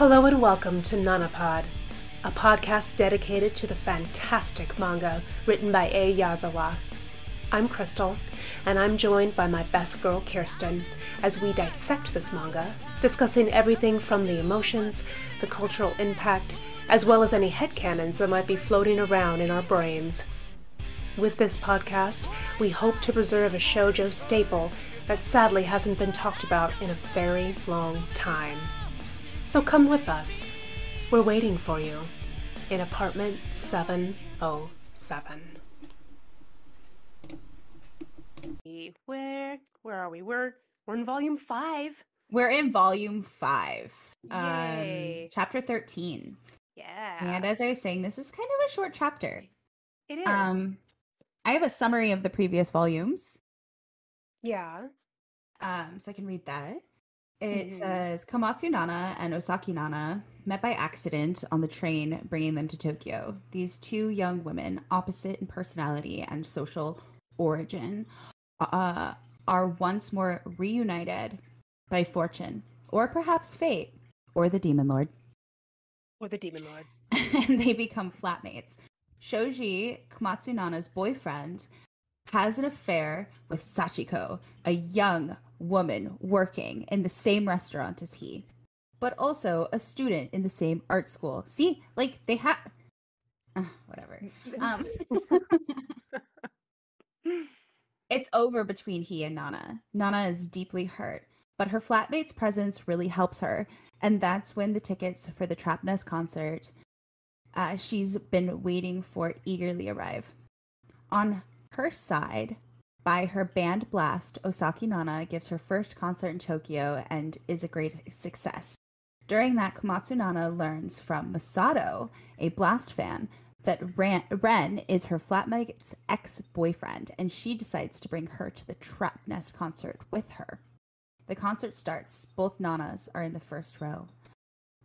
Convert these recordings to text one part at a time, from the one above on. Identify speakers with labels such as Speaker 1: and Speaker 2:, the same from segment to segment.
Speaker 1: Hello and welcome to Nanapod, a podcast dedicated to the fantastic manga written by A. Yazawa. I'm Crystal, and I'm joined by my best girl Kirsten as we dissect this manga, discussing everything from the emotions, the cultural impact, as well as any headcanons that might be floating around in our brains. With this podcast, we hope to preserve a shoujo staple that sadly hasn't been talked about in a very long time. So come with us. We're waiting for you in apartment 707. Where where are we? We're we're in volume 5.
Speaker 2: We're in volume five,
Speaker 1: Yay.
Speaker 2: um, chapter 13.
Speaker 1: Yeah.
Speaker 2: And as I was saying, this is kind of a short chapter.
Speaker 1: it is.
Speaker 2: Um, I have a summary of the previous volumes,
Speaker 1: yeah.
Speaker 2: um, so I can read that. It
Speaker 1: Mhm.
Speaker 2: says Komatsu Nana and Osaki Nana met by accident on the train bringing them to Tokyo. These two young women, opposite in personality and social origin, uh, are once more reunited by fortune, or perhaps fate, or the demon lord.
Speaker 1: Or the demon lord.
Speaker 2: and they become flatmates. Shoji, Komatsu Nana's boyfriend, has an affair with Sachiko, a young woman working in the same restaurant as he, but also a student in the same art school. See, like they have. Uh, whatever. Um, it's over between he and Nana. Nana is deeply hurt, but her flatmate's presence really helps her, and that's when the tickets for the Trap Nest concert uh, she's been waiting for eagerly arrive. On her side, by her band blast, Osaki Nana gives her first concert in Tokyo and is a great success. During that, Komatsu Nana learns from Masato, a blast fan, that Ren, is her flatmate's ex boyfriend, and she decides to bring her to the Trap Nest concert with her. The concert starts. Both Nanas are in the first row.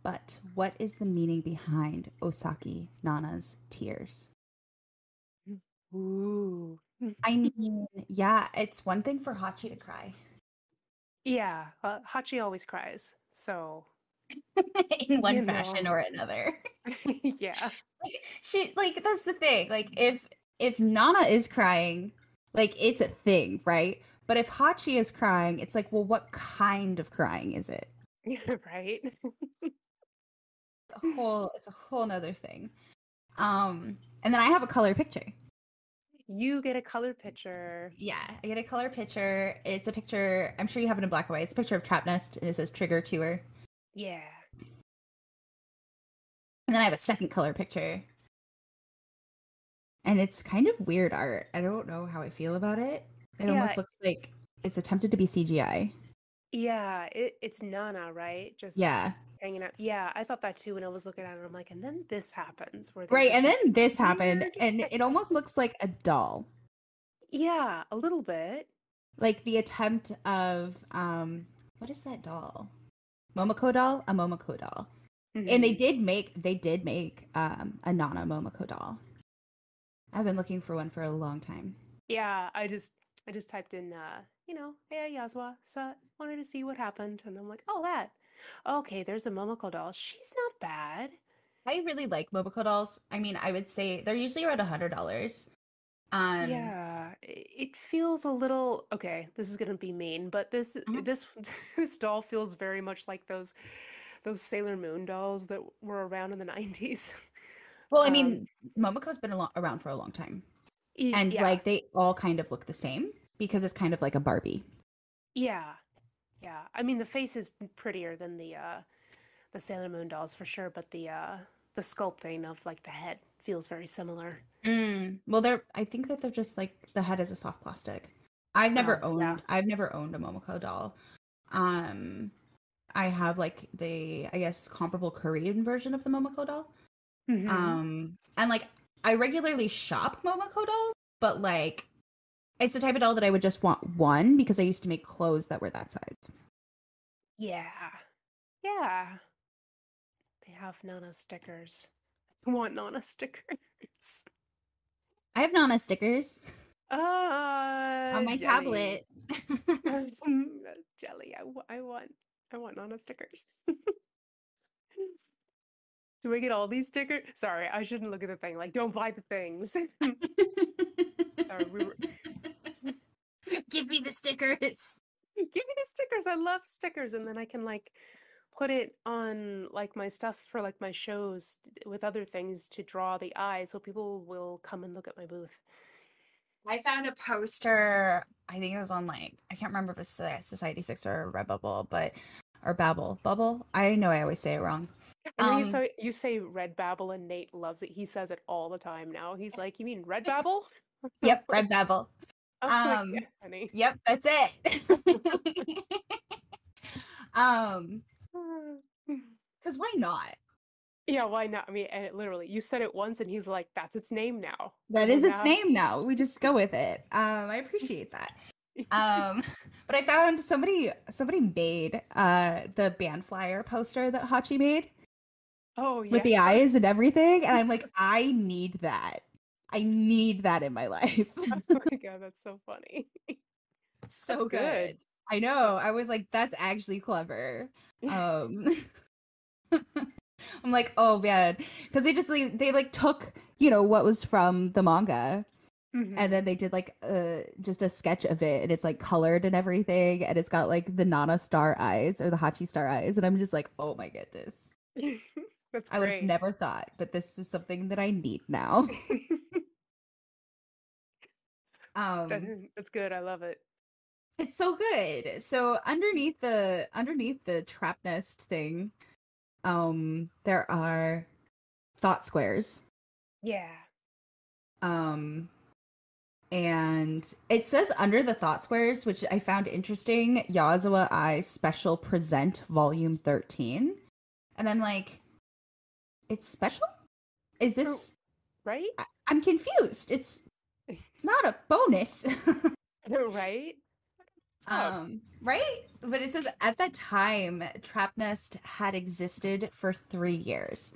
Speaker 2: But what is the meaning behind Osaki Nana's tears?
Speaker 1: Ooh.
Speaker 2: I mean, yeah, it's one thing for Hachi to cry
Speaker 1: Yeah. Uh, Hachi always cries. So,
Speaker 2: in one
Speaker 1: You
Speaker 2: fashion
Speaker 1: know.
Speaker 2: or another.
Speaker 1: yeah.
Speaker 2: she like that's the thing. Like if if Nana is crying, like it's a thing, right? But if Hachi is crying, it's like, well, what kind of crying is it?
Speaker 1: right.
Speaker 2: It's a whole it's a whole nother thing. Um, and then I have a color picture.
Speaker 1: You get a color picture.
Speaker 2: Yeah, I get a color picture. It's a picture. I'm sure you have it in black and white. It's a picture of Trap Nest, and it says Trigger Tour.
Speaker 1: Yeah.
Speaker 2: And then I have a second color picture, and it's kind of weird art. I don't know how I feel about it. It
Speaker 1: Yeah.
Speaker 2: almost looks like it's attempted to be CGI.
Speaker 1: Yeah. It, it's Nana, right? Just
Speaker 2: Yeah,
Speaker 1: hanging out. Yeah. I thought that too when I was looking at it. I'm like, and then this happens. Where
Speaker 2: right. And then this happened, and it almost looks like a doll.
Speaker 1: Yeah. A little bit.
Speaker 2: Like the attempt of um, what is that doll? Momoko doll, a Momoko doll. and they
Speaker 1: Mhm.
Speaker 2: did make they did make um a Nana Momoko doll. I've been looking for one for a long time.
Speaker 1: Yeah. I just, I just typed in, uh, you know, hey, Yazawa. So wanted to see what happened. And I'm like, oh, that. Okay. There's the Momoko doll. She's not bad.
Speaker 2: I really like Momoko dolls. I mean, I would say they're usually around a hundred dollars. Um,
Speaker 1: yeah, it feels a little okay. This is gonna be mean, but this
Speaker 2: Mhm.
Speaker 1: this this doll feels very much like those those Sailor Moon dolls that were around in the nineties.
Speaker 2: Well, I mean, Momoko's been a lo- around for a long time, and
Speaker 1: yeah,
Speaker 2: like they all kind of look the same because it's kind of like a Barbie.
Speaker 1: yeah, yeah. I mean, the face is prettier than the uh the Sailor Moon dolls for sure, but the uh the sculpting of like the head feels very similar.
Speaker 2: Mm. Well, they're. I think that they're just like the head is a soft plastic. I've never
Speaker 1: Oh,
Speaker 2: owned.
Speaker 1: yeah.
Speaker 2: I've never owned a Momoko doll. Um, I have like the I guess comparable Korean version of the Momoko doll.
Speaker 1: Mhm.
Speaker 2: Um, and like I regularly shop Momoko dolls, but like it's the type of doll that I would just want one because I used to make clothes that were that size.
Speaker 1: Yeah. Yeah. They have Nana stickers. I want Nana stickers.
Speaker 2: I have Nana stickers
Speaker 1: Uh,
Speaker 2: on my
Speaker 1: jelly.
Speaker 2: tablet.
Speaker 1: Jelly. I, I want I want Nana stickers. Do I get all these stickers? Sorry, I shouldn't look at the thing. Like, don't buy the things. Sorry, we were-
Speaker 2: Give me the stickers.
Speaker 1: Give me the stickers. I love stickers, and then I can like put it on like my stuff for like my shows with other things to draw the eye, so people will come and look at my booth.
Speaker 2: I found a poster. I think it was on like I can't remember if it's uh, Society Six or Redbubble, but or Babel Bubble. I know I always say it wrong.
Speaker 1: And then you
Speaker 2: Um,
Speaker 1: say you say Red Babble, and Nate loves it. He says it all the time now. He's like, "You mean Red Babble?"
Speaker 2: Yep, Red Babel.
Speaker 1: Like,
Speaker 2: Um,
Speaker 1: "Yeah, honey.
Speaker 2: Yep, that's it. um, because why not?
Speaker 1: Yeah, why not? I mean, and it literally, you said it once, and he's like, "That's its name now."
Speaker 2: That is its name now. We just go with it. Um, I appreciate that. Um, but I found somebody somebody made uh the band flyer poster that Hachi made
Speaker 1: Oh yeah.
Speaker 2: with the eyes and everything, and I'm like, I need that. I need that in my life.
Speaker 1: oh my god, that's so funny.
Speaker 2: so good.
Speaker 1: good.
Speaker 2: I know. I was like, that's actually clever. Um I'm like, oh man. Because they just like they like took, you know, what was from the manga
Speaker 1: Mhm.
Speaker 2: and then they did like uh just a sketch of it and it's like colored and everything and it's got like the Nana star eyes or the Hachi star eyes. And I'm just like, oh my goodness.
Speaker 1: That's
Speaker 2: I would have never thought, but this is something that I need now. Um
Speaker 1: That- that's good. I love it.
Speaker 2: It's so good. So underneath the underneath the trap nest thing, um, there are thought squares.
Speaker 1: Yeah.
Speaker 2: Um and it says under the thought squares, which I found interesting, Yazawa I Special Present Volume 13. And I'm like, it's special? Is this
Speaker 1: Right.
Speaker 2: I- I'm confused. It's it's not a bonus.
Speaker 1: right.
Speaker 2: Um, right? But it says at that time, Trap Nest had existed for three years.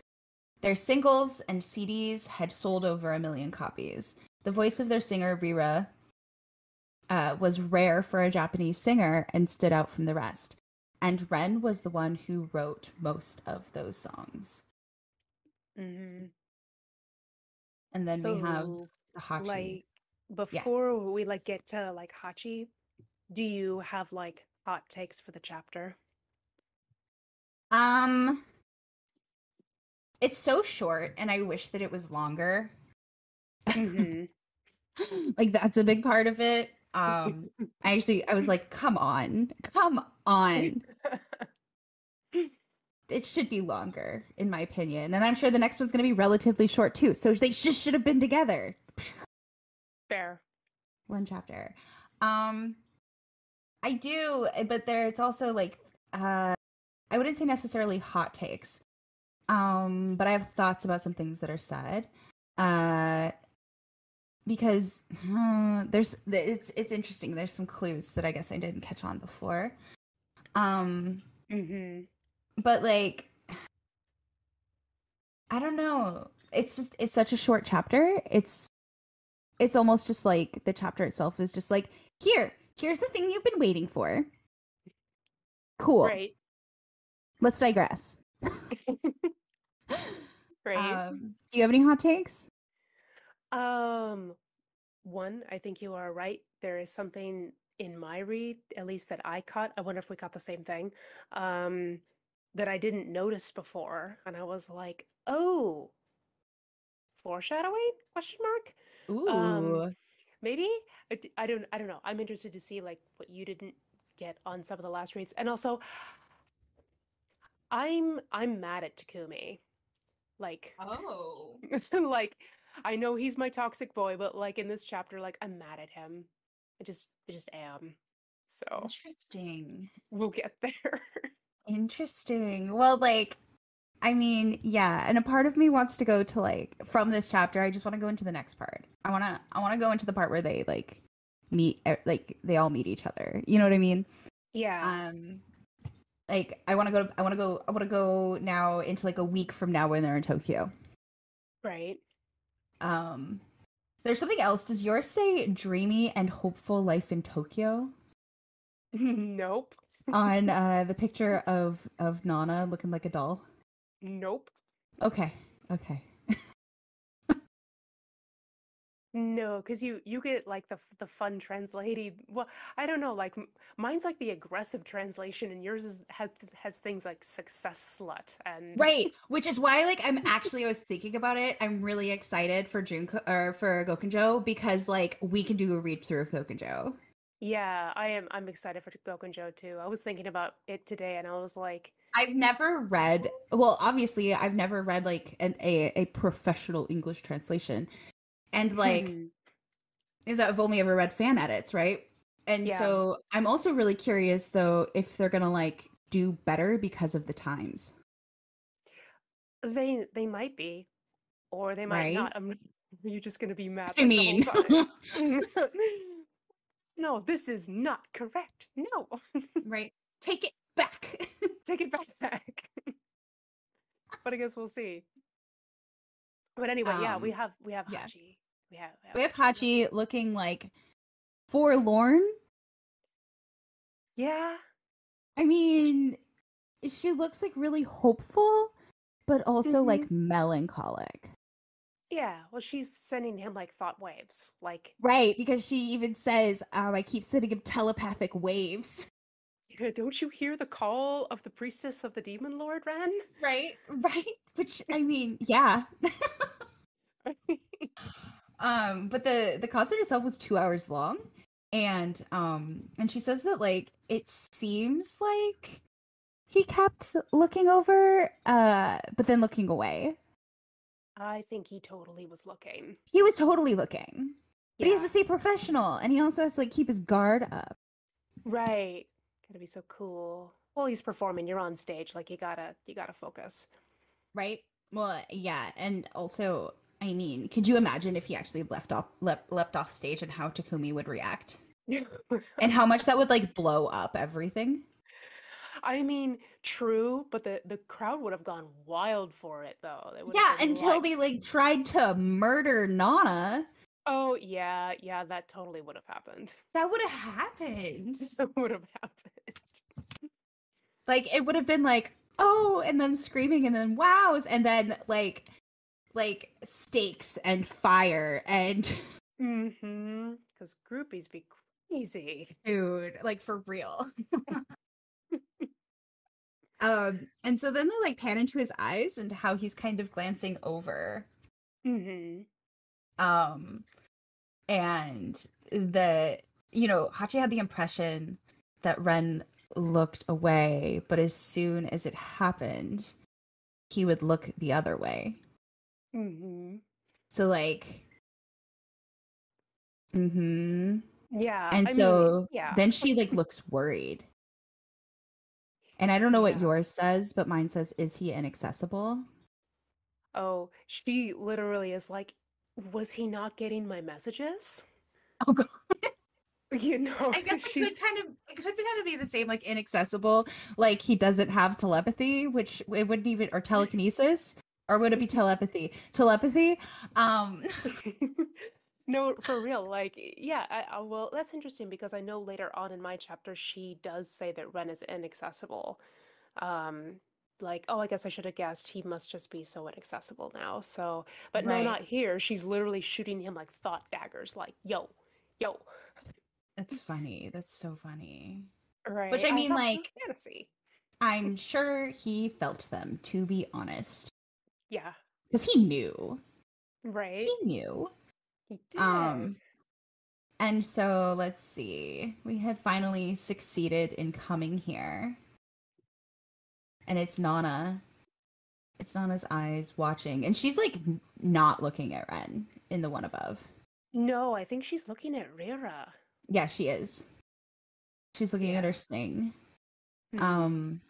Speaker 2: Their singles and CDs had sold over a million copies. The voice of their singer, Reira, uh, was rare for a Japanese singer and stood out from the rest. And Ren was the one who wrote most of those songs.
Speaker 1: Mhm.
Speaker 2: And then we have the Hachi.
Speaker 1: like before we like get to like Hachi, do you have like hot takes for the chapter?
Speaker 2: Um, it's so short, and I wish that it was longer.
Speaker 1: Mhm.
Speaker 2: like that's a big part of it. Um, I actually I was like, come on, come on. It should be longer, in my opinion, and I'm sure the next one's going to be relatively short too. So they just should have been together.
Speaker 1: Fair.
Speaker 2: One chapter. Um, I do, but there it's also like uh, I wouldn't say necessarily hot takes. Um, but I have thoughts about some things that are said. Uh, because uh, there's th- it's it's interesting. There's some clues that I guess I didn't catch on before. Um,
Speaker 1: hmm
Speaker 2: but like I don't know. It's just it's such a short chapter. It's it's almost just like the chapter itself is just like here, here's the thing you've been waiting for. Cool.
Speaker 1: Right.
Speaker 2: Let's digress.
Speaker 1: right.
Speaker 2: Um, do you have any hot takes?
Speaker 1: Um, one, I think you are right. There is something in my read, at least that I caught. I wonder if we caught the same thing. Um, that I didn't notice before, and I was like, "Oh, foreshadowing?" Question mark.
Speaker 2: Ooh.
Speaker 1: Um, Maybe I, I don't. I don't know. I'm interested to see like what you didn't get on some of the last reads, and also, I'm I'm mad at Takumi. Like,
Speaker 2: oh.
Speaker 1: like I know he's my toxic boy, but like in this chapter, like I'm mad at him. I just I just am. So
Speaker 2: Interesting.
Speaker 1: we'll get there.
Speaker 2: Interesting. Well, like, I mean, yeah, and a part of me wants to go to like from this chapter. I just want to go into the next part. I want to. I want to go into the part where they like meet, eh, like they all meet each other. You know what I mean?
Speaker 1: yeah.
Speaker 2: Um, like I want to go. I want to go. I want to go now into like a week from now when they're in Tokyo.
Speaker 1: right.
Speaker 2: Um, there's something else. Does yours say dreamy and hopeful life in Tokyo?
Speaker 1: nope.
Speaker 2: on uh the picture of of Nana looking like a doll.
Speaker 1: Nope.
Speaker 2: Okay. Okay.
Speaker 1: No, because you you get like the the fun translated. Well, I don't know. Like mine's like the aggressive translation, and yours is has has things like success slut and
Speaker 2: Right. Which is why like I'm actually I was thinking about it. I'm really excited for Junko or for Gokinjo because like we can do a read through of Gokinjo.
Speaker 1: Yeah, I am. I'm excited for Gokinjo too. I was thinking about it today, and I was like,
Speaker 2: I've never read well, obviously I've never read like an a, a professional English translation. And like
Speaker 1: hmm,
Speaker 2: is that I've only ever read fan edits, right? And
Speaker 1: Yeah.
Speaker 2: so I'm also really curious though if they're gonna like do better because of the times.
Speaker 1: they they might be, or they might
Speaker 2: Right?
Speaker 1: not. I'm. You're just gonna be mad.
Speaker 2: I mean
Speaker 1: the whole time. no, this is not correct. No,
Speaker 2: right. Take it back.
Speaker 1: take it back. back. but I guess we'll see. But anyway, yeah, we
Speaker 2: Um,
Speaker 1: have we have
Speaker 2: yeah.
Speaker 1: Hachi. We have
Speaker 2: we have
Speaker 1: Hachi.
Speaker 2: Hachi looking like forlorn.
Speaker 1: Yeah,
Speaker 2: I mean, she looks like really hopeful, but also like melancholic.
Speaker 1: Yeah. Well, she's sending him like thought waves, like
Speaker 2: Right, because she even says, um, I keep sending him telepathic waves.
Speaker 1: "Yeah, don't you hear the call of the priestess of the demon lord, Ren?
Speaker 2: Right, right. Which I mean, yeah. um, but the the concert itself was two hours long, and um, and she says that like it seems like he kept looking over, uh, but then looking away.
Speaker 1: I think he totally was looking.
Speaker 2: He was totally looking, but he has to stay professional, and he also has to like keep his guard up.
Speaker 1: right. Gotta be so cool. Well, he's performing. You're on stage. Like you gotta you gotta focus.
Speaker 2: Right. Well, yeah, and also, I mean, could you imagine if he actually left off leapt, leapt off stage and how Takumi would react, and how much that would like blow up everything?
Speaker 1: I mean, true, but the the crowd would have gone wild for it, though.
Speaker 2: Yeah, until
Speaker 1: like,
Speaker 2: they like tried to murder Nana.
Speaker 1: oh yeah, yeah, that totally would have happened.
Speaker 2: That would have happened.
Speaker 1: That would have happened.
Speaker 2: Like it would have been like, oh, and then screaming, and then wows, and then like, like stakes and fire and
Speaker 1: Mm-hmm. Because groupies be crazy.
Speaker 2: dude, like for real. um, and so then they like pan into his eyes and how he's kind of glancing over.
Speaker 1: Mm-hmm.
Speaker 2: Um, and the you know Hachi had the impression that Ren looked away, but as soon as it happened, he would look the other way.
Speaker 1: Mm-hmm.
Speaker 2: So like, mm-hmm.
Speaker 1: Yeah.
Speaker 2: And
Speaker 1: I mean,
Speaker 2: so
Speaker 1: yeah.
Speaker 2: then she like looks worried. And I don't know what yours says, but mine says, "Is he inaccessible?"
Speaker 1: Oh, she literally is like, was he not getting my messages?
Speaker 2: Oh god.
Speaker 1: You know,
Speaker 2: I guess it
Speaker 1: she's
Speaker 2: could kind of it could kind of be the same, like inaccessible, like he doesn't have telepathy, which it wouldn't even or telekinesis, or would it be telepathy? Telepathy. Um,
Speaker 1: no, for real. Like, yeah. I, I, well, that's interesting because I know later on in my chapter she does say that Ren is inaccessible. Um, like, oh, I guess I should have guessed he must just be so inaccessible now. So, but no, not here. She's literally shooting him like thought daggers. Like, yo, yo.
Speaker 2: that's funny. That's so funny.
Speaker 1: Right.
Speaker 2: Which I mean,
Speaker 1: was
Speaker 2: like-
Speaker 1: fantasy.
Speaker 2: I'm sure he felt them, to be honest,
Speaker 1: Yeah.
Speaker 2: because he knew.
Speaker 1: Right.
Speaker 2: He knew.
Speaker 1: He did.
Speaker 2: Um, and so let's see. We had finally succeeded in coming here. And it's Nana. It's Nana's eyes watching. And she's like not looking at Ren in the one above.
Speaker 1: no, I think she's looking at Reira.
Speaker 2: Yeah, she is. She's looking at
Speaker 1: Yeah.
Speaker 2: her sting.
Speaker 1: Mhm.
Speaker 2: Um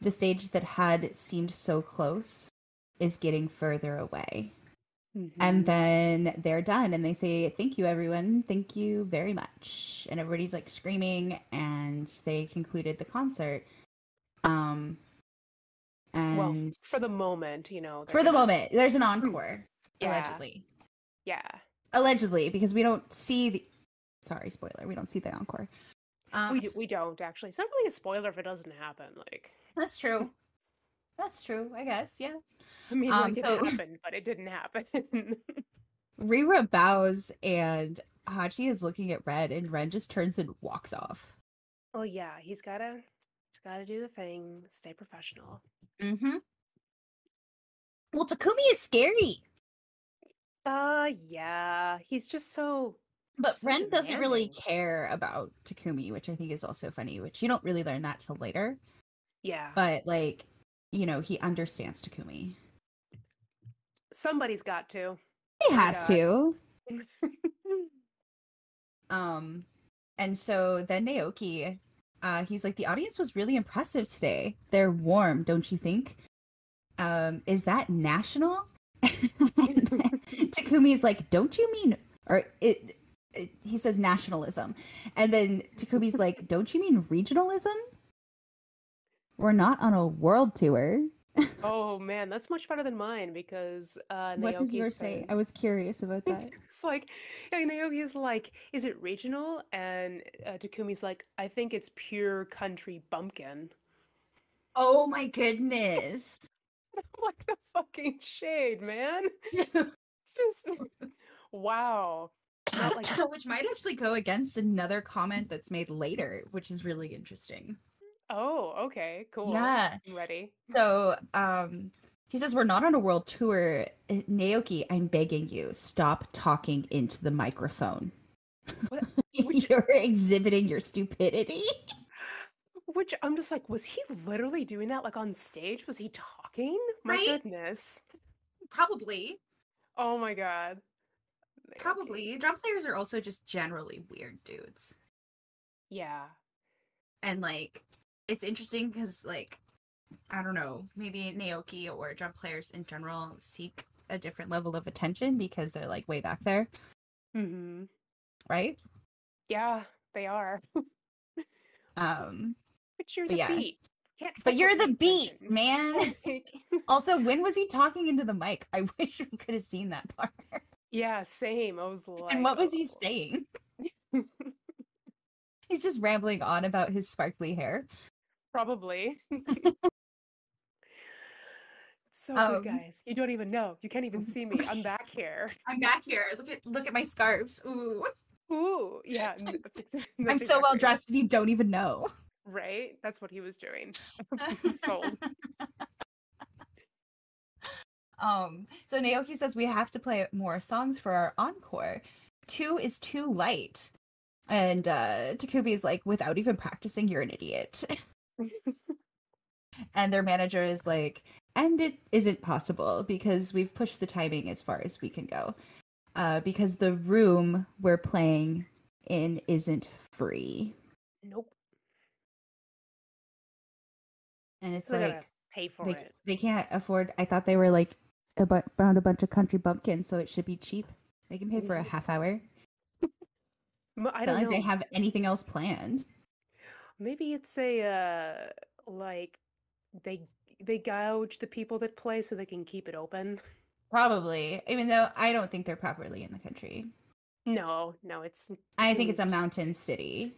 Speaker 2: the stage that had seemed so close is getting further away.
Speaker 1: Mhm.
Speaker 2: And then they're done and they say, Thank you, everyone. Thank you very much. And everybody's like screaming and they concluded the concert. Um and
Speaker 1: well, for the moment, you know.
Speaker 2: for the moment, there's an encore.
Speaker 1: Yeah.
Speaker 2: Allegedly.
Speaker 1: Yeah.
Speaker 2: Allegedly, because we don't see the sorry, spoiler, we don't see the encore. Um,
Speaker 1: we do, we don't actually. It's not really a spoiler if it doesn't happen. Like,
Speaker 2: That's true. That's true, I guess. Yeah.
Speaker 1: I mean,
Speaker 2: Um,
Speaker 1: like it
Speaker 2: so-
Speaker 1: happened, but it didn't happen.
Speaker 2: Reira bows and Hachi is looking at Ren and Ren just turns and walks off.
Speaker 1: well, yeah, he's gotta, he's gotta do the thing, stay professional.
Speaker 2: Mm-hmm. Well, Takumi is scary.
Speaker 1: Uh, yeah, he's just so.
Speaker 2: But
Speaker 1: So
Speaker 2: Ren doesn't really care about Takumi, which I think is also funny, which you don't really learn that till later.
Speaker 1: Yeah,
Speaker 2: But like, you know, he understands Takumi.
Speaker 1: somebody's got to.
Speaker 2: He has to. Um, and so then Naoki, uh, he's like, the audience was really impressive today. They're warm, don't you think? Um, is that national? Takumi's like, don't you mean, or it, it, he says nationalism. And then Takumi's like, don't you mean regionalism? We're not on a world tour.
Speaker 1: oh man, that's much better than mine because uh,
Speaker 2: what does yours say? I was curious about that.
Speaker 1: It's like yeah, Naoki's like, is it regional? And uh, Takumi's like, I think it's pure country bumpkin.
Speaker 2: oh my goodness.
Speaker 1: like the fucking shade, man. Just wow. Like
Speaker 2: which might actually go against another comment that's made later, which is really interesting.
Speaker 1: Oh, okay, cool.
Speaker 2: Yeah.
Speaker 1: I'm ready.
Speaker 2: So, um, he says we're not on a world tour. Uh, Naoki, I'm begging you, stop talking into the microphone.
Speaker 1: What- Which-
Speaker 2: You're exhibiting your stupidity.
Speaker 1: Which I'm just like, was he literally doing that like on stage? Was he talking? My
Speaker 2: Right?
Speaker 1: goodness.
Speaker 2: Probably.
Speaker 1: Oh my god. Naoki.
Speaker 2: Probably. Drum players are also just generally weird dudes.
Speaker 1: Yeah.
Speaker 2: And like it's interesting because like I don't know, maybe Naoki or drum players in general seek a different level of attention because they're like way back there,
Speaker 1: Mm-hmm.
Speaker 2: right?
Speaker 1: Yeah, they are.
Speaker 2: Um
Speaker 1: But you're
Speaker 2: But
Speaker 1: the
Speaker 2: yeah.
Speaker 1: beat. Can't
Speaker 2: but you're the beat,
Speaker 1: attention.
Speaker 2: man. Also, when was he talking into the mic? I wish we could have seen that part.
Speaker 1: yeah, same. I was like,
Speaker 2: and what was he
Speaker 1: oh.
Speaker 2: saying? He's just rambling on about his sparkly hair.
Speaker 1: Probably. so
Speaker 2: Um,
Speaker 1: good, guys. You don't even know. You can't even see me. I'm back here.
Speaker 2: I'm back here. Look at look at my scarves. Ooh.
Speaker 1: Ooh, yeah. That's ex-
Speaker 2: I'm
Speaker 1: that's
Speaker 2: so well dressed and you don't even know.
Speaker 1: Right? That's what he was doing. Sold.
Speaker 2: Um, so Naoki says we have to play more songs for our encore. Two is too light. And uh Takumi is like, without even practicing, you're an idiot. and their manager is like, and it isn't possible because we've pushed the timing as far as we can go. Uh, because the room we're playing in isn't free.
Speaker 1: nope.
Speaker 2: And it's
Speaker 1: So
Speaker 2: like
Speaker 1: pay for
Speaker 2: they,
Speaker 1: it.
Speaker 2: they can't afford I thought they were like about around a bunch of country bumpkins, so it should be cheap. They can pay for a
Speaker 1: Mhm.
Speaker 2: half hour.
Speaker 1: I
Speaker 2: It's
Speaker 1: don't
Speaker 2: not like
Speaker 1: know.
Speaker 2: they have anything else planned.
Speaker 1: Maybe it's a uh like they they gouge the people that play so they can keep it open.
Speaker 2: Probably. Even though I don't think they're properly in the country.
Speaker 1: No, no, it's
Speaker 2: I think it's a
Speaker 1: just-
Speaker 2: mountain city.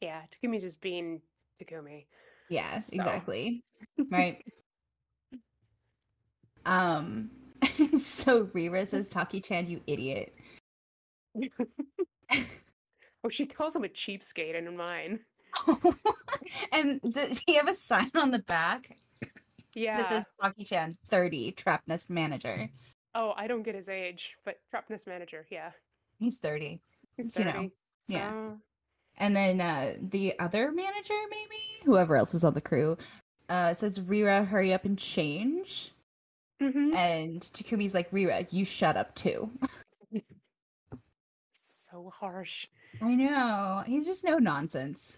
Speaker 1: yeah, Takumi's just being Takumi.
Speaker 2: Yeah,
Speaker 1: So.
Speaker 2: exactly. Right. um so Reira says Taki Chan, you idiot.
Speaker 1: oh, she calls him a cheapskate and in mine.
Speaker 2: and does he have a sign on the back
Speaker 1: Yeah.
Speaker 2: This is Taki Chan 30, trap nest manager.
Speaker 1: oh, I don't get his age, but Trapnest manager, yeah.
Speaker 2: He's 30.
Speaker 1: He's
Speaker 2: You know,
Speaker 1: 30.
Speaker 2: Yeah.
Speaker 1: Oh,
Speaker 2: And then uh, the other manager, maybe whoever else is on the crew, uh, says Reira, hurry up and change.
Speaker 1: mhm.
Speaker 2: And Takumi's like, Reira, you shut up too.
Speaker 1: So harsh.
Speaker 2: I know he's just no nonsense.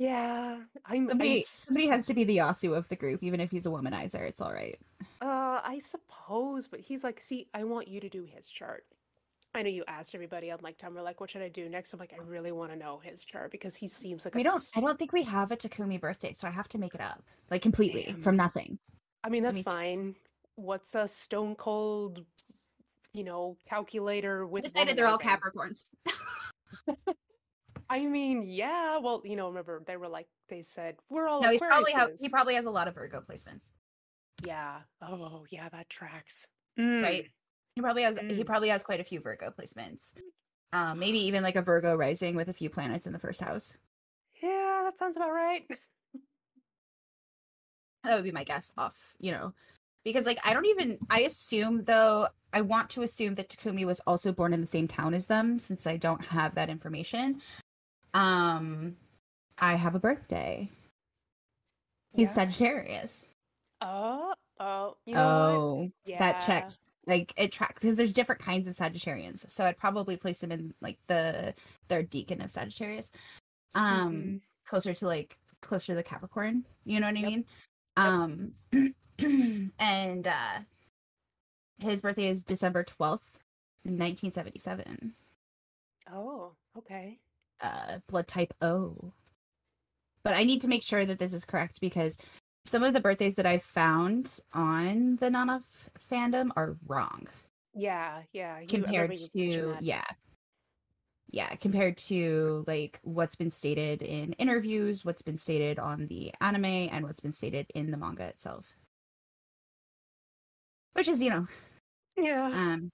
Speaker 1: Yeah, I'm.
Speaker 2: Somebody,
Speaker 1: I'm
Speaker 2: somebody has to be the Yasu of the group, even if he's a womanizer. It's all right.
Speaker 1: Uh, I suppose, but he's like, see, I want you to do his chart. I know you asked everybody on like Tumblr, like, what should I do next? I'm like, I really want to know his chart because he seems like
Speaker 2: We
Speaker 1: a
Speaker 2: don't. I don't think we have a Takumi birthday, so I have to make it up, like completely
Speaker 1: Damn.
Speaker 2: from nothing.
Speaker 1: I mean, that's fine. What's a stone cold, you know, calculator with
Speaker 2: Decided they're all? Capricorns.
Speaker 1: I mean, yeah. Well, you know, remember they were like they said we're all
Speaker 2: No, probably
Speaker 1: Aquariuses."
Speaker 2: he probably has a lot of Virgo placements.
Speaker 1: Yeah. Oh, yeah, that tracks.
Speaker 2: right?
Speaker 1: Mm.
Speaker 2: He probably has he
Speaker 1: Mm.
Speaker 2: probably has quite a few Virgo placements. Um, maybe even like a Virgo rising with a few planets in the first house.
Speaker 1: Yeah, that sounds about right.
Speaker 2: That would be my guess off, you know. Because like I don't even I assume though I want to assume that Takumi was also born in the same town as them since I don't have that information. Um I have a birthday. He's
Speaker 1: Yeah.
Speaker 2: Sagittarius.
Speaker 1: Oh, oh, you know what?
Speaker 2: oh,
Speaker 1: Yeah.
Speaker 2: that checks. Like it tracks because there's different kinds of Sagittarians. So I'd probably place him in like the third decan of Sagittarius. Um
Speaker 1: Mhm.
Speaker 2: closer to like closer to the Capricorn. You know what I
Speaker 1: Yep.
Speaker 2: mean? Um and uh his birthday is December 12th, 1977.
Speaker 1: Oh, okay.
Speaker 2: Uh blood type O. But I need to make sure that this is correct because some of the birthdays that I found on the Nana fandom are wrong
Speaker 1: Yeah, yeah. you-
Speaker 2: compared to yeah. Yeah, compared to like what's been stated in interviews, what's been stated on the anime, and what's been stated in the manga itself. Which is, you know,
Speaker 1: Yeah.
Speaker 2: um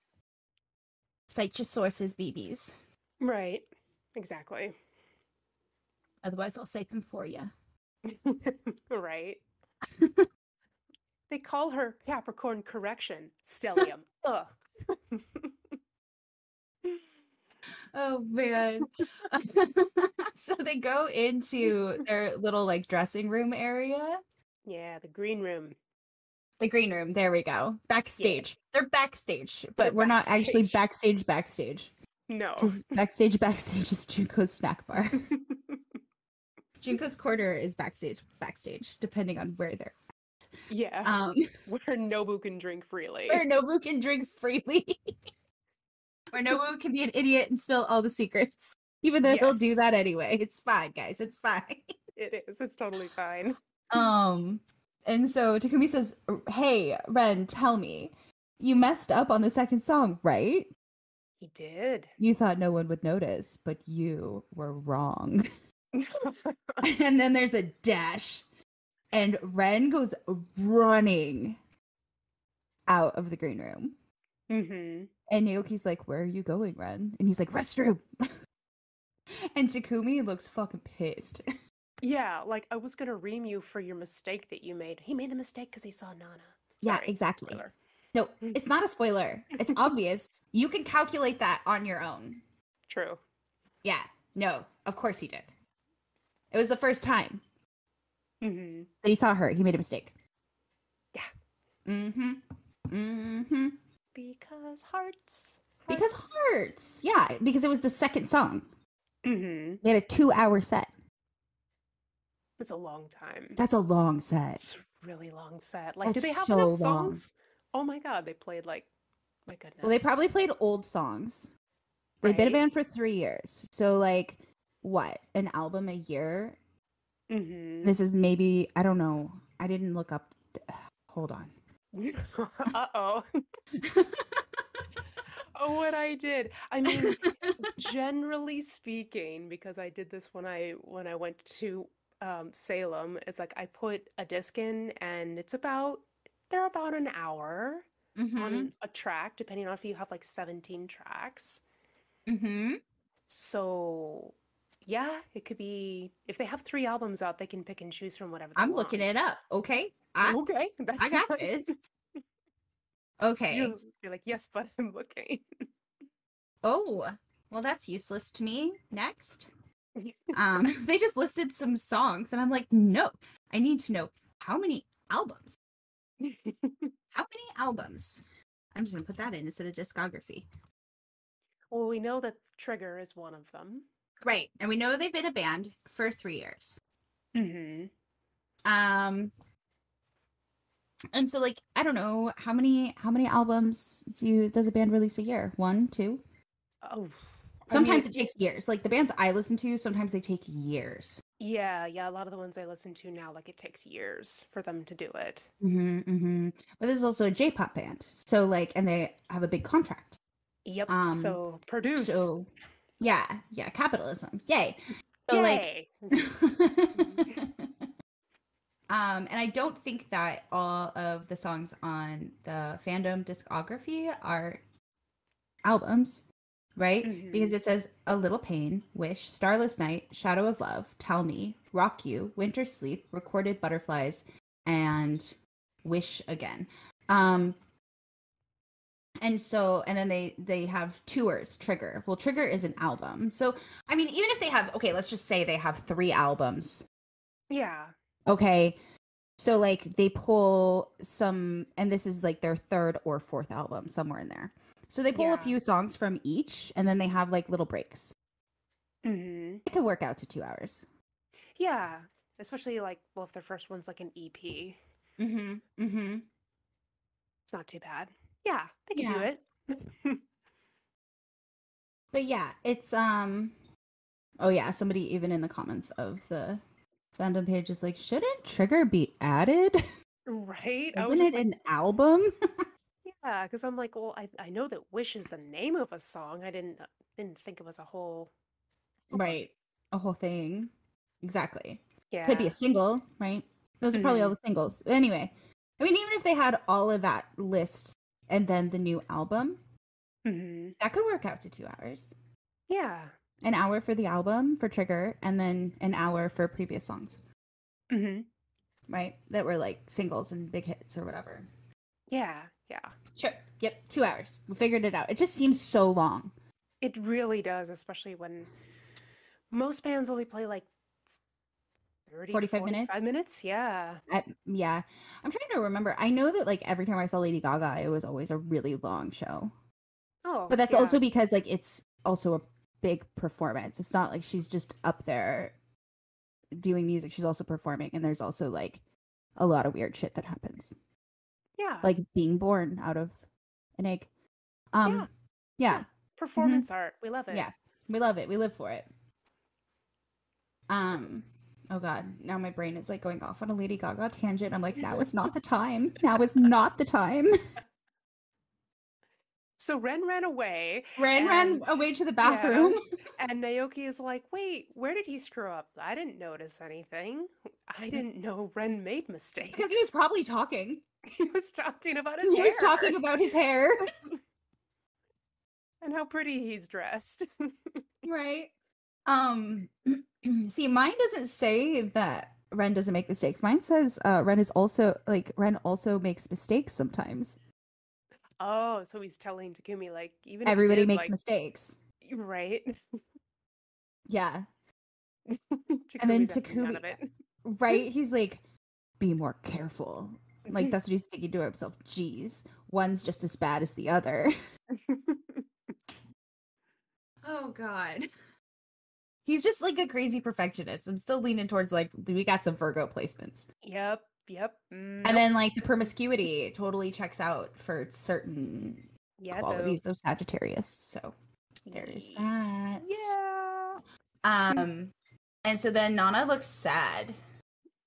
Speaker 2: cite your sources, BBs.
Speaker 1: right. Exactly.
Speaker 2: Otherwise I'll cite them for you.
Speaker 1: right. they call her Capricorn correction, stellium. Ugh.
Speaker 2: Oh man. so they go into their little like dressing room area.
Speaker 1: yeah, the green room.
Speaker 2: The green room. There we go. Backstage. They're backstage, but
Speaker 1: They're
Speaker 2: we're not actually
Speaker 1: backstage.
Speaker 2: backstage backstage.
Speaker 1: No.
Speaker 2: Backstage backstage is Junko's snack bar. Junko's quarter is backstage backstage, depending on where they're. At.
Speaker 1: yeah.
Speaker 2: Um,
Speaker 1: where Nobu can drink freely.
Speaker 2: where Nobu can drink freely. where Nobu can be an idiot and spill all the secrets, even though he'll do that anyway. It's fine, guys. It's fine.
Speaker 1: It is. It's totally fine.
Speaker 2: Um, and so Takumi says, "Hey, Ren, tell me, you messed up on the second song, right?
Speaker 1: He did.
Speaker 2: You thought no one would notice, but you were wrong." and then there's a dash, and Ren goes running out of the green room.
Speaker 1: hmm
Speaker 2: And Naoki's like, Where are you going, Ren? And he's like, Restroom. and Takumi looks fucking pissed.
Speaker 1: Yeah, like I was gonna ream you for your mistake that you made. He made the mistake because he saw Nana.
Speaker 2: Yeah, exactly.
Speaker 1: spoiler.
Speaker 2: No, it's not a spoiler. It's obvious. You can calculate that on your own.
Speaker 1: True.
Speaker 2: Yeah, no, of course he did. It was the first time
Speaker 1: hmm
Speaker 2: that he saw her. He made a mistake.
Speaker 1: Yeah.
Speaker 2: Mm hmm. Mm hmm.
Speaker 1: Because hearts.
Speaker 2: Because hearts. Yeah, because it was the second song.
Speaker 1: Mm-hmm.
Speaker 2: They had a two hour set.
Speaker 1: It's a long time.
Speaker 2: That's a long set.
Speaker 1: It's a really long set. Like, do they have
Speaker 2: so
Speaker 1: enough
Speaker 2: long.
Speaker 1: Oh my god, they played like, my goodness.
Speaker 2: Well, they probably played old songs. They've been a band for three years. So, like, what? An album a year?
Speaker 1: hmm
Speaker 2: This is maybe, I don't know. I didn't look up. Hold on.
Speaker 1: uh oh. oh, what I did. I mean, generally speaking, because I did this when I when I went to um, Salem, it's like I put a disc in, and it's about they're about an hour
Speaker 2: Mm-hmm.
Speaker 1: on a track, depending on if you have like 17 tracks.
Speaker 2: Mm-hmm.
Speaker 1: So, yeah, it could be if they have three albums out, they can pick and choose from whatever they
Speaker 2: I'm
Speaker 1: want.
Speaker 2: looking it up. Okay. I,
Speaker 1: Okay, that's
Speaker 2: I got this. Okay.
Speaker 1: You're, you're like, yes, but I'm looking.
Speaker 2: Oh, well, that's useless to me. Next. Um, they just listed some songs, and I'm like, no, I need to know how many albums. How many albums? I'm just gonna put that in instead of discography.
Speaker 1: well, we know that Trigger is one of them.
Speaker 2: Right, and we know they've been a band for three years.
Speaker 1: Mm-hmm.
Speaker 2: Um, and so like I don't know how many how many albums do you, does a band release a year? One, two?
Speaker 1: Oh, I
Speaker 2: Sometimes
Speaker 1: mean,
Speaker 2: it takes years. Like the bands I listen to, sometimes they take years.
Speaker 1: Yeah, yeah. A lot of the ones I listen to now, like it takes years for them to do it.
Speaker 2: Mm-hmm, mm-hmm. But this is also a J-pop band, so like, and they have a big contract.
Speaker 1: Yep.
Speaker 2: Um,
Speaker 1: so produce.
Speaker 2: So, yeah, yeah, capitalism, yay! So like,
Speaker 1: Yay.
Speaker 2: Um, and I don't think that all of the songs on the fandom discography are albums, right?
Speaker 1: Mhm.
Speaker 2: Because it says A Little Pain, Wish, Starless Night, Shadow of Love, Tell Me, Rock You, Winter Sleep, Recorded Butterflies, and Wish Again. Um, and so and then they they have tours trigger well trigger is an album so i mean even if they have okay let's just say they have three albums
Speaker 1: Yeah.
Speaker 2: okay so like they pull some and this is like their third or fourth album somewhere in there so they pull
Speaker 1: Yeah.
Speaker 2: a few songs from each and then they have like little breaks
Speaker 1: hmm
Speaker 2: it could work out to two hours
Speaker 1: Yeah. Especially like, well, if their first one's like an EP,
Speaker 2: mm-hmm mm-hmm
Speaker 1: it's not too bad. Yeah, they can do it.
Speaker 2: but yeah it's um oh yeah somebody even in the comments of the fandom page is like shouldn't trigger be added
Speaker 1: right?
Speaker 2: Isn't it
Speaker 1: like,
Speaker 2: an album
Speaker 1: yeah, because I'm like, well, I, I know that Wish is the name of a song. I didn't uh, didn't think it was a whole.
Speaker 2: right a whole thing exactly
Speaker 1: Yeah.
Speaker 2: could be a single right those are probably all the singles anyway i mean even if they had all of that list and then the new album
Speaker 1: hmm
Speaker 2: that could work out to two hours
Speaker 1: Yeah.
Speaker 2: an hour for the album for trigger and then an hour for previous songs
Speaker 1: hmm
Speaker 2: right that were like singles and big hits or whatever
Speaker 1: Yeah. Yeah.
Speaker 2: sure. Yep. Two hours. We figured it out. It just seems so long.
Speaker 1: It really does, especially when most bands only play like 30,
Speaker 2: 45 minutes?
Speaker 1: 45 minutes. Yeah.
Speaker 2: I, yeah. I'm trying to remember. I know that like every time i saw lady gaga it was always a really long show.
Speaker 1: Oh,
Speaker 2: but that's
Speaker 1: yeah.
Speaker 2: also because like it's also a big performance. It's not like she's just up there doing music. She's also performing and there's also like a lot of weird shit that happens
Speaker 1: yeah.
Speaker 2: like being born out of an egg um
Speaker 1: Yeah.
Speaker 2: yeah,
Speaker 1: performance art. We love it.
Speaker 2: yeah we love it we live for it um oh god now my brain is like going off on a lady gaga tangent i'm like now is not the time now is not the time
Speaker 1: So Ren ran away,
Speaker 2: ran ran away to the bathroom
Speaker 1: and Naoki is like, "Wait, where did he screw up? I didn't notice anything. I didn't know Ren made mistakes."
Speaker 2: because he was probably talking
Speaker 1: He was talking about his
Speaker 2: he
Speaker 1: hair.
Speaker 2: was talking about his hair.
Speaker 1: And how pretty he's dressed.
Speaker 2: right. Um see mine doesn't say that ren doesn't make mistakes. Mine says uh ren is also like ren also makes mistakes sometimes.
Speaker 1: Oh, so he's telling Takumi like even if
Speaker 2: everybody
Speaker 1: did,
Speaker 2: makes
Speaker 1: like,
Speaker 2: mistakes.
Speaker 1: right.
Speaker 2: yeah. And then
Speaker 1: Takumi's having none
Speaker 2: Takumi- right? He's like be more careful like that's what he's thinking to himself jeez one's just as bad as the other oh god he's just like a crazy perfectionist i'm still leaning towards like we got some virgo placements
Speaker 1: yep, yep.
Speaker 2: And then like the promiscuity totally checks out for certain
Speaker 1: yeah,
Speaker 2: qualities of Sagittarius. So there is that.
Speaker 1: Yeah.
Speaker 2: Um and so then Nana looks sad.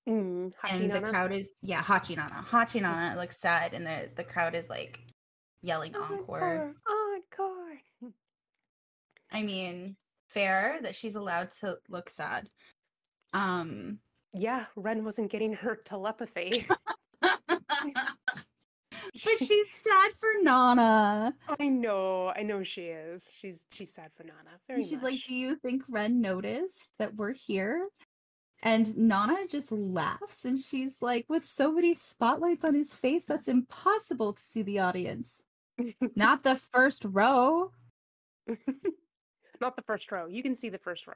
Speaker 1: Mm,
Speaker 2: and the crowd is yeah, Hachi Nana. Hachi Nana looks sad and the the crowd is like yelling encore.
Speaker 1: Encore.
Speaker 2: I mean, fair that she's allowed to look sad. Um
Speaker 1: Yeah, Ren wasn't getting her telepathy.
Speaker 2: but she's sad for Nana.
Speaker 1: I know, I know she is. She's she's sad for Nana. Very
Speaker 2: And she's
Speaker 1: much.
Speaker 2: like, Do you think Ren noticed that we're here? And Nana just laughs and she's like, With so many spotlights on his face, that's impossible to see the audience. Not the first row,
Speaker 1: Not the first row. You can see the first row.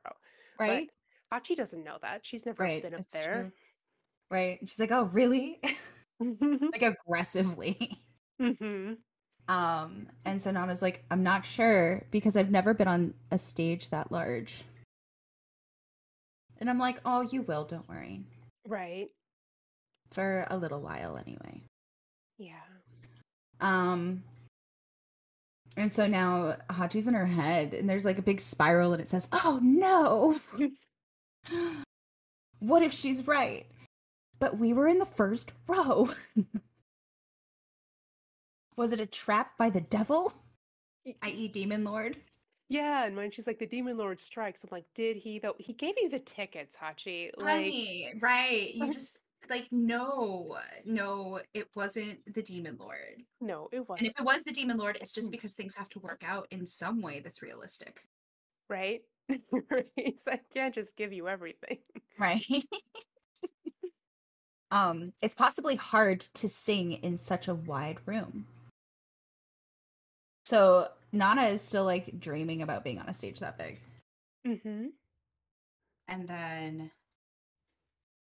Speaker 2: right?
Speaker 1: But Hachi doesn't know that. She's never
Speaker 2: Right.
Speaker 1: been up
Speaker 2: that's
Speaker 1: there.
Speaker 2: true. Right. She's like, Oh, really? like aggressively.
Speaker 1: hmm
Speaker 2: Um, and so Nana's like, I'm not sure because I've never been on a stage that large. And I'm like, Oh, you will, don't worry.
Speaker 1: Right.
Speaker 2: For a little while anyway.
Speaker 1: Yeah.
Speaker 2: Um and so now Hachi's in her head and there's like a big spiral and it says, "Oh no. what if she's right? But we were in the first row." Was it a trap by the devil? i.e. Demon Lord?
Speaker 1: Yeah, and when she's like, the Demon Lord strikes, I'm like, did he though? He gave you the tickets, Hachi. Like,
Speaker 2: right. You just like no, no, it wasn't the demon lord.
Speaker 1: No, it wasn't.
Speaker 2: if it was the demon lord, it's just
Speaker 1: Mm.
Speaker 2: because things have to work out in some way that's realistic.
Speaker 1: Right? He's like, I can't just give you everything.
Speaker 2: Right. um, it's possibly hard to sing in such a wide room. So Nana is still like dreaming about being on a stage that big.
Speaker 1: Mm-hmm.
Speaker 2: And then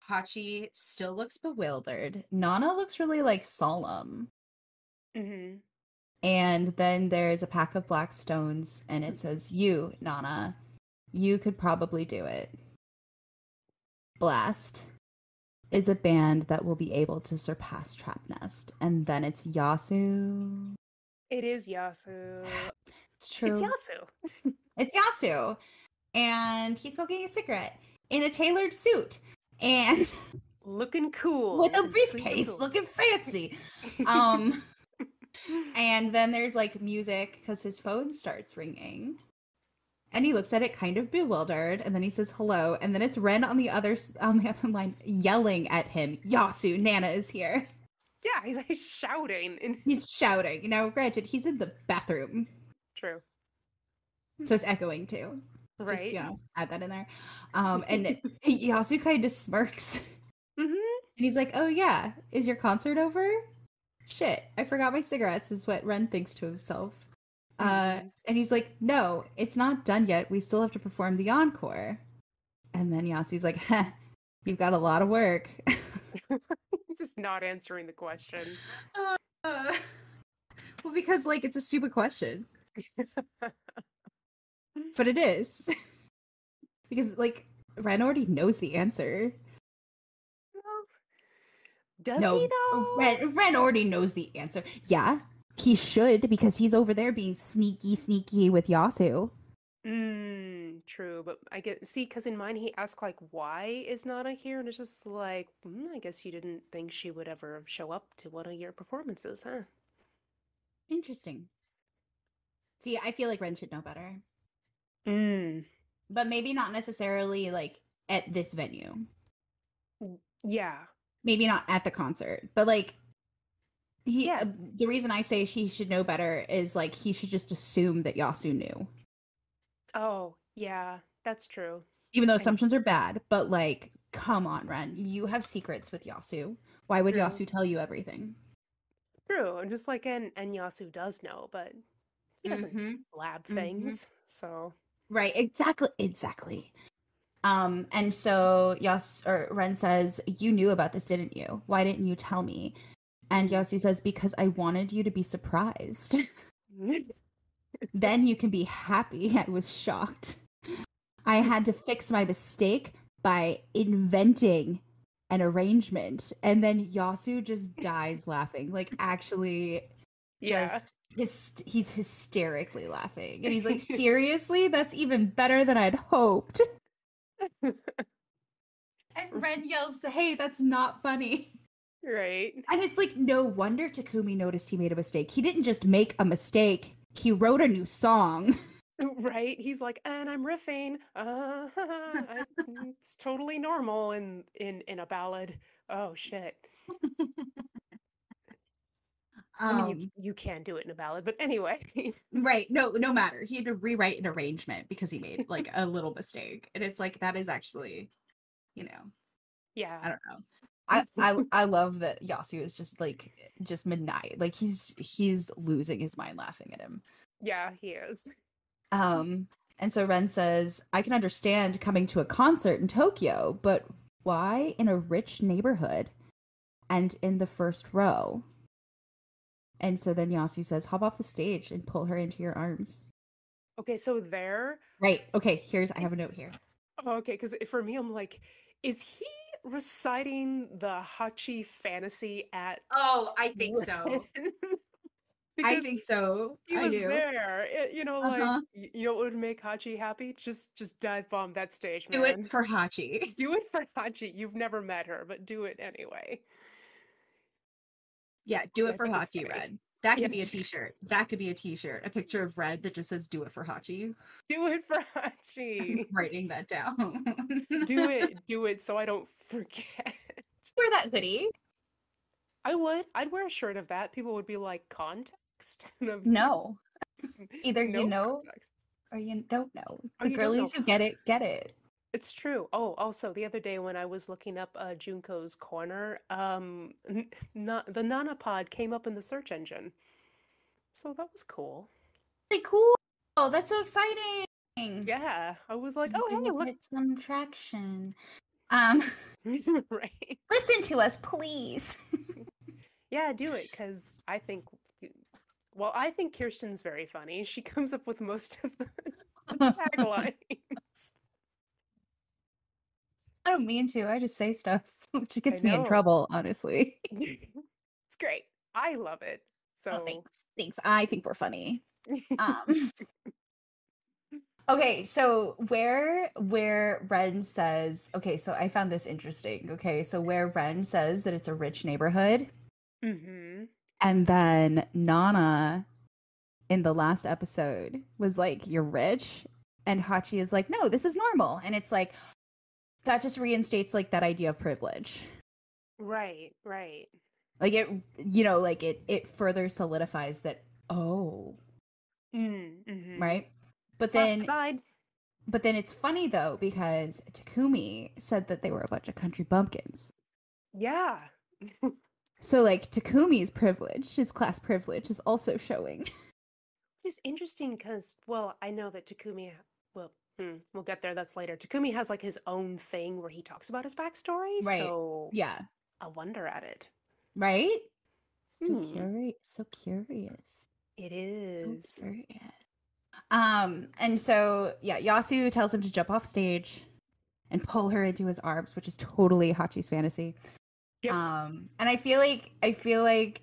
Speaker 2: Hachi still looks bewildered. Nana looks really like solemn.
Speaker 1: Mm-hmm.
Speaker 2: And then there's a pack of black stones, and it says, You, Nana, you could probably do it. Blast is a band that will be able to surpass Trapnest. And then it's Yasu.
Speaker 1: It is Yasu.
Speaker 2: It's true.
Speaker 1: It's Yasu.
Speaker 2: It's Yasu. And he's smoking a cigarette in a tailored suit and
Speaker 1: Looking cool.
Speaker 2: with a briefcase,
Speaker 1: cool.
Speaker 2: looking fancy. Um, and then there's like music because his phone starts ringing. And he looks at it kind of bewildered, and then he says hello, and then it's Ren on the other on the other line yelling at him, "Yasu, Nana is here."
Speaker 1: Yeah, he's like shouting. And
Speaker 2: He's shouting. Now, granted, he's in the bathroom,
Speaker 1: True.
Speaker 2: so it's echoing too. Just,
Speaker 1: Right.
Speaker 2: you know, add that in there. Um, and Yasu kind of smirks, and
Speaker 1: Mm-hmm.
Speaker 2: he's like, "Oh yeah, is your concert over?" Shit, I forgot my cigarettes. Is what Ren thinks to himself. Uh,
Speaker 1: Mhm.
Speaker 2: and he's like, "No, it's not done yet. We still have to perform the encore." And then Yasu's like, "Heh, you've got a lot of work."
Speaker 1: Just not answering the question.
Speaker 2: Uh, well, because like it's a stupid question, but it is because like Ren already knows the answer.
Speaker 1: Well, Does
Speaker 2: no,
Speaker 1: he though?
Speaker 2: Ren, Ren already knows the answer. Yeah, he should because he's over there being sneaky, sneaky with Yasu.
Speaker 1: Mm, true, but I get see because in mine he asked like, "Why is Nana here?" And it's just like, mm, I guess you didn't think she would ever show up to one of your performances, huh?
Speaker 2: Interesting. See, I feel like Ren should know better,
Speaker 1: Mm,
Speaker 2: but maybe not necessarily like at this venue.
Speaker 1: yeah,
Speaker 2: Maybe not at the concert, but like he.
Speaker 1: Yeah.
Speaker 2: uh, the reason I say he should know better is like he should just assume that Yasu knew,
Speaker 1: oh yeah, that's true.
Speaker 2: even though assumptions are bad. But like, come on, Ren, you have secrets with Yasu. Why would
Speaker 1: True.
Speaker 2: Yasu tell you everything?
Speaker 1: True, and just like and and Yasu does know, but he doesn't
Speaker 2: Mhm.
Speaker 1: blab
Speaker 2: Mhm.
Speaker 1: things, so
Speaker 2: Right, exactly, exactly. Um, and so Yas or Ren says, "You knew about this, didn't you? Why didn't you tell me?" And Yasu says, "Because I wanted you to be surprised. then you can be happy." I was shocked. I had to fix my mistake by inventing an arrangement, and then Yasu just dies laughing. Like, actually,
Speaker 1: yeah.
Speaker 2: just he's hysterically laughing. And he's like seriously? That's even better than i'd hoped. And ren yells hey that's not funny.
Speaker 1: Right.
Speaker 2: and it's like no wonder takumi noticed he made a mistake. He didn't just make a mistake. He wrote a new song
Speaker 1: Right. He's like, and I'm riffing. Uh, I, it's totally normal in in in a ballad. Oh shit. I mean,
Speaker 2: um,
Speaker 1: you you can do it in a ballad, but anyway.
Speaker 2: right no no matter he had to rewrite an arrangement because he made like a little mistake and it's like that is actually you know
Speaker 1: yeah.
Speaker 2: I don't know. I, I I love that Yasu is just like just midnight. Like he's he's losing his mind laughing at him.
Speaker 1: Yeah, he is.
Speaker 2: Um and so Ren says, I can understand coming to a concert in Tokyo, but why in a rich neighborhood and in the first row? And so then Yasu says, hop off the stage and pull her into your arms.
Speaker 1: Okay, so there.
Speaker 2: Right. Okay, here's I have a note here.
Speaker 1: oh, Okay, because for me, I'm like, is he reciting the Hachi fantasy at?
Speaker 2: Oh, I
Speaker 1: think
Speaker 2: I
Speaker 1: Because
Speaker 2: think so.
Speaker 1: he
Speaker 2: I
Speaker 1: was
Speaker 2: do.
Speaker 1: there. It- you know, like
Speaker 2: Uh-huh.
Speaker 1: y- you know what would make Hachi happy? Just just dive bomb that stage,
Speaker 2: Do it for Hachi.
Speaker 1: do it for Hachi. You've never met her, but do it anyway.
Speaker 2: Yeah, do
Speaker 1: I
Speaker 2: it for Hachi. Red. That could be a t-shirt. That could be a t-shirt. A picture of Red that just says "Do it for Hachi."
Speaker 1: Do it for
Speaker 2: I'm
Speaker 1: Hachi.
Speaker 2: writing that down.
Speaker 1: do it, do it, so I don't forget.
Speaker 2: wear that hoodie.
Speaker 1: I would. I'd wear a shirt of that. People would be like, context? Of,
Speaker 2: No. Either you know
Speaker 1: context.
Speaker 2: or you don't know. The
Speaker 1: you don't know.
Speaker 2: girlies who get it, get it.
Speaker 1: It's true. Oh, also the other day when I was looking up uh, Junko's corner, um, n- na- the Nana Pod came up in the search engine, so that was cool.
Speaker 2: Really cool. Oh, that's so exciting.
Speaker 1: Yeah, I was like, oh hey, look,
Speaker 2: get some traction. Um,
Speaker 1: right?
Speaker 2: listen to us, please.
Speaker 1: Yeah, do it because I think, well, I think Kirsten's very funny. She comes up with most of the taglines.
Speaker 2: I don't mean to. I just say stuff, which gets me in trouble, honestly.
Speaker 1: it's great. I love it. So
Speaker 2: Oh, thanks. Thanks. I think we're funny. Um, okay, so where where Ren says, okay, so I found this interesting. Okay, so where Ren says that it's a rich neighborhood,
Speaker 1: hmm
Speaker 2: and then Nana in the last episode was like, "You're rich," and Hachi is like, "No, this is normal," and it's like that just reinstates like that idea of privilege.
Speaker 1: right, right.
Speaker 2: Like it, you know, like it it further solidifies that. Oh,
Speaker 1: Mm, mhm.
Speaker 2: right. But then. But then it's funny though because Takumi said that they were a bunch of country bumpkins.
Speaker 1: Yeah.
Speaker 2: So like Takumi's privilege, his class privilege, is also showing.
Speaker 1: It's interesting because, well, I know that Takumi, well, hmm, we'll get there. That's later. Takumi has like his own thing where he talks about his backstory.
Speaker 2: Right.
Speaker 1: So
Speaker 2: Yeah.
Speaker 1: I wonder at it.
Speaker 2: Right? So
Speaker 1: Hmm,
Speaker 2: curious. So curious.
Speaker 1: It
Speaker 2: So curious. Um, and so yeah, Yasu tells him to jump off stage and pull her into his arms, which is totally Hachi's fantasy.
Speaker 1: Yep.
Speaker 2: Um, and I feel like I feel like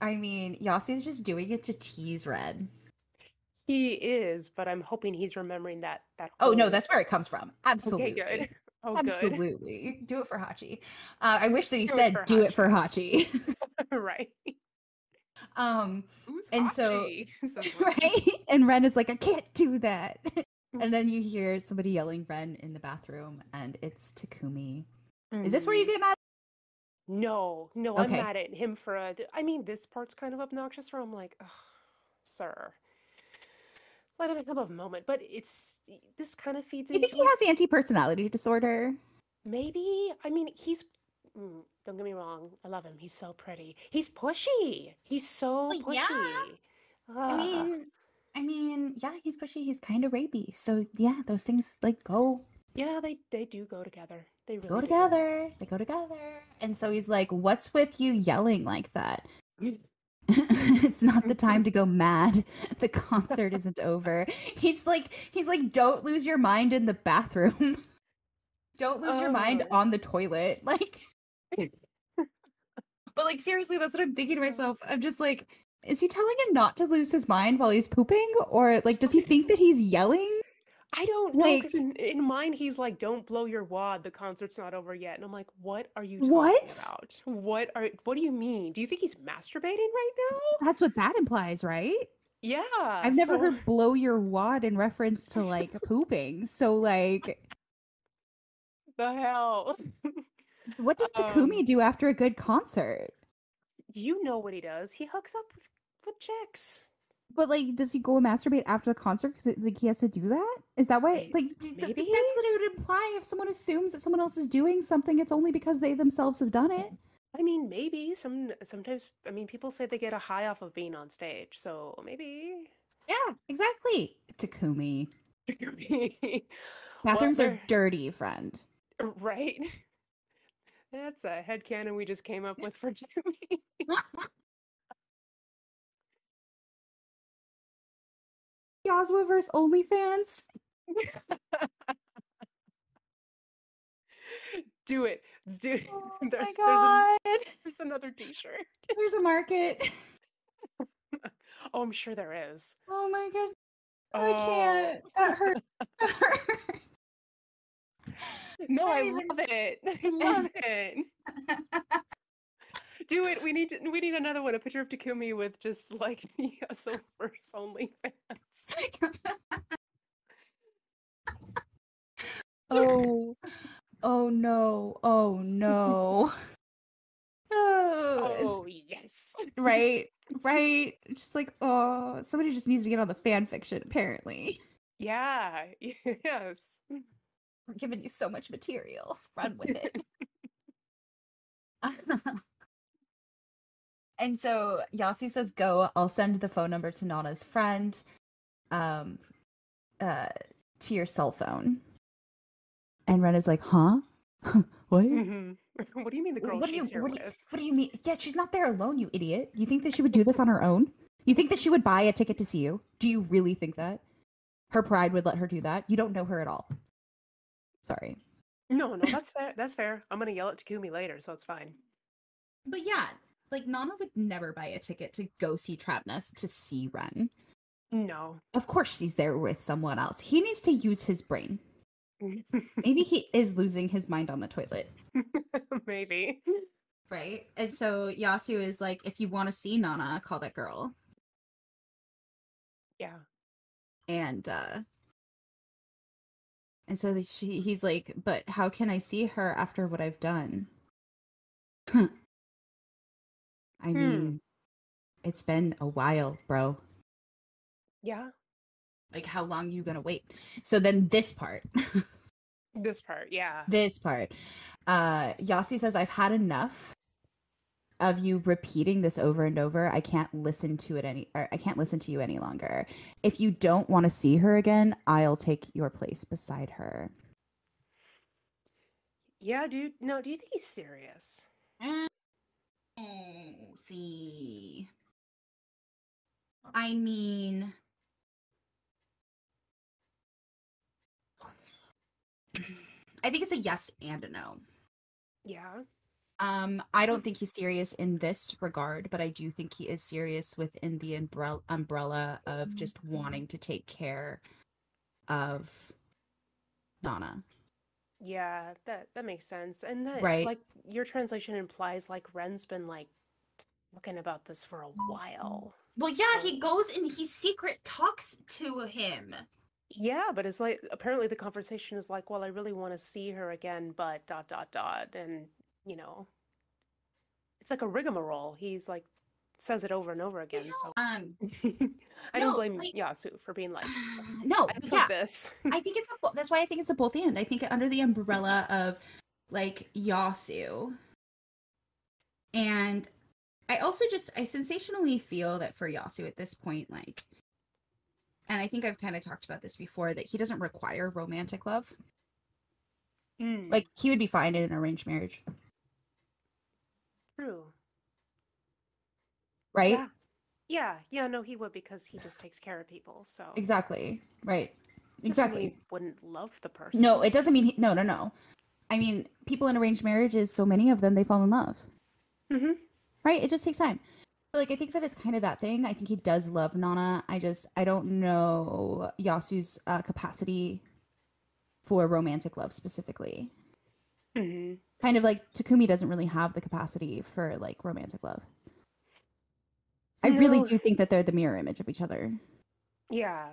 Speaker 2: I mean Yasu's just doing it to tease Red.
Speaker 1: He is, but I'm hoping he's remembering that. That.
Speaker 2: Oh no, that's where it comes from. Absolutely.
Speaker 1: Okay, good. Oh, good.
Speaker 2: Absolutely. Do it for Hachi. Uh, I wish that he
Speaker 1: Do
Speaker 2: said
Speaker 1: for
Speaker 2: do it for Hachi.
Speaker 1: right.
Speaker 2: um,
Speaker 1: Who's
Speaker 2: And so-
Speaker 1: Hachi? Ren.
Speaker 2: right? And Ren is like, I can't do that. and then you hear somebody yelling Ren in the bathroom, and it's Takumi. Is this where you
Speaker 1: Mm.
Speaker 2: get mad?
Speaker 1: No, no, I'm
Speaker 2: Okay.
Speaker 1: mad at him for a. I mean, this part's kind of obnoxious. Where I'm like, Ugh, sir, let him have a moment. But it's this kind of feeds
Speaker 2: Do you think
Speaker 1: into
Speaker 2: he has anti personality disorder?
Speaker 1: maybe. I mean, he's. mm, don't get me wrong. I love him. He's so pretty. He's pushy. He's so
Speaker 2: Well,
Speaker 1: pushy.
Speaker 2: yeah. I
Speaker 1: Ugh.
Speaker 2: mean, I mean, yeah, he's pushy. He's kind of rapey. So yeah, those things like go
Speaker 1: yeah, they they do go together. They really
Speaker 2: go
Speaker 1: do.
Speaker 2: together. They go together. And so he's like, "What's with you yelling like that?" it's not the time to go mad. The concert isn't over. He's like, he's like, don't lose your mind in the bathroom. don't lose your mind
Speaker 1: Oh.
Speaker 2: on the toilet. Like, but like seriously, that's what I'm thinking to myself. I'm just like, is he telling him not to lose his mind while he's pooping, or like, does he think that he's yelling?
Speaker 1: I don't know
Speaker 2: Like-
Speaker 1: because in, in mine he's like, "Don't blow your wad. The concert's not over yet." And I'm like, "What are you talking
Speaker 2: What?
Speaker 1: about? What are? What do you mean? Do you think he's masturbating right now?"
Speaker 2: That's what that implies, right?
Speaker 1: Yeah,
Speaker 2: I've never
Speaker 1: so-
Speaker 2: heard blow your wad in reference to like pooping. So like
Speaker 1: the hell.
Speaker 2: what does Takumi
Speaker 1: Um,
Speaker 2: do after a good concert?
Speaker 1: you know what he does? He hooks up with, with chicks.
Speaker 2: But like, does he go and masturbate after the concert? Because like he has to do that. Is that why? Like, th- th-
Speaker 1: maybe?
Speaker 2: that's what it would imply. If someone assumes that someone else is doing something, it's only because they themselves have done it.
Speaker 1: I mean, maybe some sometimes. I mean, people say they get a high off of being on stage, so maybe.
Speaker 2: Yeah, exactly. Takumi.
Speaker 1: Well,
Speaker 2: Bathrooms are
Speaker 1: they're-
Speaker 2: dirty, friend.
Speaker 1: right. That's a headcanon we just came up with for Jimmy.
Speaker 2: Yazawaverse OnlyFans.
Speaker 1: do it. Let's do it.
Speaker 2: Oh
Speaker 1: There-
Speaker 2: my
Speaker 1: there's,
Speaker 2: god.
Speaker 1: there's another T-shirt.
Speaker 2: There's a market.
Speaker 1: Oh, I'm sure there is.
Speaker 2: Oh my god. I
Speaker 1: Oh.
Speaker 2: can't. That hurt. That hurt.
Speaker 1: No,
Speaker 2: I
Speaker 1: I,
Speaker 2: even-
Speaker 1: love it. I love it. Do it. We need to, we need another one. A picture of Takumi with just like the Yasuo verse only fans.
Speaker 2: oh oh no, oh no. oh,
Speaker 1: Oh yes.
Speaker 2: right, right. Just like, oh, somebody just needs to get on the fan fiction, apparently.
Speaker 1: Yeah. Yes.
Speaker 2: We're giving you so much material. Run with it. And so Yasu says, Go, I'll send the phone number to Nana's friend. Um uh to your cell phone. And Ren is like, huh? what?
Speaker 1: Mhm. What do you mean the girl
Speaker 2: What do you-
Speaker 1: here
Speaker 2: what do
Speaker 1: with?
Speaker 2: What do you mean? Yeah, she's not there alone, you idiot. You think that she would do this on her own? You think that she would buy a ticket to see you? Do you really think that? Her pride would let her do that? You don't know her at all. Sorry.
Speaker 1: No, no, that's fair. That's fair. I'm gonna yell at Takumi later, so it's fine.
Speaker 2: But yeah, like Nana would never buy a ticket to go see Trapnest to see Ren.
Speaker 1: No.
Speaker 2: Of course she's there with someone else. He needs to use his brain. Maybe he is losing his mind on the toilet.
Speaker 1: Maybe.
Speaker 2: Right? And so Yasu is like, if you want to see Nana, call that girl.
Speaker 1: Yeah.
Speaker 2: And uh and so she he's like, but how can I see her after what I've done? I
Speaker 1: Hmm.
Speaker 2: mean, it's been a while, bro.
Speaker 1: Yeah.
Speaker 2: Like, how long you gonna wait? So then this part,
Speaker 1: This part, yeah.
Speaker 2: this part, uh, Yasu says, I've had enough of you repeating this over and over. I can't listen to it any, or I can't listen to you any longer. If you don't want to see her again, I'll take your place beside her.
Speaker 1: Yeah, dude. No, do you think he's serious?
Speaker 2: See. I mean, I think it's a yes and a no.
Speaker 1: Yeah.
Speaker 2: Um, I don't think he's serious in this regard, but I do think he is serious within the umbrella umbrella of just wanting to take care of Nana.
Speaker 1: Yeah, that that makes sense. And that
Speaker 2: Right.
Speaker 1: like your translation implies like Ren's been like talking about this for a while.
Speaker 2: Well, yeah,
Speaker 1: So-
Speaker 2: he goes and he secret talks to him.
Speaker 1: Yeah, but it's like apparently the conversation is like, well, I really want to see her again, but dot dot dot, and you know, it's like a rigmarole. He's like says it over and over again. So
Speaker 2: Um,
Speaker 1: I don't blame
Speaker 2: like-
Speaker 1: Yasu for being like,
Speaker 2: no,
Speaker 1: I don't
Speaker 2: yeah,
Speaker 1: like this.
Speaker 2: I think it's a that's why I think it's a both and. I think under the umbrella of like Yasu. And I also just I sensationally feel that for Yasu at this point, like and I think I've kind of talked about this before, that he doesn't require romantic love.
Speaker 1: Mm,
Speaker 2: Like he would be fine in an arranged marriage.
Speaker 1: true.
Speaker 2: Right?
Speaker 1: Yeah. Yeah, yeah, no, he would because he just takes care of people. So
Speaker 2: Exactly. Right. Exactly.
Speaker 1: he wouldn't love the person.
Speaker 2: No, it doesn't mean he, no, no, no. I mean, people in arranged marriages, so many of them they fall in love.
Speaker 1: hmm
Speaker 2: right? It just takes time. But, like I think that it's kind of that thing. I think he does love Nana. I just I don't know Yasu's uh, capacity for romantic love specifically.
Speaker 1: hmm
Speaker 2: Kind of like Takumi doesn't really have the capacity for like romantic love. I really do think that they're the mirror image of each other.
Speaker 1: Yeah,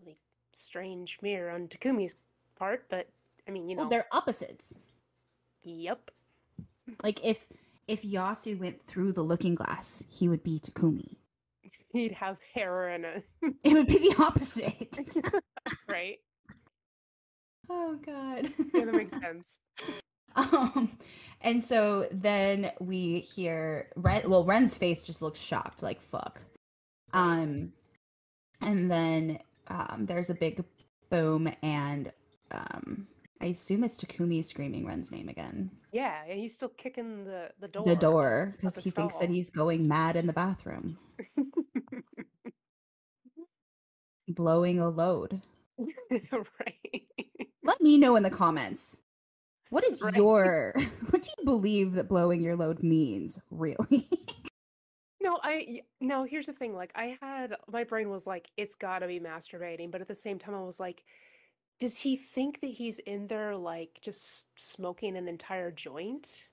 Speaker 1: really strange mirror on Takumi's part, but I mean, you know,
Speaker 2: Well, they're opposites.
Speaker 1: yep.
Speaker 2: Like if if Yasu went through the looking glass, he would be Takumi.
Speaker 1: He'd have hair and a
Speaker 2: It would be the opposite.
Speaker 1: right.
Speaker 2: oh god.
Speaker 1: Yeah, that makes sense.
Speaker 2: Um, and so then we hear Ren. Well, Ren's face just looks shocked, like fuck. Um, and then um, there's a big boom, and um, I assume it's Takumi screaming Ren's name again.
Speaker 1: Yeah, and he's still kicking the the door.
Speaker 2: The door, because he thinks that he's going mad in the bathroom, blowing a load.
Speaker 1: right.
Speaker 2: Let me know in the comments. What is
Speaker 1: Right.
Speaker 2: your? What do you believe that blowing your load means, really?
Speaker 1: No, I no, here's the thing. Like I had my brain was like, it's gotta be masturbating, but at the same time I was like, does he think that he's in there like just smoking an entire joint?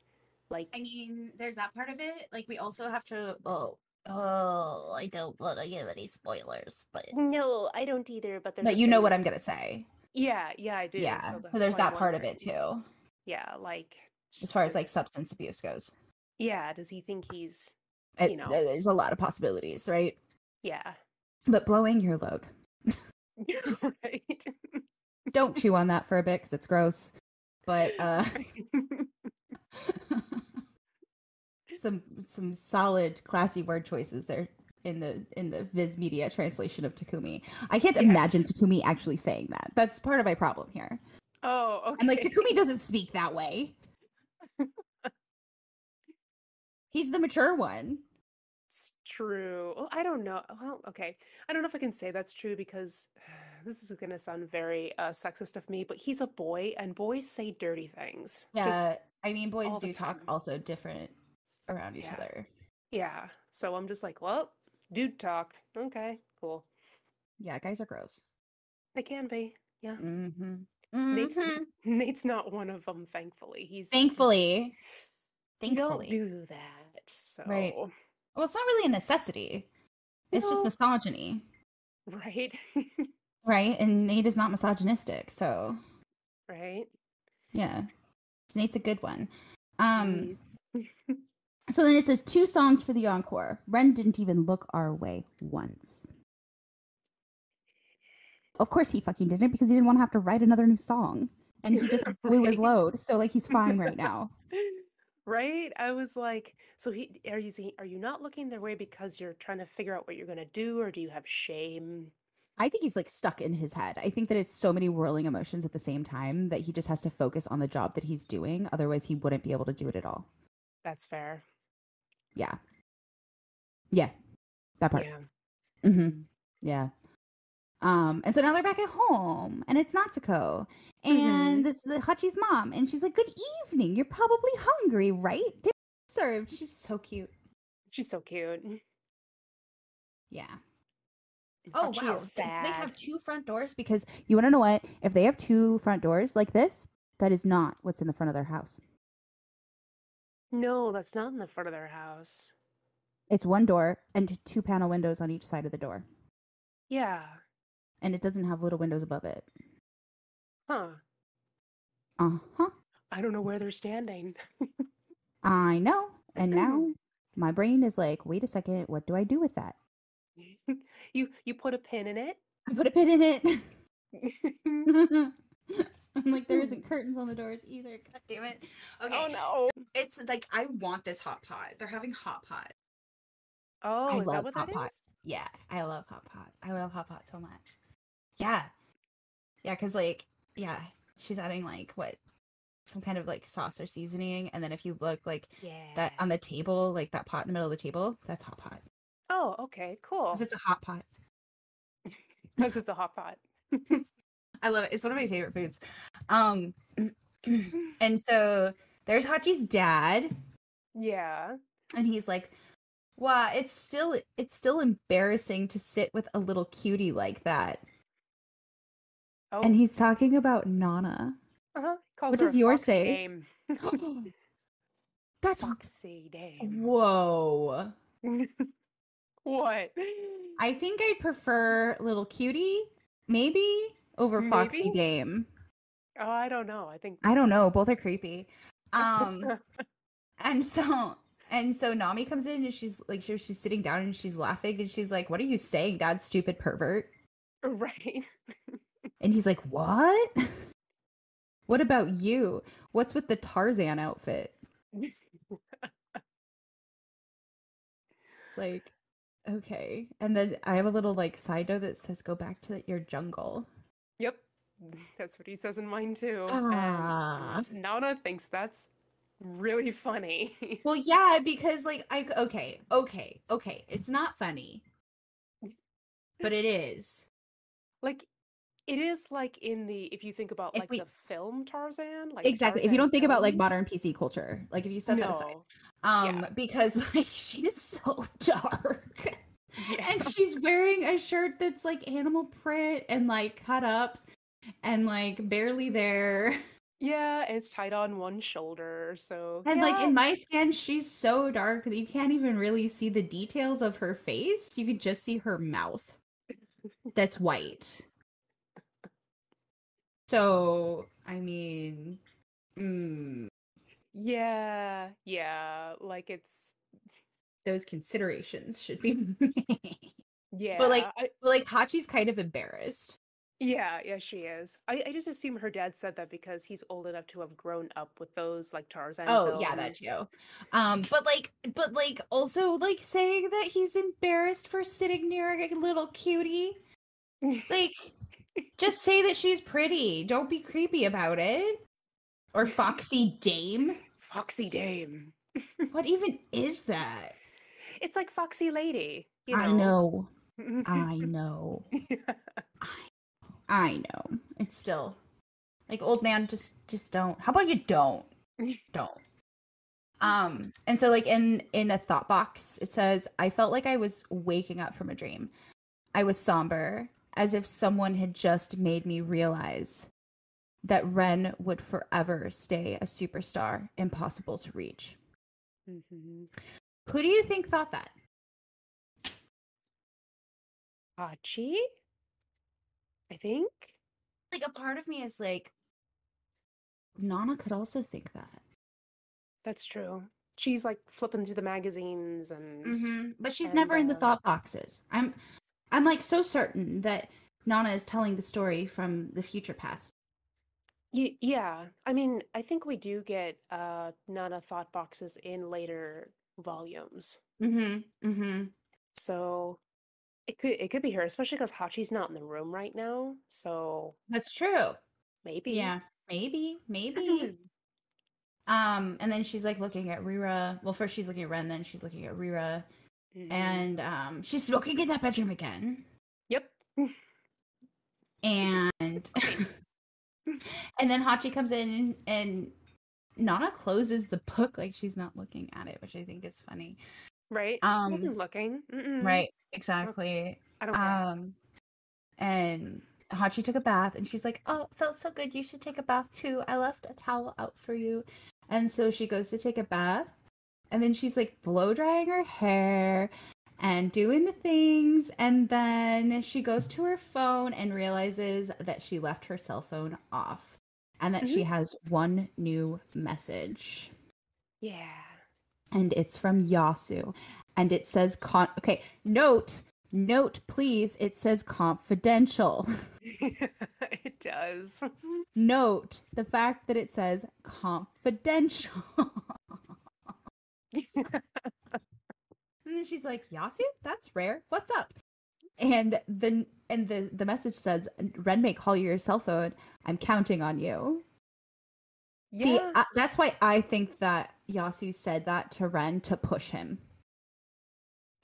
Speaker 1: Like
Speaker 2: I mean, there's that part of it. Like, we also have to. Oh, oh, I don't want to give any spoilers, but
Speaker 1: no, I don't either, but there's
Speaker 2: but you know what I'm gonna say.
Speaker 1: Yeah, yeah, I do.
Speaker 2: Yeah, so,
Speaker 1: that's
Speaker 2: there's that part of it too.
Speaker 1: Yeah, like
Speaker 2: as far as like substance abuse goes.
Speaker 1: yeah, does he think he's
Speaker 2: It-
Speaker 1: You know.
Speaker 2: there's a lot of possibilities, right?
Speaker 1: yeah.
Speaker 2: But blowing your load.
Speaker 1: right.
Speaker 2: Don't chew on that for a bit because it's gross. But uh some some solid classy word choices there in the in the Viz Media translation of Takumi. I can't imagine
Speaker 1: Yes.
Speaker 2: Takumi actually saying that. That's part of my problem here.
Speaker 1: oh, okay.
Speaker 2: And like Takumi doesn't speak that way. He's the mature one.
Speaker 1: It's true. Well, I don't know. Well, okay. I don't know if I can say that's true because this is going to sound very uh, sexist of me, but he's a boy and boys say dirty things.
Speaker 2: Yeah,
Speaker 1: Just-
Speaker 2: I mean boys do talk also different around each
Speaker 1: Yeah.
Speaker 2: other.
Speaker 1: yeah. So I'm just like, well, dude talk. Okay, cool.
Speaker 2: Yeah, guys are gross.
Speaker 1: They can be. Yeah.
Speaker 2: Mm-hmm.
Speaker 1: Nate's, Nate's not one of them, thankfully. He's
Speaker 2: Thankfully,
Speaker 1: you don't
Speaker 2: thankfully.
Speaker 1: do that. So
Speaker 2: Right. Well, it's not really a necessity. It's just misogyny,
Speaker 1: right.
Speaker 2: right? And Nate is not misogynistic, so
Speaker 1: right.
Speaker 2: yeah, Nate's a good one. Um, so then it says two songs for the encore. Ren didn't even look our way once. Of course, he fucking didn't because he didn't want to have to write another new song, and he just blew his load. So like he's fine right now.
Speaker 1: right i was like so he are you are you not looking their way because you're trying to figure out what you're going to do or do you have shame
Speaker 2: I think he's like stuck in his head. I think that it's so many whirling emotions at the same time that he just has to focus on the job that he's doing. Otherwise, he wouldn't be able to do it at all.
Speaker 1: that's fair
Speaker 2: Yeah. Yeah. That part.
Speaker 1: yeah
Speaker 2: Mm-hmm. Yeah. Um, and so now they're back at home, and it's Natsuko, and it's the Hachi's mom, and she's like, "Good evening. You're probably hungry, right? Dinner served." She's so cute.
Speaker 1: she's so cute
Speaker 2: Yeah.
Speaker 1: Oh,
Speaker 2: wow.
Speaker 1: is
Speaker 2: They- They have two front doors because you want to know what? If they have two front doors like this, that is not what's in the front of their house.
Speaker 1: no that's not in the front of their house
Speaker 2: It's one door and two panel windows on each side of the door,
Speaker 1: yeah
Speaker 2: and it doesn't have little windows above it.
Speaker 1: huh
Speaker 2: Uh huh.
Speaker 1: i don't know where they're standing
Speaker 2: I know. And now my brain is like, wait a second, what do I do with that?
Speaker 1: you you put a pin in it
Speaker 2: I put a pin in it. I'm like, there isn't curtains on the doors either. God damn it. Okay.
Speaker 1: oh no
Speaker 2: It's like I want this hot pot. They're having hot pot.
Speaker 1: oh is
Speaker 2: love
Speaker 1: that what
Speaker 2: hot
Speaker 1: that
Speaker 2: pot.
Speaker 1: is
Speaker 2: Yeah, I love hot pot. I love hot pot so much. Yeah. Yeah, because like, yeah, she's adding like what some kind of like sauce or seasoning, and then if you look like
Speaker 1: yeah
Speaker 2: that on the table, like that pot in the middle of the table, that's hot pot.
Speaker 1: Oh okay cool
Speaker 2: 'Cause it's a hot pot.
Speaker 1: because it's a hot pot
Speaker 2: I love it. It's one of my favorite foods. Um, and so there's Hachi's dad,
Speaker 1: yeah
Speaker 2: and he's like, "Wow, it's still it's still embarrassing to sit with a little cutie like that."
Speaker 1: oh
Speaker 2: And he's talking about Nana.
Speaker 1: uh-huh.
Speaker 2: What does yours say? That's
Speaker 1: foxy dame
Speaker 2: whoa.
Speaker 1: what
Speaker 2: I think I'd prefer little cutie, maybe over Foxy
Speaker 1: Maybe?
Speaker 2: Dame.
Speaker 1: oh i don't know i think
Speaker 2: I don't know. Both are creepy. Um, and so and so Nami comes in and she's like she, she's sitting down and she's laughing and she's like, "What are you saying, Dad? Stupid pervert."
Speaker 1: right
Speaker 2: And he's like, "What? what about you? What's with the Tarzan outfit?" It's like, okay. And then I have a little like side note that says, "Go back to your jungle."
Speaker 1: yep that's what he says in mine too
Speaker 2: Ah.
Speaker 1: and nana thinks that's really funny
Speaker 2: Well, yeah, because like I okay, okay, okay. It's not funny, but it is.
Speaker 1: like it is like in the if you think about
Speaker 2: If
Speaker 1: like
Speaker 2: we-
Speaker 1: the film tarzan like
Speaker 2: Exactly. If you don't think about like modern PC culture, like if you set that aside, um,
Speaker 1: yeah.
Speaker 2: because like she is so dark.
Speaker 1: yeah
Speaker 2: and she's wearing a shirt that's like animal print and like cut up and like barely there.
Speaker 1: yeah it's tied on one shoulder so
Speaker 2: And like in my scan, she's so dark that you can't even really see the details of her face. You could just see her mouth that's white. So, I mean, mm,
Speaker 1: Yeah, yeah, like it's
Speaker 2: those considerations should be made.
Speaker 1: yeah.
Speaker 2: But, like,
Speaker 1: I,
Speaker 2: But like Hachi's kind of embarrassed.
Speaker 1: yeah, yeah, she is. I, I just assume her dad said that because he's old enough to have grown up with those like Tarzan
Speaker 2: Oh yeah, that too. Um, but like, but like, also like saying that he's embarrassed for sitting near a little cutie. Like, just say that she's pretty. Don't be creepy about it. Or foxy dame.
Speaker 1: Foxy Dame.
Speaker 2: What even is that?
Speaker 1: It's like Foxy Lady. You
Speaker 2: I
Speaker 1: know.
Speaker 2: know. I know. I know. It's still like old man. Just, just don't. How about you don't? don't. Um, and so like in in a thought box, it says, "I felt like I was waking up from a dream. I was somber, as if someone had just made me realize that Ren would forever stay a superstar, impossible to reach."
Speaker 1: Mhm.
Speaker 2: Who do you think thought that?
Speaker 1: Hachi? I think.
Speaker 2: Like a part of me is like, Nana could also think that.
Speaker 1: That's true. She's like flipping through the magazines and
Speaker 2: Mm-hmm. But she's
Speaker 1: And,
Speaker 2: never in the
Speaker 1: uh,
Speaker 2: thought boxes. I'm I'm like so certain that Nana is telling the story from the future past.
Speaker 1: Ye- yeah. I mean, I think we do get uh Nana thought boxes in later volumes.
Speaker 2: Mm-hmm. Mm-hmm.
Speaker 1: So it could it could be her, especially because Hachi's not in the room right now. So
Speaker 2: That's true.
Speaker 1: maybe.
Speaker 2: Yeah. Maybe. Maybe. um, and then she's like looking at Reira. Well, first she's looking at Ren, then she's looking at Reira.
Speaker 1: Mhm.
Speaker 2: And um she's smoking in that bedroom again.
Speaker 1: Yep.
Speaker 2: And and then Hachi comes in and Nana closes the book like she's not looking at it, which I think is funny.
Speaker 1: Right. I
Speaker 2: Um,
Speaker 1: wasn't looking. Mm-mm.
Speaker 2: Right, exactly.
Speaker 1: I don't care.
Speaker 2: Um, and Hachi took a bath, and she's like, "Oh, it felt so good. You should take a bath too. I left a towel out for you." And so she goes to take a bath, and then she's like blow drying her hair and doing the things, and then she goes to her phone and realizes that she left her cell phone off, and that she mm-hmm. has one new message
Speaker 1: yeah.
Speaker 2: and it's from Yasu. And it says con okay, note, note please, it says confidential.
Speaker 1: it does.
Speaker 2: note the fact that it says confidential. and then she's like, Yasu, that's rare. What's up? And the and the the message says, Ren may call your cell phone. I'm counting on you. See. I, that's why I think that Yasu said that to Ren to push him.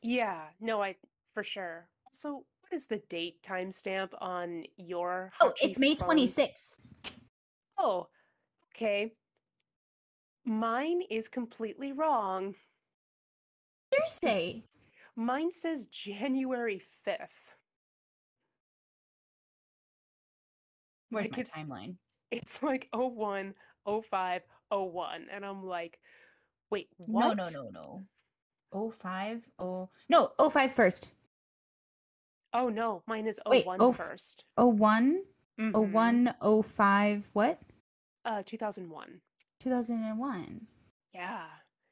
Speaker 1: Yeah, no, I for sure. So, what is the date timestamp on your?
Speaker 2: Oh, it's May
Speaker 1: phone?
Speaker 2: 26th.
Speaker 1: Oh, okay. Mine is completely wrong.
Speaker 2: Thursday.
Speaker 1: Mine says January fifth.
Speaker 2: Where's
Speaker 1: Like
Speaker 2: my
Speaker 1: it's-
Speaker 2: timeline?
Speaker 1: It's like 01, 05, 01, and I'm like, wait,
Speaker 2: No,
Speaker 1: what?
Speaker 2: no, no, no. Oh five, oh no, oh five first.
Speaker 1: Oh no, mine is
Speaker 2: Wait,
Speaker 1: 01
Speaker 2: oh f-
Speaker 1: first.
Speaker 2: Oh one, oh
Speaker 1: Mhm.
Speaker 2: one, oh five. What?
Speaker 1: Uh, 2001.
Speaker 2: Two thousand and one.
Speaker 1: Yeah,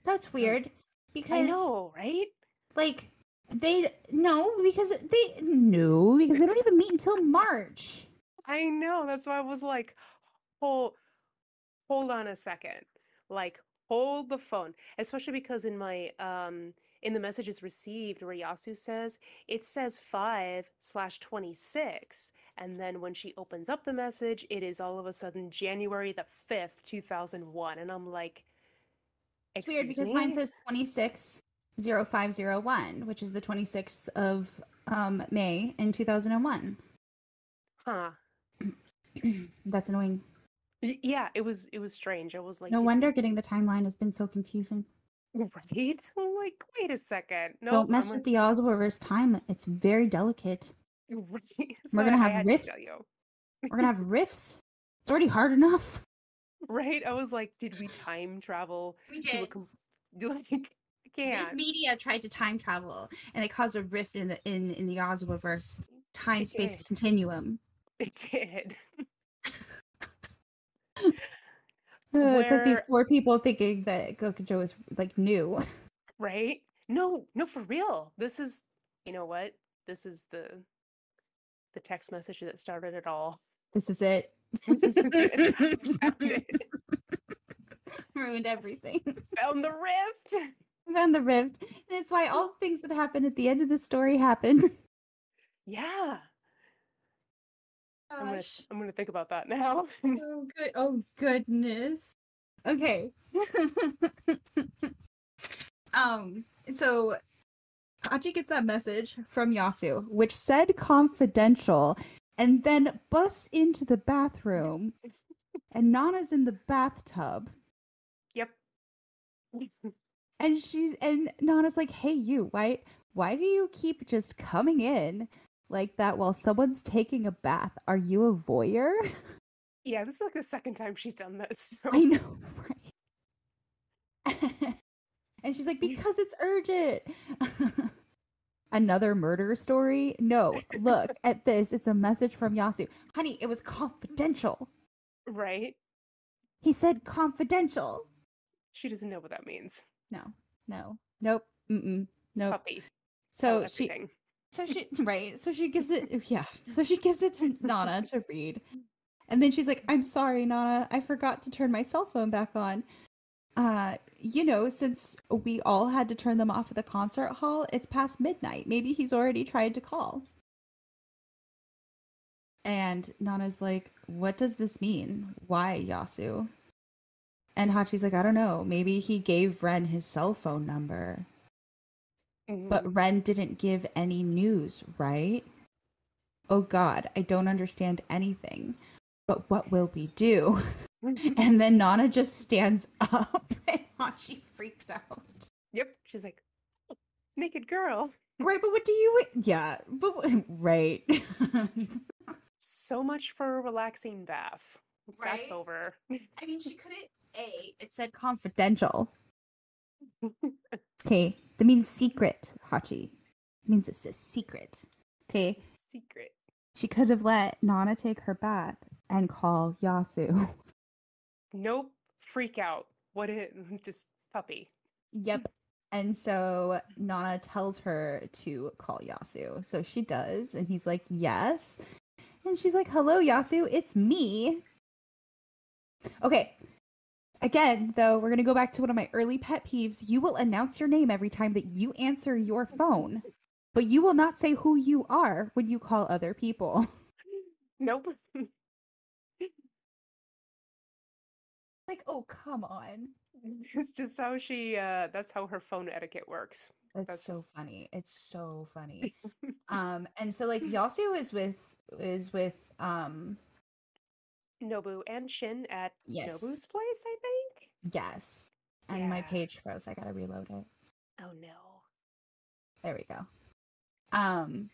Speaker 2: That's weird because
Speaker 1: I know, right?
Speaker 2: like they no because they no because they don't even meet until March.
Speaker 1: I know. That's why I was like, hold, hold on a second. Like, hold the phone. Especially because in my um in the messages received where Yasu says it says five slash twenty six, and then when she opens up the message, it is all of a sudden January the fifth, two thousand one, and I'm like,
Speaker 2: It's weird because mine
Speaker 1: me?
Speaker 2: says twenty six zero five zero one, which is the twenty sixth of um May in two thousand and one.
Speaker 1: huh?
Speaker 2: That's annoying.
Speaker 1: Yeah, it was it was strange. I was like,
Speaker 2: no wonder getting the timeline has been so confusing.
Speaker 1: Right? Like, wait a second. No,
Speaker 2: Don't mess with the Yazawaverse time. It's very delicate.
Speaker 1: Right?
Speaker 2: We're gonna have
Speaker 1: I had to
Speaker 2: rifts. We're gonna have rifts. It's already hard enough.
Speaker 1: Right? I was like, did we time travel
Speaker 2: We
Speaker 1: to a com- like I can't.
Speaker 2: media tried to time travel, and it caused a rift in the in in the Yazawaverse time space continuum.
Speaker 1: It did.
Speaker 2: Uh, it's like these
Speaker 1: Where-
Speaker 2: poor people thinking that Goku Gokinjo is like new.
Speaker 1: right? No, no, for real. This is, you know what? This is the the text message that started it all.
Speaker 2: This is it.
Speaker 1: This is it.
Speaker 2: Ruined everything.
Speaker 1: Found the rift.
Speaker 2: Found the rift. And it's why all the things that happen at the end of the story happened.
Speaker 1: Yeah, I'm gonna I'm gonna think about that now.
Speaker 2: Oh good. Oh goodness. Okay. um. So Hachi gets that message from Yasu, which said confidential, and then busts into the bathroom, and Nana's in the bathtub,
Speaker 1: yep.
Speaker 2: and she's and Nana's like, "Hey, you, why why do you keep just coming in like that while someone's taking a bath? Are you a voyeur?"
Speaker 1: Yeah, this is like the second time she's done this. so-
Speaker 2: I know, right? and she's like, because it's urgent. Another murder story? No, look at this. It's a message from Yasu. Honey, it was confidential.
Speaker 1: Right?
Speaker 2: He said confidential.
Speaker 1: She doesn't know what that means.
Speaker 2: No, no, nope, mm-mm, nope.
Speaker 1: Puppy.
Speaker 2: So she. So she, right? So she gives it, yeah. So she gives it to Nana to read, and then she's like, "I'm sorry, Nana. I forgot to turn my cell phone back on. Uh, you know, since we all had to turn them off at the concert hall, it's past midnight. Maybe he's already tried to call." And Nana's like, "What does this mean? Why, Yasu?" And Hachi's like, "I don't know. Maybe he gave Ren his cell phone number."
Speaker 1: Mhm.
Speaker 2: But Ren didn't give any news, right? Oh god, I don't understand anything. But what will we do? And then Nana just stands up and she freaks out.
Speaker 1: yep. She's like, "Oh, naked girl.
Speaker 2: Right, but what do you Yeah, but right.
Speaker 1: So much for a relaxing bath. That's over.
Speaker 2: I mean, she couldn't A, it said confidential. Okay, that means secret, Hachi. It means it's a secret. Okay.
Speaker 1: Secret.
Speaker 2: She could have let Nana take her bath and call Yasu.
Speaker 1: Nope. Freak out. What it just puppy.
Speaker 2: Yep. And so Nana tells her to call Yasu. So she does. And he's like, yes. And she's like, hello, Yasu. It's me. Okay. Again, though, we're going to go back to one of my early pet peeves. You will announce your name every time that you answer your phone, but you will not say who you are when you call other people.
Speaker 1: Nope.
Speaker 2: Like, oh, come on.
Speaker 1: it's just how she uh that's how her phone etiquette works.
Speaker 2: It's
Speaker 1: That's
Speaker 2: so
Speaker 1: just-
Speaker 2: funny. It's so funny. um, and so like Yasu is with is with um
Speaker 1: Nobu and Shin at
Speaker 2: Yes.
Speaker 1: Nobu's place, I think.
Speaker 2: yes. And my page froze. I gotta reload it.
Speaker 1: Oh no.
Speaker 2: There we go. Um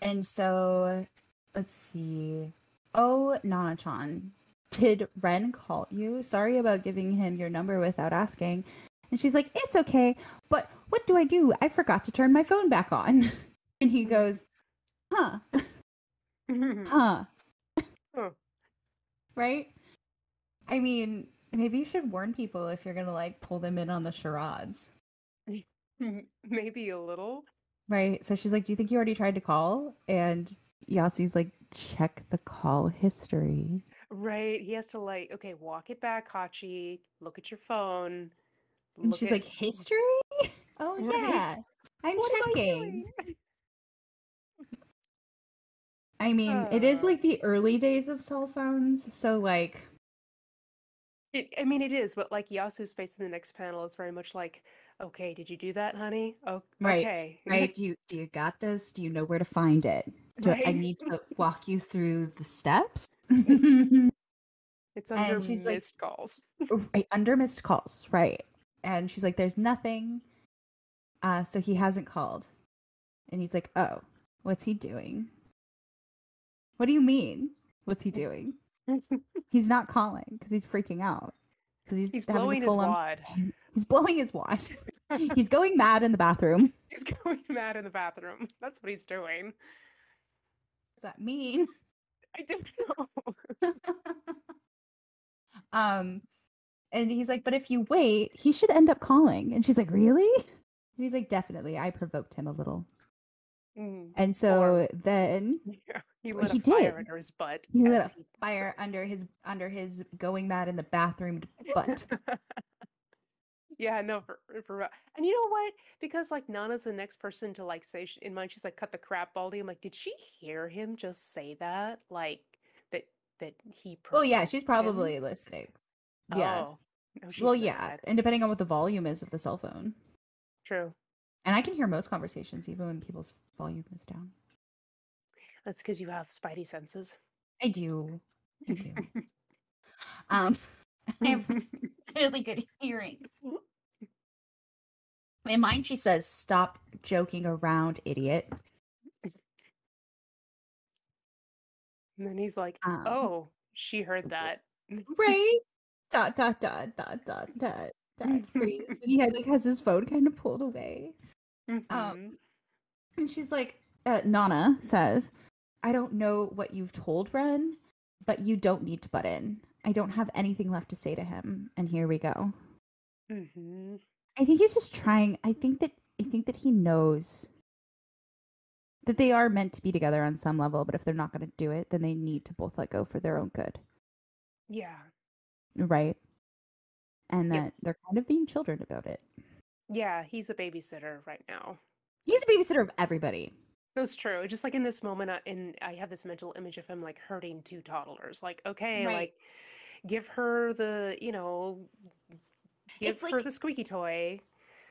Speaker 2: and so let's see. Oh Nana-chan, did Ren call you? Sorry about giving him your number without asking. And she's like, It's okay, but what do I do? I forgot to turn my phone back on. And he goes, Huh, Mm-hmm. huh.
Speaker 1: Huh.
Speaker 2: Right? I mean, maybe you should warn people if you're gonna like pull them in on the charades.
Speaker 1: Maybe a little.
Speaker 2: Right. So she's like, Do you think you already tried to call? And Yasu's like, Check the call history.
Speaker 1: Right. He has to like, okay, walk it back, Hachi. Look at your phone.
Speaker 2: And she's
Speaker 1: at-
Speaker 2: like, History? Oh,
Speaker 1: Right.
Speaker 2: yeah. I'm
Speaker 1: What
Speaker 2: checking. I, mean, it is
Speaker 1: Uh.
Speaker 2: like the early days of cell phones. So, like,
Speaker 1: It, I mean, it is, but like Yasu's face in the next panel is very much like, okay, did you do that, honey? Oh,
Speaker 2: Right,
Speaker 1: okay.
Speaker 2: right? Do you, do you got this? Do you know where to find it? Do I need to walk you through the steps?
Speaker 1: It's under
Speaker 2: And she's like-
Speaker 1: missed calls.
Speaker 2: right under missed calls right and she's like there's nothing uh so he hasn't called and he's like oh what's he doing what do you mean what's he doing he's not calling because he's freaking out because he's
Speaker 1: He's blowing his
Speaker 2: full-on
Speaker 1: wad.
Speaker 2: he's blowing his wad he's going mad in the bathroom
Speaker 1: He's going mad in the bathroom. That's what he's doing.
Speaker 2: does that mean
Speaker 1: I don't know.
Speaker 2: Um, and he's like, but if you wait, he should end up calling. And she's like, really? And he's like, definitely. I provoked him a little.
Speaker 1: Mm.
Speaker 2: And so then
Speaker 1: Yeah, he lit
Speaker 2: he
Speaker 1: a fire under his butt.
Speaker 2: he lit a
Speaker 1: he
Speaker 2: fire
Speaker 1: says.
Speaker 2: under his under his going mad in the bathroom butt.
Speaker 1: yeah, no, for for real. And you know what? Because like Nana's the next person to like say in mind, she's like cut the crap, Baldy. I'm like, did she hear him just say that? Like that that he.
Speaker 2: Oh yeah, she's
Speaker 1: provoked him?
Speaker 2: probably listening. Yeah.
Speaker 1: Oh. No,
Speaker 2: well, yeah,
Speaker 1: dead.
Speaker 2: and depending on what the volume is of the cell phone.
Speaker 1: True.
Speaker 2: And I can hear most conversations even when people's volume is down.
Speaker 1: That's because you have spidey senses.
Speaker 2: I do. I do. um I have really good hearing. In mine, she says, "Stop joking around, idiot."
Speaker 1: and then he's like,
Speaker 2: Um,
Speaker 1: "Oh, she heard that."
Speaker 2: right? Dot dot dot dot dot dot dot freeze. and he had like has his phone kind of pulled away.
Speaker 1: Mhm.
Speaker 2: Um, and she's like, uh, Nana says, "I don't know what you've told Ren, but you don't need to butt in. I don't have anything left to say to him." And here we go.
Speaker 1: Mhm.
Speaker 2: I think he's just trying. I think that I think that he knows that they are meant to be together on some level, but if they're not going to do it, then they need to both let go for their own good,
Speaker 1: Yeah.
Speaker 2: right? And
Speaker 1: Yep.
Speaker 2: that they're kind of being children about it.
Speaker 1: Yeah, he's a babysitter right now.
Speaker 2: He's a babysitter of everybody.
Speaker 1: That's true. Just like in this moment, I, in I have this mental image of him like hurting two toddlers. Like, okay,
Speaker 2: Right.
Speaker 1: like give her the, you know, give
Speaker 2: It's
Speaker 1: her
Speaker 2: like-
Speaker 1: the squeaky toy.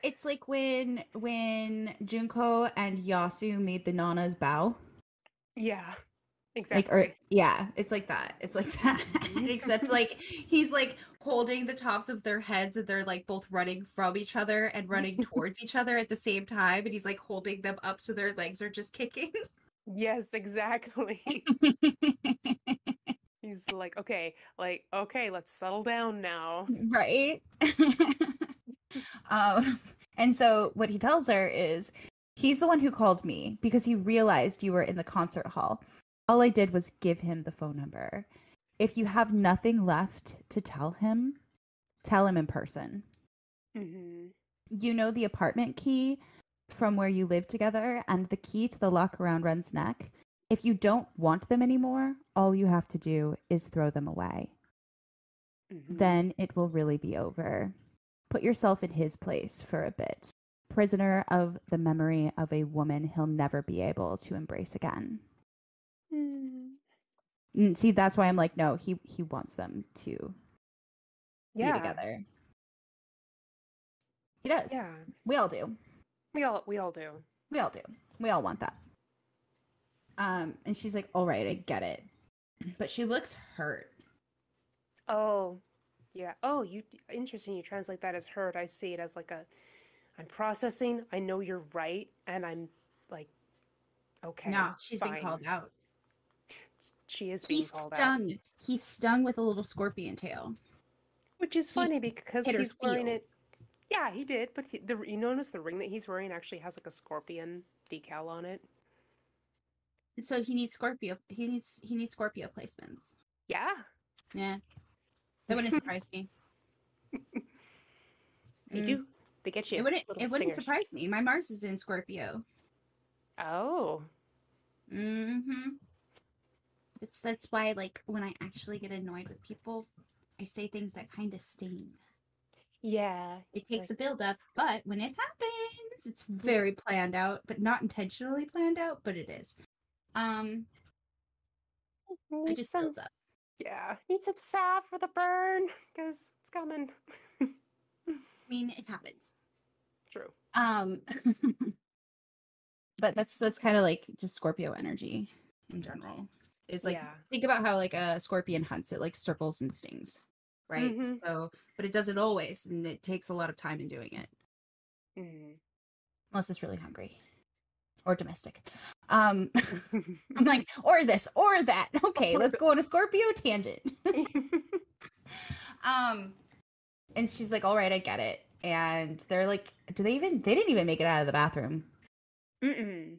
Speaker 2: It's like when when Junko and Yasu made the Nana's bow.
Speaker 1: Yeah,
Speaker 2: Like
Speaker 1: exactly.
Speaker 2: or yeah, it's like that. It's like that. Except like he's like holding the tops of their heads and they're like both running from each other and running towards each other at the same time and he's like holding them up so their legs are just kicking.
Speaker 1: yes, exactly. he's like, okay, like, okay, let's settle down now.
Speaker 2: right? um and so what he tells her is he's the one who called me because he realized you were in the concert hall. All I did was give him the phone number. If you have nothing left to tell him, tell him in person.
Speaker 1: hmm
Speaker 2: You know the apartment key from where you live together and the key to the lock around Ren's neck. If you don't want them anymore, all you have to do is throw them away.
Speaker 1: hmm
Speaker 2: Then it will really be over. Put yourself in his place for a bit. Prisoner of the memory of a woman he'll never be able to embrace again. See, that's why I'm like, no, he he wants them to
Speaker 1: Yeah,
Speaker 2: be together. He does.
Speaker 1: yeah.
Speaker 2: We all do.
Speaker 1: We all we all do.
Speaker 2: We all do. We all want that. Um, and she's like, "All right, I get it," but she looks hurt.
Speaker 1: Oh, yeah. Oh, you interesting. You translate that as hurt. I see it as like a I'm processing. I know you're right, and I'm like, okay.
Speaker 2: no, she's been called out.
Speaker 1: She is being
Speaker 2: He's
Speaker 1: called out,
Speaker 2: stung. He's stung with a little scorpion tail.
Speaker 1: which is
Speaker 2: he
Speaker 1: funny because he's wearing it. Yeah, he did. But he, the you notice the ring that he's wearing actually has like a scorpion decal on it.
Speaker 2: And So he needs Scorpio. He needs he needs Scorpio placements.
Speaker 1: Yeah,
Speaker 2: Yeah, that wouldn't surprise me.
Speaker 1: they
Speaker 2: Mm.
Speaker 1: do. They get you.
Speaker 2: It wouldn't. It wouldn't surprise me. My Mars is in Scorpio.
Speaker 1: Oh,
Speaker 2: Mm-hmm. It's that's why like when I actually get annoyed with people, I say things that kind of sting.
Speaker 1: yeah.
Speaker 2: It takes a build up, but when it happens, it's very planned out, but not intentionally planned out, but it is. Um, it just
Speaker 1: some,
Speaker 2: builds up.
Speaker 1: yeah. Need some salve for the burn because it's coming.
Speaker 2: I mean, it happens.
Speaker 1: True.
Speaker 2: Um, but that's that's kind of like just Scorpio energy in general. Is like
Speaker 1: Yeah.
Speaker 2: think about how like a scorpion hunts it like circles and stings, right?
Speaker 1: Mhm.
Speaker 2: So, but it does it always, and it takes a lot of time in doing it,
Speaker 1: Mm.
Speaker 2: unless it's really hungry or domestic. Um, I'm like, or this or that. Okay, let's go on a Scorpio tangent. um, and she's like, all right, I get it. And they're like, do they even? They didn't even make it out of the bathroom.
Speaker 1: Mm-mm.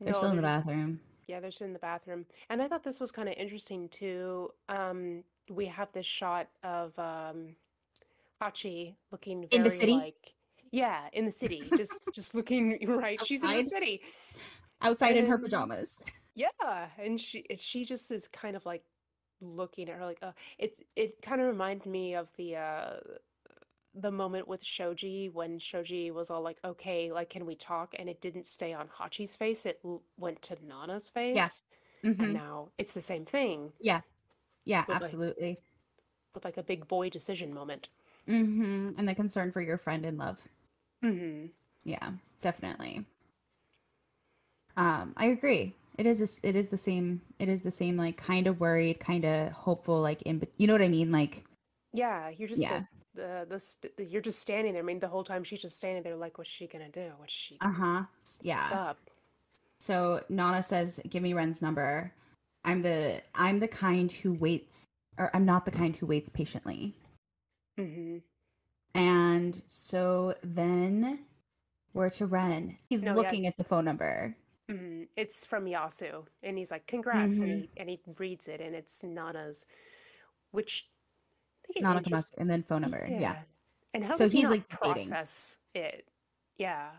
Speaker 2: They're
Speaker 1: No,
Speaker 2: still in the bathroom.
Speaker 1: Yeah, they're still in the bathroom. And I thought this was kind of interesting too. Um, we have this shot of um Hachi looking
Speaker 2: In the city?
Speaker 1: like yeah, in the city. Just just looking right. She's in the city.
Speaker 2: Outside in her pajamas.
Speaker 1: Yeah, and she she just is kind of like looking at her like uh it's it kind of reminded me of the uh the moment with Shoji when Shoji was all like, "Okay, like can we talk?" and it didn't stay on Hachi's face, it l- went to Nana's face. Yeah. And
Speaker 2: Mhm.
Speaker 1: now it's the same thing
Speaker 2: Yeah. Yeah,
Speaker 1: With, like,
Speaker 2: absolutely.
Speaker 1: with like a big boy decision moment.
Speaker 2: hmm And the concern for your friend in love.
Speaker 1: hmm
Speaker 2: Yeah, definitely. Um, I agree. It is. a it is the same. It is the same. Like kind of worried, kind of hopeful. Like in. You know what I mean? Like
Speaker 1: Yeah, you're just
Speaker 2: Yeah.
Speaker 1: The, the st you're just standing there. I mean, the whole time she's just standing there, like, what's she gonna do? What's she?
Speaker 2: uh huh.
Speaker 1: What's
Speaker 2: yeah.
Speaker 1: up?
Speaker 2: So Nana says, "Give me Ren's number. I'm the I'm the kind who waits, or I'm not the kind who waits patiently."
Speaker 1: Mm-hmm.
Speaker 2: And so then we're to Ren. He's
Speaker 1: No,
Speaker 2: looking
Speaker 1: it's-
Speaker 2: at the phone number.
Speaker 1: hmm It's from Yasu, and he's like, "Congrats!" and
Speaker 2: Mhm.
Speaker 1: he and he reads it, and it's Nana's, which I think it
Speaker 2: Nana
Speaker 1: interest-
Speaker 2: Komatsu, and then phone number. Yeah.
Speaker 1: And how
Speaker 2: So
Speaker 1: does he
Speaker 2: he's,
Speaker 1: not
Speaker 2: like, debating.
Speaker 1: process it? Yeah,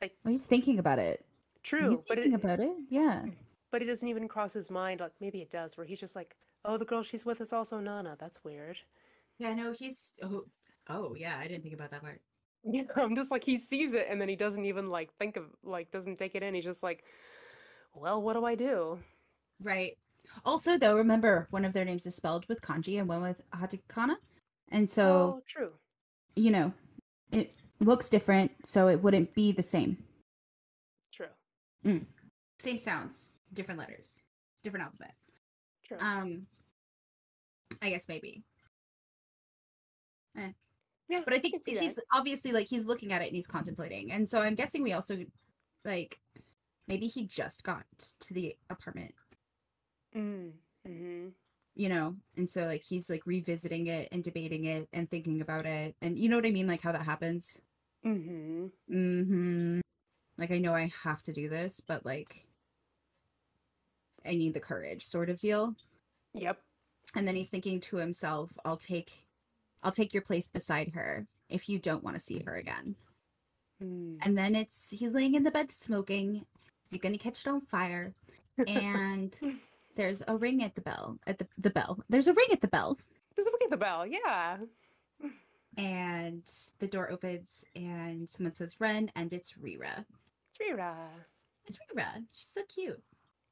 Speaker 1: like
Speaker 2: Well, he's thinking about it.
Speaker 1: true,
Speaker 2: he's
Speaker 1: but
Speaker 2: thinking
Speaker 1: it
Speaker 2: about it. Yeah.
Speaker 1: but it doesn't even cross his mind. Like maybe it does, where he's just like, "Oh, the girl she's with is also Nana." That's weird.
Speaker 3: Yeah, no, he's oh, oh yeah, I didn't think about that part.
Speaker 1: Yeah, I'm just like he sees it and then he doesn't even like think of like doesn't take it in. He's just like, well, what do I do?
Speaker 3: Right.
Speaker 2: Also, though, remember one of their names is spelled with kanji and one with katakana, and so
Speaker 1: oh, true.
Speaker 2: you know it looks different, so it wouldn't be the same.
Speaker 1: True.
Speaker 3: Same sounds, different letters, different alphabet.
Speaker 1: True.
Speaker 3: Um, I guess maybe. Eh.
Speaker 1: yeah,
Speaker 3: But I think
Speaker 1: see
Speaker 3: he's
Speaker 1: that.
Speaker 3: obviously like he's looking at it and he's contemplating, and so I'm guessing we also like maybe he just got to the apartment,
Speaker 1: Mm, hmm
Speaker 2: You know, and so like he's like revisiting it and debating it and thinking about it, and you know what I mean, like how that happens.
Speaker 1: hmm
Speaker 2: Mm-hmm. Like I know I have to do this, but like I need the courage, sort of deal.
Speaker 1: Yep.
Speaker 2: And then he's thinking to himself, I'll take I'll take your place beside her if you don't want to see her again.
Speaker 1: Mm.
Speaker 2: And then it's he's laying in the bed smoking. He's gonna catch it on fire. And there's a ring at the bell. At the the bell. There's a ring at the bell.
Speaker 1: There's a ring at the bell? Yeah.
Speaker 2: And the door opens and someone says Ren and it's Reira.
Speaker 1: Reira.
Speaker 2: It's Reira. She's so cute.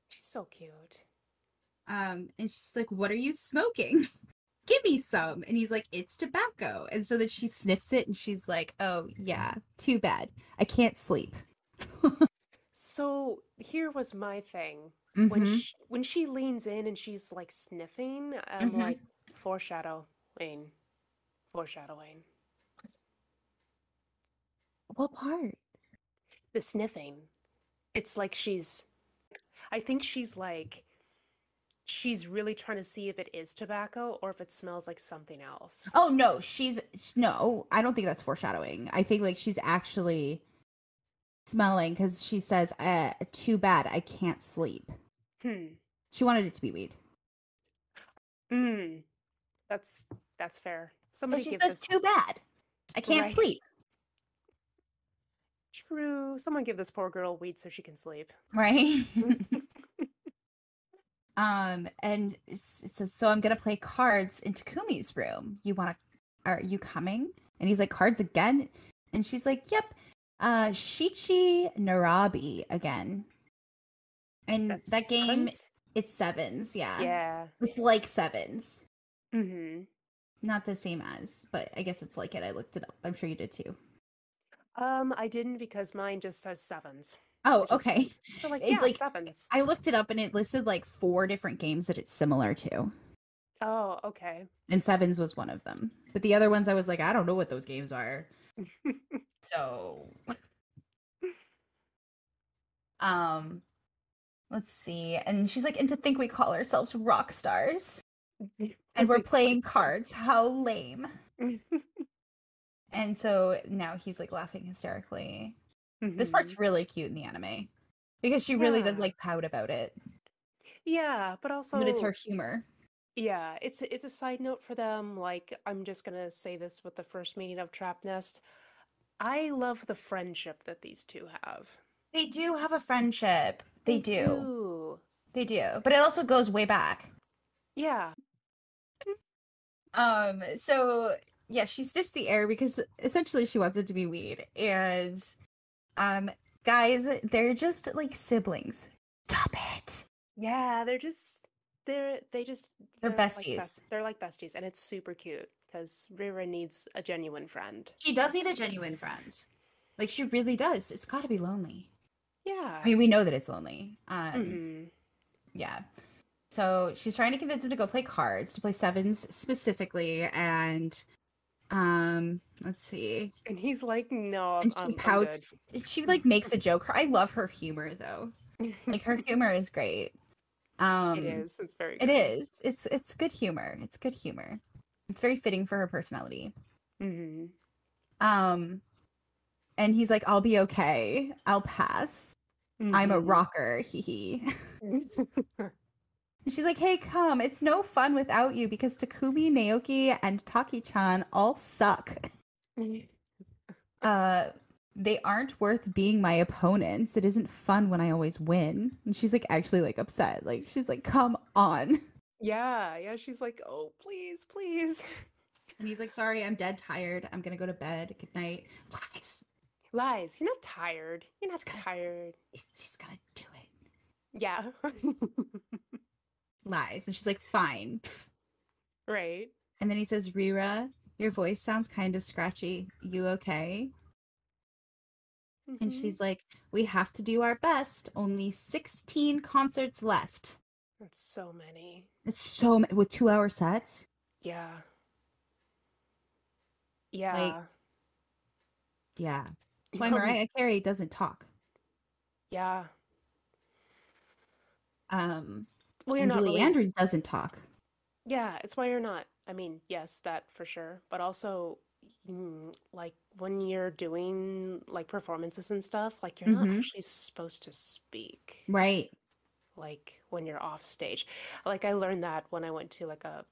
Speaker 1: She's so cute.
Speaker 2: Um, and she's like, What are you smoking? Give me some. And he's like, It's tobacco. And so then she sniffs it and she's like, Oh, yeah, too bad. I can't sleep.
Speaker 1: So here was my thing. When
Speaker 2: Mhm.
Speaker 1: she, when she leans in and she's like sniffing, I'm
Speaker 2: Mhm.
Speaker 1: like foreshadowing, foreshadowing.
Speaker 2: What part?
Speaker 1: The sniffing. It's like she's. I think she's like. She's really trying to see if it is tobacco or if it smells like something else.
Speaker 2: Oh no, she's sh- no. I don't think that's foreshadowing. I think like she's actually smelling because she says, uh, "Too bad, I can't sleep."
Speaker 1: Hmm.
Speaker 2: She wanted it to be weed.
Speaker 1: Mm. That's that's fair. Somebody
Speaker 2: she
Speaker 1: give
Speaker 2: says,
Speaker 1: this
Speaker 2: "Too bad, I can't
Speaker 1: Right.
Speaker 2: sleep."
Speaker 1: true. Someone give this poor girl weed so she can sleep.
Speaker 2: Right. um, and it says, "So I'm gonna play cards in Takumi's room. You want to? Are you coming?" And he's like, "Cards again?" And she's like, "Yep." Uh, Shichi Narabi again. And
Speaker 1: That's
Speaker 2: that game,
Speaker 1: sevens?
Speaker 2: it's sevens. Yeah.
Speaker 1: Yeah.
Speaker 2: It's like sevens.
Speaker 1: Mm-hmm.
Speaker 2: Not the same as, but I guess it's like it. I looked it up. I'm sure you did too.
Speaker 1: Um, I didn't because mine just says sevens.
Speaker 2: Oh,
Speaker 1: just
Speaker 2: okay.
Speaker 1: They're like, yeah,
Speaker 2: like,
Speaker 1: sevens.
Speaker 2: I looked it up and it listed like four different games that it's similar to.
Speaker 1: Oh, okay.
Speaker 2: And sevens was one of them. But the other ones I was like, I don't know what those games are. So um let's see. And she's like, and to think we call ourselves rock stars. And we're playing cards. How lame. And so now he's like laughing hysterically. This
Speaker 1: Mhm.
Speaker 2: part's really cute in the anime. Because she really does like pout about it.
Speaker 1: Yeah, but also
Speaker 2: but it's her humor.
Speaker 1: Yeah, it's it's a side note for them. Like, I'm just gonna say this with the first meeting of Trapnest. I love the friendship that these two have.
Speaker 2: They do have a friendship. They, do.
Speaker 1: do.
Speaker 2: They do. But it also goes way back.
Speaker 1: Yeah.
Speaker 2: Um, so yeah, she sniffs the air because essentially she wants it to be weed. And um guys, they're just like siblings. Stop it.
Speaker 1: Yeah, they're just they're they just
Speaker 2: They're
Speaker 1: like
Speaker 2: besties.
Speaker 1: best- they're like besties, and it's super cute because Reira needs a genuine friend.
Speaker 2: She does need a genuine friend. Like she really does. It's gotta be lonely.
Speaker 1: Yeah.
Speaker 2: I mean, we know that it's lonely. Um
Speaker 1: Mhm.
Speaker 2: yeah. So she's trying to convince him to go play cards, to play sevens specifically, and um let's see.
Speaker 1: And he's like, no,
Speaker 2: and she
Speaker 1: I'm- I'm
Speaker 2: pouts. She like makes a joke. I love her humor though. Like her humor is great. Um
Speaker 1: it is. It's very.
Speaker 2: It
Speaker 1: good.
Speaker 2: is. It's it's good humor. It's good humor. It's very fitting for her personality.
Speaker 1: Mhm.
Speaker 2: Um and he's like, I'll be okay. I'll pass. I'm a
Speaker 1: Mhm.
Speaker 2: rocker. Hee hee. And she's like, hey, come. It's no fun without you because Takumi, Naoki, and Taki-chan all suck. Uh they aren't worth being my opponents. It isn't fun when I always win. And she's like actually like upset. Like she's like, come on.
Speaker 1: yeah, yeah. She's like, oh, please, please.
Speaker 2: And he's like, sorry, I'm dead tired. I'm gonna go to bed. Good night. Lies.
Speaker 1: Lies. You're not tired. You're not
Speaker 2: gonna-
Speaker 1: tired.
Speaker 2: He's, he's gonna do it.
Speaker 1: Yeah.
Speaker 2: Lies. And she's like, fine.
Speaker 1: right.
Speaker 2: And then he says, Reira, your voice sounds kind of scratchy. You okay? And
Speaker 1: Mhm.
Speaker 2: she's like, we have to do our best. Only 16 concerts left.
Speaker 1: That's so many.
Speaker 2: It's so ma- with two hour sets.
Speaker 1: Yeah. Yeah.
Speaker 2: Yeah. That's why Mariah Carey doesn't talk.
Speaker 1: Yeah.
Speaker 2: Um,
Speaker 1: Well, you're not
Speaker 2: Julie
Speaker 1: really.
Speaker 2: Andrews doesn't talk.
Speaker 1: Yeah, it's why you're not. I mean, yes, that for sure. But also, mm, like when you're doing like performances and stuff, like you're
Speaker 2: Mhm.
Speaker 1: not actually supposed to speak.
Speaker 2: Right.
Speaker 1: Like when you're off stage. Like I learned that when I went to like a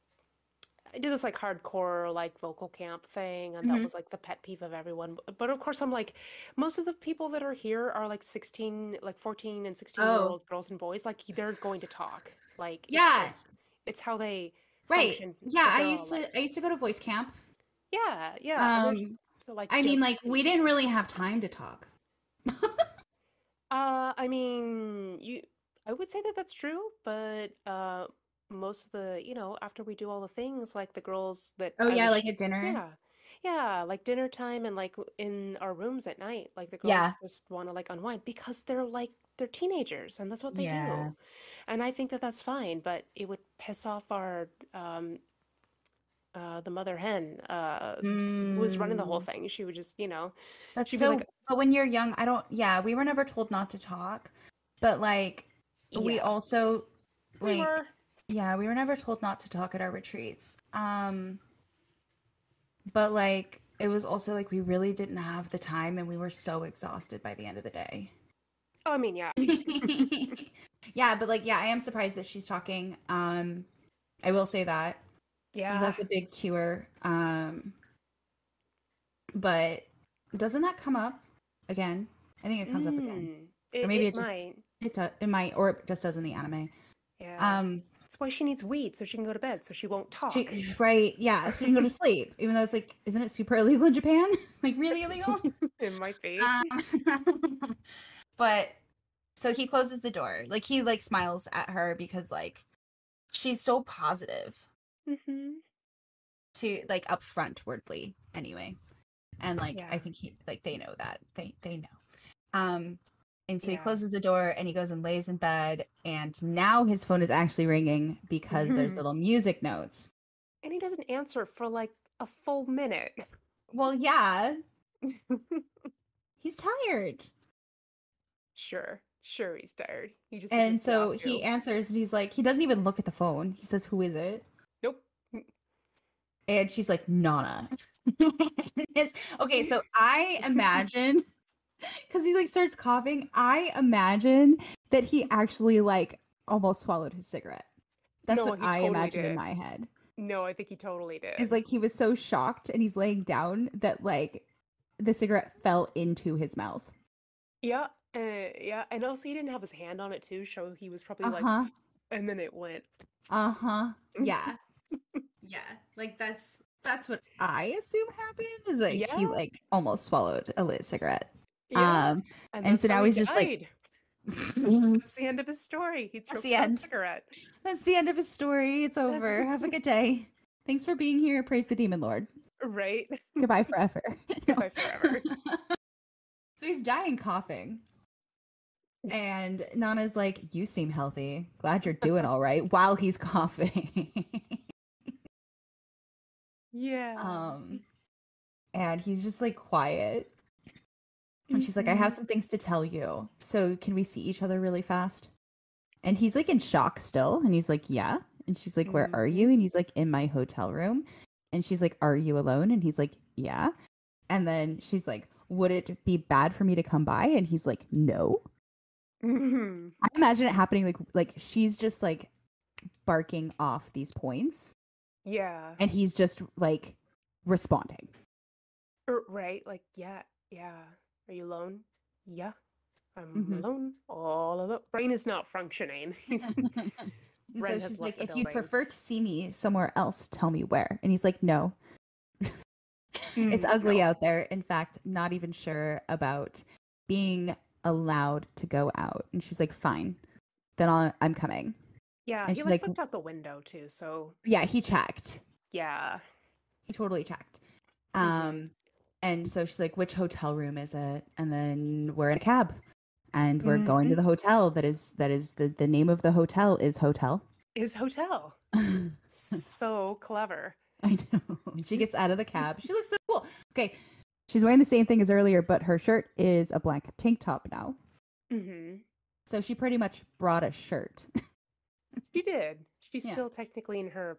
Speaker 1: I did this like hardcore like vocal camp thing, and that
Speaker 2: Mhm.
Speaker 1: was like the pet peeve of everyone. But of course, I'm like, most of the people that are here are like 16, like 14 and 16 year
Speaker 2: Oh.
Speaker 1: old girls and boys. Like they're going to talk. Like it's
Speaker 2: Yeah.
Speaker 1: just- it's how they
Speaker 2: Right.
Speaker 1: function.
Speaker 2: Yeah, I used to
Speaker 1: like-
Speaker 2: I used to go to voice camp.
Speaker 1: yeah, yeah.
Speaker 2: Um
Speaker 1: so, like
Speaker 2: I mean like we didn't really have time to talk.
Speaker 1: Uh, I mean, you, I would say that that's true, but uh, most of the, you know, after we do all the things, like the girls that
Speaker 2: Oh
Speaker 1: I
Speaker 2: yeah,
Speaker 1: was
Speaker 2: like at dinner.
Speaker 1: Yeah. Yeah, like dinner time and like w- in our rooms at night, like the girls
Speaker 2: Yeah.
Speaker 1: just want to like unwind because they're like they're teenagers and that's what they
Speaker 2: Yeah.
Speaker 1: do. And I think that that's fine, but it would piss off our um uh the mother hen uh who was running the whole
Speaker 2: Mm,
Speaker 1: thing. She would just, you know,
Speaker 2: That's
Speaker 1: she'd be
Speaker 2: so
Speaker 1: like,
Speaker 2: but when you're young, I don't yeah, we were never told not to talk. But like we
Speaker 1: yeah,
Speaker 2: also
Speaker 1: we
Speaker 2: like
Speaker 1: were.
Speaker 2: Yeah, we were never told not to talk at our retreats. Um but like it was also like we really didn't have the time and we were so exhausted by the end of the day.
Speaker 1: Oh, I mean, yeah.
Speaker 2: yeah, but like yeah, I am surprised that she's talking. Um I will say that.
Speaker 1: Yeah.
Speaker 2: That's a big tour. Um but doesn't that come up again? I think it comes up again.
Speaker 1: Mm, It,
Speaker 2: maybe
Speaker 1: it
Speaker 2: it just-
Speaker 1: might.
Speaker 2: It does it might or it just does in the anime.
Speaker 1: Yeah.
Speaker 2: Um
Speaker 1: That's why she needs weed so she can go to bed so she won't talk.
Speaker 2: she, right, yeah, so you can go to sleep. Even though it's like, isn't it super illegal in Japan? like really illegal?
Speaker 1: It might be.
Speaker 2: Um, but so he closes the door. Like he like smiles at her because like she's so positive
Speaker 1: hmm
Speaker 2: to like upfrontwardly anyway. And like
Speaker 1: Yeah.
Speaker 2: I think he like they know that. They they know. Um and so
Speaker 1: Yeah.
Speaker 2: he closes the door and he goes and lays in bed and now his phone is actually ringing because there's
Speaker 1: Mhm.
Speaker 2: little music notes.
Speaker 1: And he doesn't answer for like a full minute.
Speaker 2: Well, yeah, he's tired.
Speaker 1: sure. Sure he's tired. He just
Speaker 2: And so he
Speaker 1: you.
Speaker 2: answers and he's like, he doesn't even look at the phone. He says, Who is it?
Speaker 1: Nope.
Speaker 2: And she's like, Nana. Okay, so I imagine because he like starts coughing, I imagine that he actually like almost swallowed his cigarette. That's
Speaker 1: No,
Speaker 2: what I
Speaker 1: totally
Speaker 2: imagine in my head.
Speaker 1: No, I think he totally did.
Speaker 2: Is like he was so shocked and he's laying down that like the cigarette fell into his mouth.
Speaker 1: yeah, uh, yeah, and also he didn't have his hand on it too, so he was probably
Speaker 2: Uh
Speaker 1: like, and then it went.
Speaker 2: Uh huh. Yeah.
Speaker 3: Yeah, like that's
Speaker 2: That's what I assume happened. Is like he like almost swallowed a lit cigarette.
Speaker 1: Yeah,
Speaker 2: Um,
Speaker 1: and,
Speaker 2: and so now
Speaker 1: he
Speaker 2: he's just like-.
Speaker 1: That's the end of his story. He choked
Speaker 2: the end.
Speaker 1: cigarette.
Speaker 2: that's the end of his story. It's over.
Speaker 1: That's-
Speaker 2: Have a good day. Thanks for being here. Praise the demon lord.
Speaker 1: Right?
Speaker 2: Goodbye forever.
Speaker 1: Goodbye forever.
Speaker 2: so he's dying coughing. And Nana's like, You seem healthy. Glad you're doing all right while he's coughing.
Speaker 1: Yeah.
Speaker 2: um and he's just like quiet. And she's like, I have some things to tell you. So can we see each other really fast? And he's like in shock still. And he's like, Yeah. And she's like, Where are you? And he's like, In my hotel room. And she's like, Are you alone? And he's like, Yeah. And then she's like, Would it be bad for me to come by? And he's like, No.
Speaker 1: Mhm.
Speaker 2: I imagine it happening like like she's just like barking off these points
Speaker 1: Yeah.
Speaker 2: and he's just like responding.
Speaker 1: Er, right? Like, yeah, yeah. Are you alone? Yeah. I'm
Speaker 2: Mhm.
Speaker 1: alone. All alone. Brain is not functioning.
Speaker 2: So she's like, if you'd prefer to see me somewhere else, tell me where. And he's like, no. it's
Speaker 1: Mm,
Speaker 2: ugly
Speaker 1: no.
Speaker 2: out there. In fact, not even sure about being allowed to go out. And she's like, fine, then I'll, I'm coming.
Speaker 1: Yeah,
Speaker 2: and
Speaker 1: he like
Speaker 2: like-
Speaker 1: looked out the window too. So
Speaker 2: Yeah, he checked.
Speaker 1: yeah.
Speaker 2: He totally checked.
Speaker 1: Mhm.
Speaker 2: Um, and so she's like, which hotel room is it? And then we're in a cab. And we're going to the hotel that is that is the, the name of the hotel is hotel.
Speaker 1: Is hotel. So clever.
Speaker 2: I know. She gets out of the cab. She looks so cool. Okay. She's wearing the same thing as earlier, but her shirt is a blank tank top now.
Speaker 1: Mm-hmm.
Speaker 2: So she pretty much brought a shirt.
Speaker 1: She did. She's
Speaker 2: Yeah.
Speaker 1: still technically in her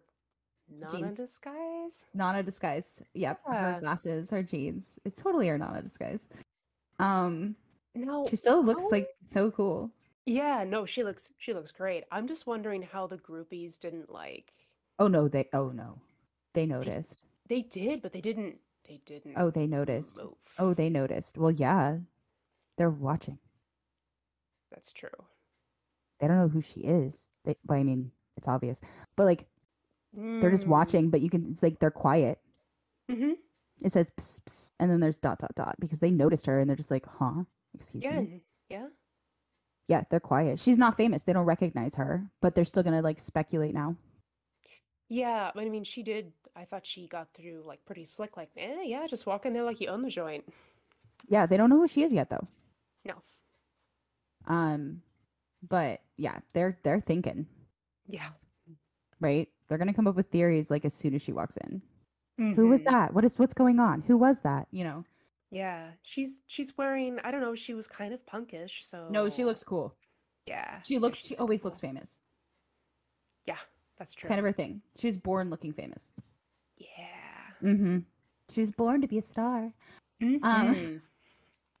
Speaker 1: Nana
Speaker 2: Jeans.
Speaker 1: disguise.
Speaker 2: Nana disguise. Yep. Her glasses, her jeans. It's totally her Nana disguise. Um,
Speaker 1: No.
Speaker 2: she still looks like so cool.
Speaker 1: Yeah, no, she looks she looks great. I'm just wondering how the groupies didn't like
Speaker 2: Oh no, they oh no. They noticed.
Speaker 1: they did, but they didn't they didn't
Speaker 2: Oh, they noticed.
Speaker 1: move.
Speaker 2: Oh, they noticed. Well, yeah. They're watching.
Speaker 1: that's true.
Speaker 2: They don't know who she is. They, but I mean, it's obvious. But like, they're just
Speaker 1: Mm.
Speaker 2: watching. But you can. It's like they're quiet.
Speaker 1: Mhm.
Speaker 2: It says psst, psst, and then there's dot dot dot because they noticed her and they're just like, huh? Excuse
Speaker 1: Yeah,
Speaker 2: me.
Speaker 1: yeah.
Speaker 2: Yeah, they're quiet. She's not famous. They don't recognize her, but they're still gonna like speculate now.
Speaker 1: Yeah, but I mean, she did. I thought she got through like pretty slick. Like, eh, yeah, just walk in there like you own the joint.
Speaker 2: Yeah, they don't know who she is yet though.
Speaker 1: No.
Speaker 2: Um, but yeah, they're they're thinking
Speaker 1: Yeah.
Speaker 2: right. They're gonna come up with theories like as soon as she walks in. Who was
Speaker 1: Mhm.
Speaker 2: that? What is what's going on? Who was that? You know.
Speaker 1: Yeah, she's she's wearing. I don't know. She was kind of punkish, so
Speaker 2: No, she looks cool.
Speaker 1: Yeah,
Speaker 2: She looks. She always
Speaker 1: cool.
Speaker 2: looks famous.
Speaker 1: Yeah, that's true.
Speaker 2: Kind of her thing. She's born looking famous.
Speaker 1: Yeah.
Speaker 2: Mm-hmm. She's born to be a star.
Speaker 1: Mhm.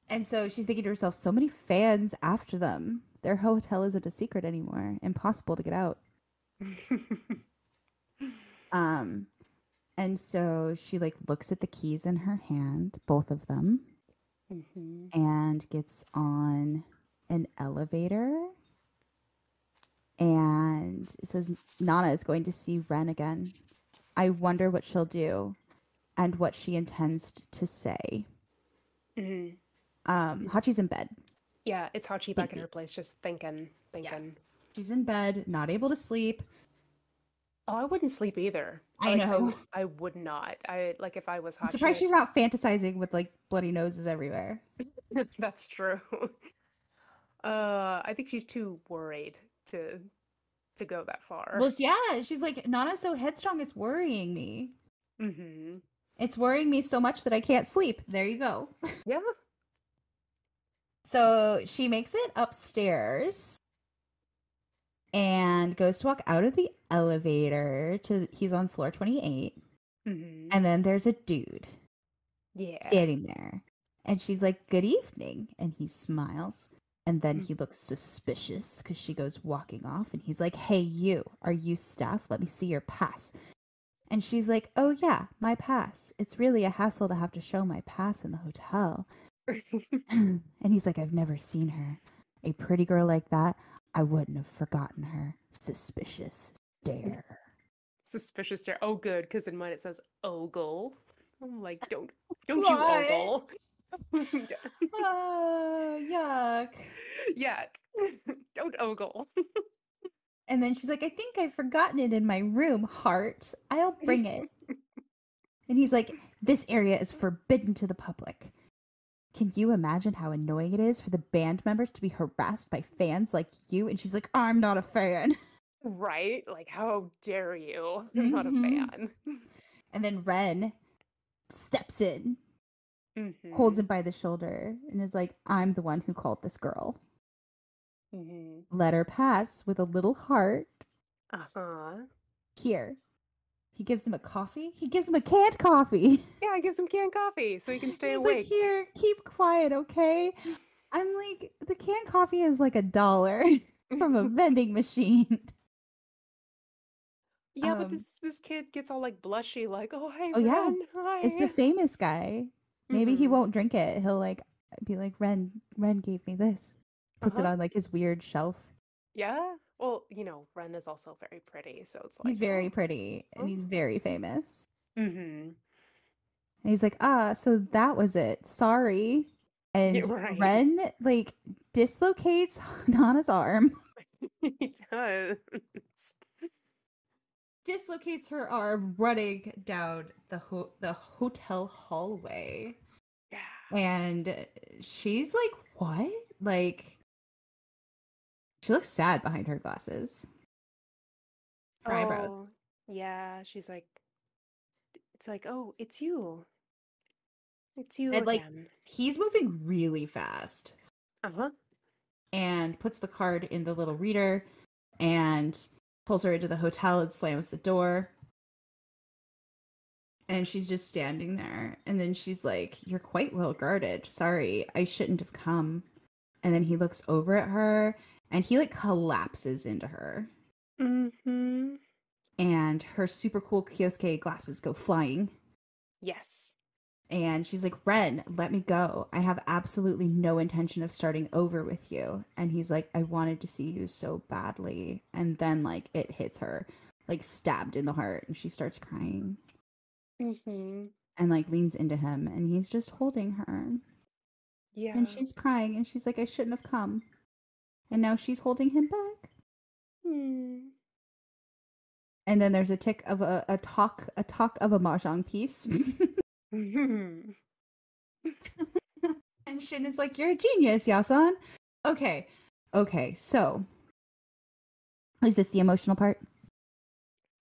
Speaker 2: And so she's thinking to herself, so many fans after them. Their hotel isn't a secret anymore. Impossible to get out. Um, and so she like looks at the keys in her hand, both of them,
Speaker 1: Mhm.
Speaker 2: and gets on an elevator. And it says Nana is going to see Ren again. I wonder what she'll do and what she intends to say.
Speaker 1: Mhm.
Speaker 2: Um, Hachi's in bed.
Speaker 1: Yeah, it's Hachi back in her place, just thinking, thinking.
Speaker 2: She's in bed, not able to sleep.
Speaker 1: Oh, I wouldn't sleep either.
Speaker 2: I
Speaker 1: Like,
Speaker 2: know.
Speaker 1: I would not. I like if I was Hachi.
Speaker 2: I'm surprised
Speaker 1: I'd-
Speaker 2: she's not fantasizing with like bloody noses everywhere.
Speaker 1: That's true. Uh, I think she's too worried to to go that far.
Speaker 2: Well, yeah, she's like, Nana's so headstrong, it's worrying me.
Speaker 1: hmm
Speaker 2: It's worrying me so much that I can't sleep. There you go.
Speaker 1: Yeah.
Speaker 2: So she makes it upstairs and goes to walk out of the elevator to he's on floor 28.
Speaker 1: hmm
Speaker 2: And then there's a dude
Speaker 1: Yeah.
Speaker 2: standing there. And she's like, Good evening. And he smiles. And then
Speaker 1: Mm.
Speaker 2: he looks suspicious because she goes walking off and he's like, Hey, you, are you staff Let me see your pass. And she's like, Oh, yeah, my pass. It's really a hassle to have to show my pass in the hotel. and he's like, I've never seen her. A pretty girl like that, I wouldn't have forgotten her. Suspicious stare.
Speaker 1: Suspicious stare. Oh, good, because in mine it says ogle. I'm like, don't, don't
Speaker 2: Why?
Speaker 1: you ogle.
Speaker 2: oh, yuck.
Speaker 1: Yuck. don't ogle.
Speaker 2: And then she's like, I think I've forgotten it in my room, heart. I'll bring it. and he's like, This area is forbidden to the public. Can you imagine how annoying it is for the band members to be harassed by fans like you? And she's like, I'm not a fan.
Speaker 1: Right? Like, how dare you? I'm not a
Speaker 2: Mhm.
Speaker 1: fan.
Speaker 2: And then Ren steps in,
Speaker 1: Mhm,
Speaker 2: holds him by the shoulder, and is like, I'm the one who called this girl.
Speaker 1: mhm.
Speaker 2: Let her pass with a little heart.
Speaker 1: Uh-huh.
Speaker 2: Here. He gives him a coffee. He gives him a canned coffee.
Speaker 1: Yeah, give him canned coffee so he can stay
Speaker 2: He's
Speaker 1: awake.
Speaker 2: like, here, keep quiet, okay? I'm like, the canned coffee is like a dollar from a vending machine.
Speaker 1: yeah, but
Speaker 2: um,
Speaker 1: this this kid gets all like blushy, like, oh hey,
Speaker 2: Oh, yeah.
Speaker 1: Hi.
Speaker 2: It's the famous guy. Maybe he
Speaker 1: Mhm.
Speaker 2: won't drink it. He'll like be like, Ren, Ren gave me this. Puts it
Speaker 1: Uh-huh.
Speaker 2: on like his weird shelf.
Speaker 1: Yeah. Well, you know, Ren is also very pretty, so it's like
Speaker 2: He's very pretty and
Speaker 1: oh.
Speaker 2: he's very famous.
Speaker 1: Mm-hmm.
Speaker 2: And he's like, ah, so that was it. Sorry. And
Speaker 1: right.
Speaker 2: Ren like dislocates Nana's arm.
Speaker 1: he does.
Speaker 3: Dislocates her arm running down the ho- the hotel hallway.
Speaker 1: Yeah.
Speaker 3: And she's like, what? Like, she looks sad behind her glasses. Her eyebrows.
Speaker 1: Oh, Yeah, she's like, it's like, oh, it's you. It's you
Speaker 3: And, like,
Speaker 1: again.
Speaker 3: He's moving really fast
Speaker 1: Uh huh.
Speaker 3: and puts the card in the little reader and pulls her into the hotel and slams the door. And she's just standing there. And then she's like, You're quite well guarded. Sorry, I shouldn't have come. And then he looks over at her and he like collapses into her.
Speaker 1: Mm-hmm.
Speaker 3: And her super cool Kyosuke glasses go flying.
Speaker 1: Yes.
Speaker 3: And she's like, Ren, let me go. I have absolutely no intention of starting over with you. And he's like, I wanted to see you so badly. And then, like, it hits her, like, stabbed in the heart. And she starts crying
Speaker 1: Mm-hmm.
Speaker 3: and, like, leans into him. And he's just holding her.
Speaker 1: Yeah.
Speaker 3: And she's crying. And she's like, I shouldn't have come. And now she's holding him back.
Speaker 1: Hmm.
Speaker 3: And then there's a tick of a, a talk, a talk of a mahjong piece.
Speaker 1: Mhm.
Speaker 3: And Shin is like, You're a genius, Yasan. Okay. Okay. So, is this the emotional part?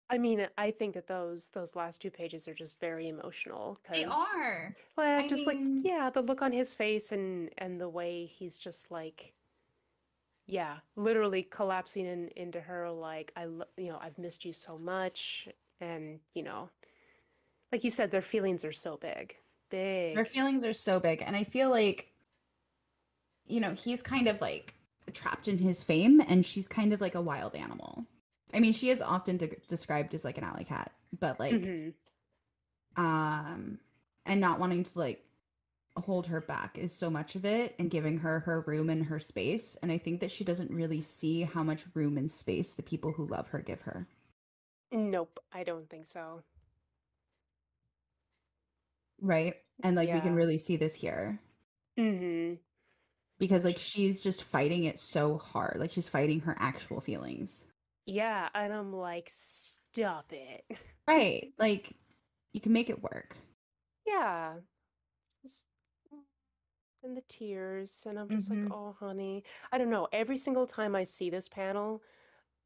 Speaker 1: I mean, I think that those those last two pages are just very emotional
Speaker 3: Cause,
Speaker 1: They
Speaker 3: are.
Speaker 1: Well,
Speaker 3: I
Speaker 1: just
Speaker 3: mean-
Speaker 1: like yeah, the look on his face and and the way he's just like yeah, literally collapsing in, into her like I lo- you know, I've missed you so much and you know, like you said their feelings are so big. Big.
Speaker 3: Their feelings are so big. And I feel like, you know, he's kind of like trapped in his fame, and she's kind of like a wild animal. I mean, she is often de- described as like an alley cat, but like,
Speaker 1: Mhm.
Speaker 3: um, and not wanting to like hold her back is so much of it and giving her her room and her space. And i think that she doesn't really see how much room and space the people who love her give her.
Speaker 1: Nope, I don't think so.
Speaker 3: right? And like we can really see this here.
Speaker 1: Mhm.
Speaker 3: because like she's just fighting it so hard. Like she's fighting her actual feelings.
Speaker 1: Yeah, and I'm like stop it.
Speaker 3: right. Like you can make it work.
Speaker 1: Yeah. Just and the tears and I'm just like, "Oh, honey." I don't know. Every single time I see this panel,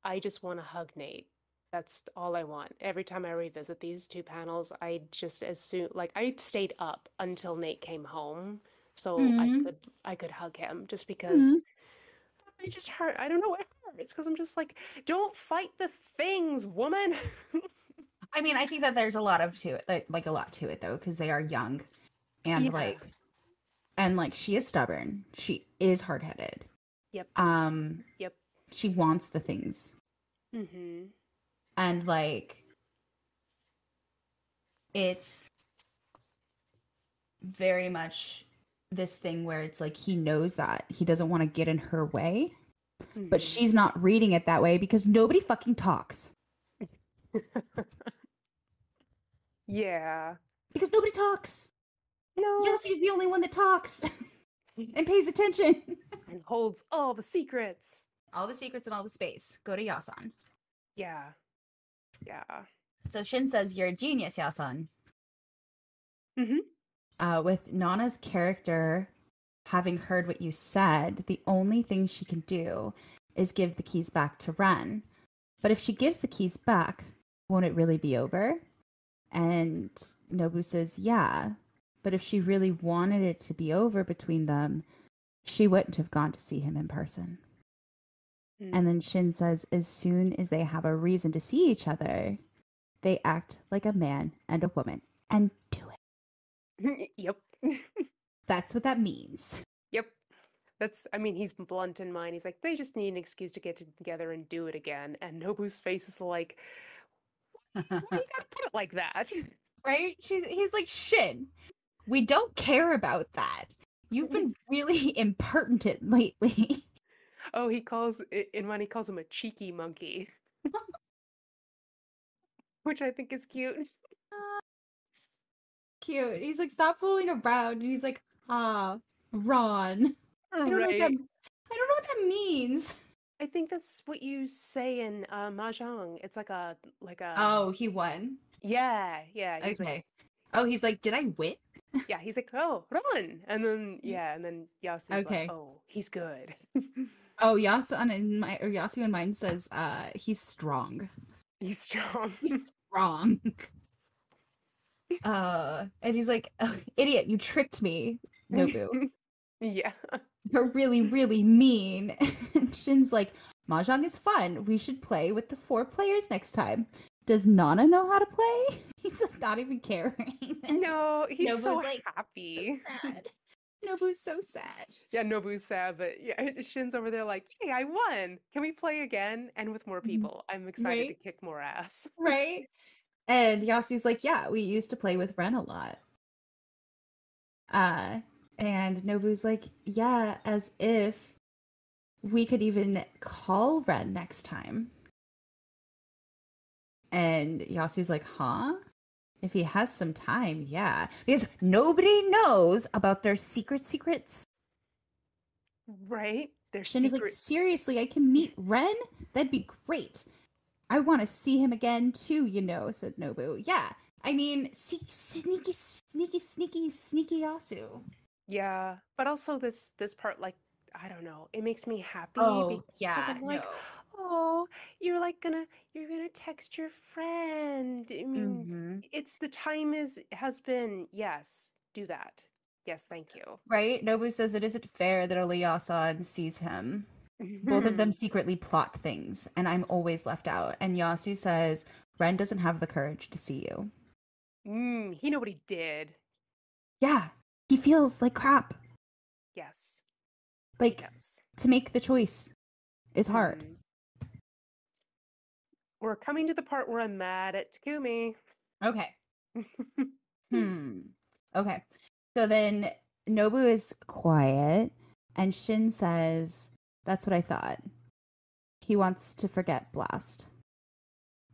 Speaker 1: I just want to hug Nate. That's all I want. Every time I revisit these two panels, I just as soon like I stayed up until Nate came home so I
Speaker 3: Mhm.
Speaker 1: could I could hug him just because I just hurt. I don't know it hurts because I'm just like, "Don't fight the things, woman."
Speaker 3: i mean i think that there's a lot of to it like, like a lot to it though because they are young and
Speaker 1: Yeah.
Speaker 3: like and like she is stubborn she is hard-headed
Speaker 1: Yep.
Speaker 2: Um
Speaker 1: Yep.
Speaker 2: she wants the things.
Speaker 1: Mm-hmm.
Speaker 2: And like it's very much this thing where it's like he knows that he doesn't want to get in her way, but
Speaker 1: Mhm.
Speaker 2: she's not reading it that way because nobody fucking talks.
Speaker 1: yeah.
Speaker 2: Because nobody talks.
Speaker 1: No.
Speaker 2: Yasu's the only one that talks and pays attention.
Speaker 1: And holds all the secrets.
Speaker 2: all the secrets and all the space go to Yasan.
Speaker 1: Yeah. Yeah.
Speaker 2: So Shin says, You're a genius, Yasan.
Speaker 1: Mhm.
Speaker 2: Uh, with Nana's character having heard what you said, the only thing she can do is give the keys back to Ren. But if she gives the keys back, won't it really be over? And Nobu says, Yeah. But if she really wanted it to be over between them, she wouldn't have gone to see him in person.
Speaker 1: Mm.
Speaker 2: And then Shin says, as soon as they have a reason to see each other, they act like a man and a woman and do it.
Speaker 1: yep.
Speaker 2: That's what that means.
Speaker 1: yep. That's, I mean, he's blunt in mind. He's like, they just need an excuse to get together and do it again. And Nobu's face is like, why you gotta put it like that?
Speaker 2: right? She's he's like, Shin, we don't care about that. You've been really impertinent lately.
Speaker 1: Oh, he calls, in one, he calls him a cheeky monkey. Which I think is cute.
Speaker 2: Cute. He's like, stop fooling around. And he's like, ah, Ron. I don't know what that I don't know what that means.
Speaker 1: I think that's what you say in uh, mahjong. It's like a like a
Speaker 2: Oh, he won.
Speaker 1: yeah yeah. He's
Speaker 2: Okay.
Speaker 1: like,
Speaker 2: Oh, he's like, did I win?
Speaker 1: Yeah, he's like oh run, and then yeah, and then Yasu's
Speaker 2: Okay.
Speaker 1: like oh he's good.
Speaker 2: Oh, Yasu in my or Yasu in mine says uh he's strong.
Speaker 1: he's strong.
Speaker 2: He's strong. uh and he's like, "Ugh, idiot, you tricked me, Nobu.
Speaker 1: yeah.
Speaker 2: You're really, really mean. and Shin's like, Mahjong is fun. We should play with the four players next time. Does Nana know how to play? He's like not even caring.
Speaker 1: No, he's
Speaker 2: Nobu's
Speaker 1: so
Speaker 2: like,
Speaker 1: happy.
Speaker 2: sad. Nobu's so sad.
Speaker 1: Yeah, Nobu's sad, but yeah, Shin's over there like, hey, I won. Can we play again and with more people? I'm excited to kick more ass.
Speaker 2: right? And Yasu's like, yeah, we used to play with Ren a lot. Uh, and Nobu's like, yeah, as if we could even call Ren next time. And Yasu's like, huh? If he has some time, yeah. Because nobody knows about their secret secrets.
Speaker 1: Right? They're
Speaker 2: Shin is like, seriously, I can meet Ren? That'd be great. I want to see him again too, you know, said Nobu. Yeah. I mean, see, sneaky, sneaky, sneaky, sneaky Yasu.
Speaker 1: Yeah, but also this this part, like, I don't know, it makes me happy
Speaker 2: Oh,
Speaker 1: because
Speaker 2: yeah.
Speaker 1: I'm like,
Speaker 2: no.
Speaker 1: Oh, you're like gonna you're gonna text your friend. I mean,
Speaker 2: Mhm.
Speaker 1: it's the time is has been. Yes, do that. Yes, thank you.
Speaker 2: Right? Nobu says it isn't fair that only Yasan sees him. Both of them secretly plot things, and I'm always left out. And Yasu says, Ren doesn't have the courage to see you.
Speaker 1: Mm, he know what he did.
Speaker 2: Yeah. He feels like crap.
Speaker 1: Yes.
Speaker 2: Like,
Speaker 1: Yes.
Speaker 2: to make the choice is hard.
Speaker 1: We're coming to the part where I'm mad at Takumi.
Speaker 2: Okay. Hmm. Okay. So then Nobu is quiet and Shin says, That's what I thought. He wants to forget Blast.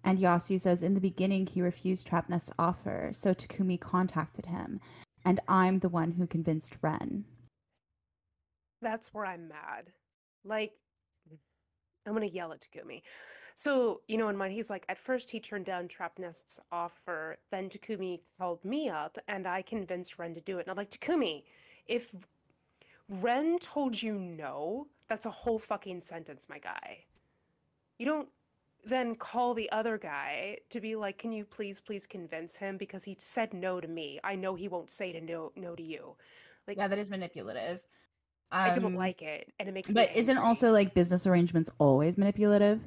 Speaker 2: And Yasu says, In the beginning, he refused Trapnest's offer, so Takumi contacted him, and I'm the one who convinced Ren.
Speaker 1: That's where I'm mad. Like, I'm gonna yell at Takumi. So, you know, in mine, he's like, at first he turned down Trapnest's offer, then Takumi called me up, and I convinced Ren to do it. And I'm like, Takumi, if Ren told you no, that's a whole fucking sentence, my guy. You don't then call the other guy to be like, can you please, please convince him because he said no to me. I know he won't say to no no to you. Like,
Speaker 2: Yeah, that is manipulative.
Speaker 1: I don't
Speaker 2: Um,
Speaker 1: like it, and it makes me.
Speaker 2: But isn't also like business arrangements always manipulative?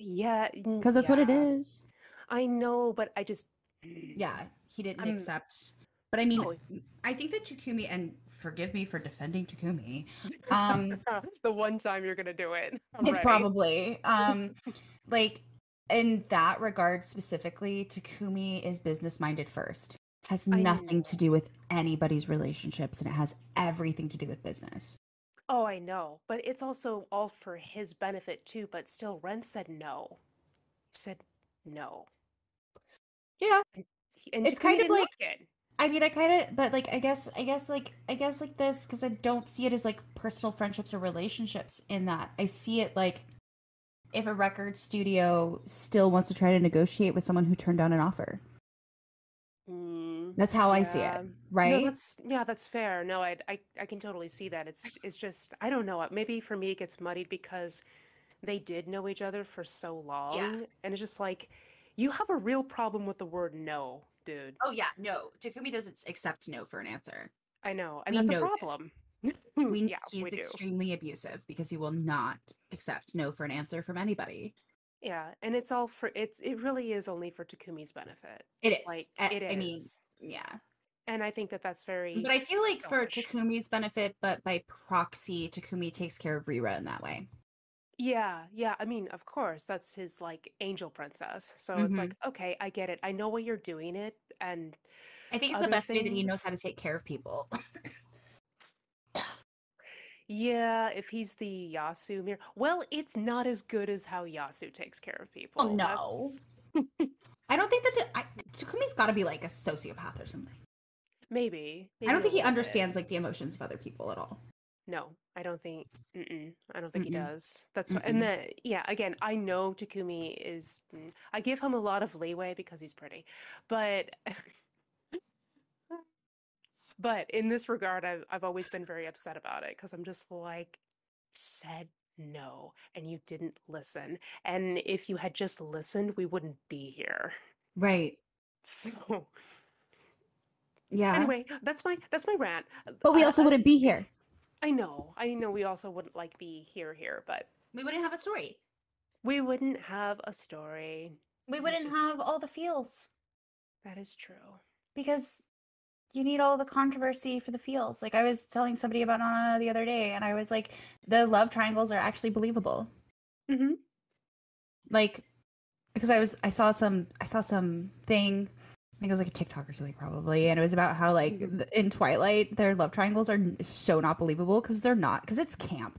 Speaker 1: Yeah,
Speaker 2: Because that's what it is.
Speaker 1: I know, but I just
Speaker 2: Yeah, he didn't
Speaker 1: I'm-
Speaker 2: accept. But I mean,
Speaker 1: No.
Speaker 2: I think that Takumi and forgive me for defending Takumi. Um,
Speaker 1: the one time you're gonna do it. I'm
Speaker 2: It probably. Um, like in that regard specifically, Takumi is business minded first. Has
Speaker 1: I
Speaker 2: nothing to do with anybody's relationships, and it has everything to do with business.
Speaker 1: Oh, I know, but it's also all for his benefit too. But still, Ren said no. He said no.
Speaker 2: Yeah,
Speaker 1: And
Speaker 2: It's kind of like-
Speaker 1: it.
Speaker 2: I mean, I kind of, but like, I guess, I guess, like, I guess, like this, because I don't see it as like personal friendships or relationships. In that, I see it like if a record studio still wants to try to negotiate with someone who turned down an offer.
Speaker 1: Mm, Um,
Speaker 2: that's how I see
Speaker 1: yeah.
Speaker 2: it,
Speaker 1: No,
Speaker 2: right?
Speaker 1: that's yeah, that's fair. No, I, I I can totally see that. It's it's just I don't know. Uh, maybe for me it gets muddied because they did know each other for so long, yeah. and it's just like you have a real problem with the word no, dude.
Speaker 2: Oh yeah, no. Takumi doesn't accept no for an answer.
Speaker 1: I know, and
Speaker 2: we
Speaker 1: that's a
Speaker 2: know this.
Speaker 1: problem.
Speaker 2: We
Speaker 1: yeah,
Speaker 2: he's
Speaker 1: we do.
Speaker 2: extremely abusive because he will not accept no for an answer from anybody.
Speaker 1: Yeah, and it's all for it's it really is only for Takumi's benefit.
Speaker 2: It is.
Speaker 1: Like
Speaker 2: I,
Speaker 1: it is.
Speaker 2: I mean, yeah.
Speaker 1: and I think that that's very
Speaker 2: But I feel like for. Takumi's benefit, but by proxy, Takumi takes care of Reira in that way.
Speaker 1: Yeah, yeah. I mean, of course, that's his like angel princess. So it's
Speaker 2: Mhm.
Speaker 1: like, okay, I get it. I know why you're doing it, and
Speaker 2: I think it's the best way that he knows how to take care of people.
Speaker 1: yeah, if he's the Yasu mirror, well, it's not as good as how Yasu takes care of people.
Speaker 2: Oh, no. I don't think that I, Takumi's got to be like a sociopath or something.
Speaker 1: maybe,
Speaker 2: I don't think he
Speaker 1: little bit.
Speaker 2: understands like the emotions of other people at all.
Speaker 1: No, I don't think. Mm-mm, I don't think he
Speaker 2: Mm-mm.
Speaker 1: does. That's why. And the yeah, again, I know Takumi is. mm, I give him a lot of leeway because he's pretty, but. But in this regard, I've I've always been very upset about it because I'm just like, said no, and you didn't listen. And if you had just listened, we wouldn't be here.
Speaker 2: Right.
Speaker 1: So
Speaker 2: Yeah.
Speaker 1: anyway, that's my that's my rant.
Speaker 2: Uh, but we also
Speaker 1: I-
Speaker 2: wouldn't be here.
Speaker 1: I know, I know. We also wouldn't like be here here, but
Speaker 2: We wouldn't have a story.
Speaker 1: we wouldn't have a story.
Speaker 2: We wouldn't
Speaker 1: just-
Speaker 2: have all the feels
Speaker 1: That is true.
Speaker 2: because you need all the controversy for the feels. Like I was telling somebody about Nana the other day, and I was like, the love triangles are actually believable.
Speaker 1: Mm-hmm.
Speaker 2: Like, because I was, I saw some, I saw some thing. I think it was like a TikTok or something, probably, and it was about how like
Speaker 1: Mhm.
Speaker 2: in Twilight, their love triangles are so not believable because they're not, because it's camp.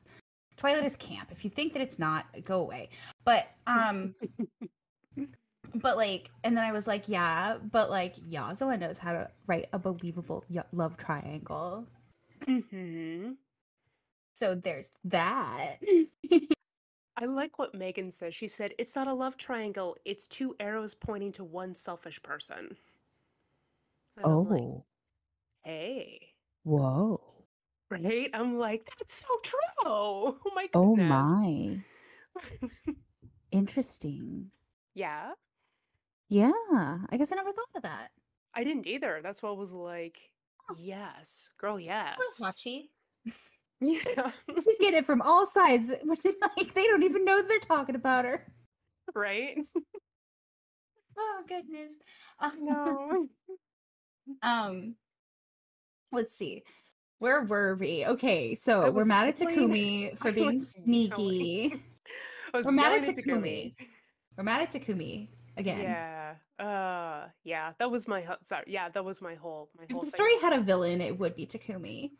Speaker 2: Twilight is camp. If you think that it's not, go away. But um, but like, and then I was like, yeah, but like Yazawa knows how to write a believable y- love triangle.
Speaker 1: Mm-hmm.
Speaker 2: So there's that.
Speaker 1: I like what Megan says. She said, "It's not a love triangle. It's two arrows pointing to one selfish person." And I'm like,
Speaker 2: Oh.
Speaker 1: hey,
Speaker 2: whoa.
Speaker 1: right? I'm like, that's so true. Oh my
Speaker 2: Oh my. Interesting.
Speaker 1: yeah,
Speaker 2: Yeah, I guess I never thought of that.
Speaker 1: I didn't either. That's what was like. Yes, girl. Yes.
Speaker 2: Hachi.
Speaker 1: Yeah.
Speaker 2: She's getting it from all sides. like they don't even know they're talking about her.
Speaker 1: right.
Speaker 2: Oh goodness. Uh,
Speaker 1: No.
Speaker 2: Um, let's see. Where were we? Okay, so we're mad at Takumi for being sneaky. We're mad at Takumi. We're mad at Takumi again.
Speaker 1: Yeah. Uh. Yeah. That was my. Sorry. Yeah. That was my whole. My
Speaker 2: If
Speaker 1: whole.
Speaker 2: the
Speaker 1: thing.
Speaker 2: story had a villain, it would be Takumi.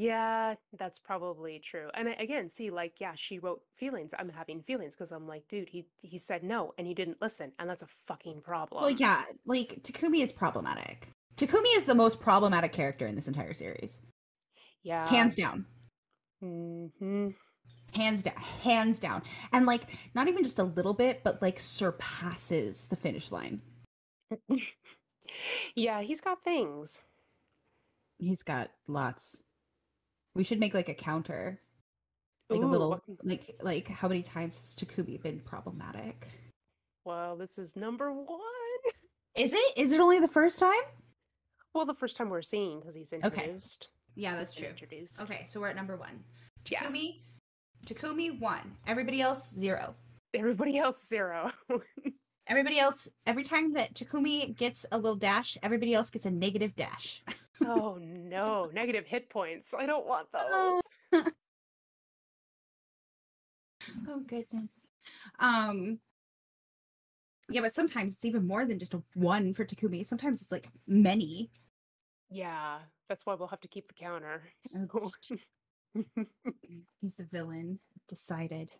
Speaker 1: Yeah, that's probably true. And I, again, see, like, yeah, she wrote feelings. I'm having feelings because I'm like, dude, he he said no and he didn't listen, and that's a fucking problem.
Speaker 2: Well, yeah, like Takumi is problematic. Takumi is the most problematic character in this entire series,
Speaker 1: Yeah.
Speaker 2: hands down.
Speaker 1: hmm
Speaker 2: hands down hands down and like not even just a little bit but like surpasses the finish line
Speaker 1: yeah, he's got things.
Speaker 2: he's got lots we should make like a counter like a little like like how many times has takumi been problematic
Speaker 1: Well, this is number one.
Speaker 2: is it is it only the first time
Speaker 1: Well, the first time we're seeing because he's introduced. Okay.
Speaker 2: yeah
Speaker 1: He's been Introduced.
Speaker 2: okay so we're at number one
Speaker 1: Yeah.
Speaker 2: Takumi one everybody else zero
Speaker 1: Everybody else zero.
Speaker 2: everybody else every time that takumi gets a little dash everybody else gets a negative dash
Speaker 1: Oh no, negative hit points. I don't want
Speaker 2: Oh.
Speaker 1: those.
Speaker 2: Oh goodness. Um Yeah, but sometimes it's even more than just a one for Takumi. Sometimes it's like many.
Speaker 1: Yeah, that's why we'll have to keep the counter.
Speaker 2: Oh,
Speaker 1: So.
Speaker 2: He's the villain. Decided.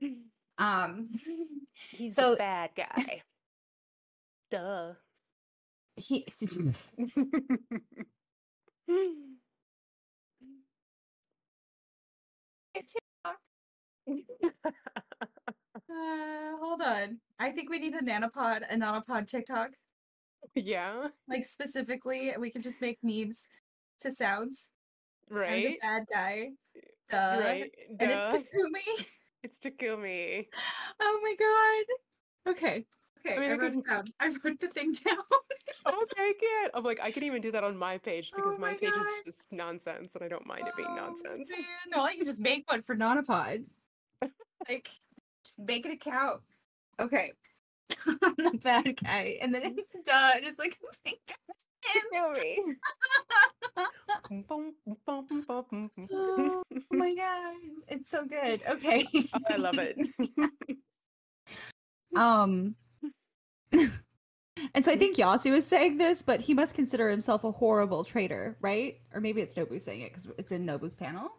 Speaker 2: Um
Speaker 1: He's
Speaker 2: So-
Speaker 1: the bad guy. Duh.
Speaker 2: he TikTok. Uh, hold on. I think we need a nanapod, a nanapod TikTok.
Speaker 1: yeah,
Speaker 2: Like specifically, we can just make memes to sounds. I'm the
Speaker 1: right.
Speaker 2: bad guy. Duh.
Speaker 1: right.
Speaker 2: And
Speaker 1: Duh.
Speaker 2: it's Takumi.
Speaker 1: It's Takumi.
Speaker 2: oh my god. Okay. Okay.
Speaker 1: I mean,
Speaker 2: I, wrote it down. I wrote the thing down.
Speaker 1: Okay, good. I'm like, I can even do that on my page oh because
Speaker 2: Oh
Speaker 1: my,
Speaker 2: my
Speaker 1: page is just nonsense and I don't mind it being
Speaker 2: Oh,
Speaker 1: nonsense.
Speaker 2: man. No, I can just make one for Nanapod. like, just make an account. Okay. I'm the bad guy. And then it's done. It's like, oh my god. It's so good. Okay.
Speaker 1: Oh, I love it.
Speaker 3: Um, and so I think Yasu is saying this, but he must consider himself a horrible traitor, right? Or maybe it's Nobu saying it because it's in Nobu's panel.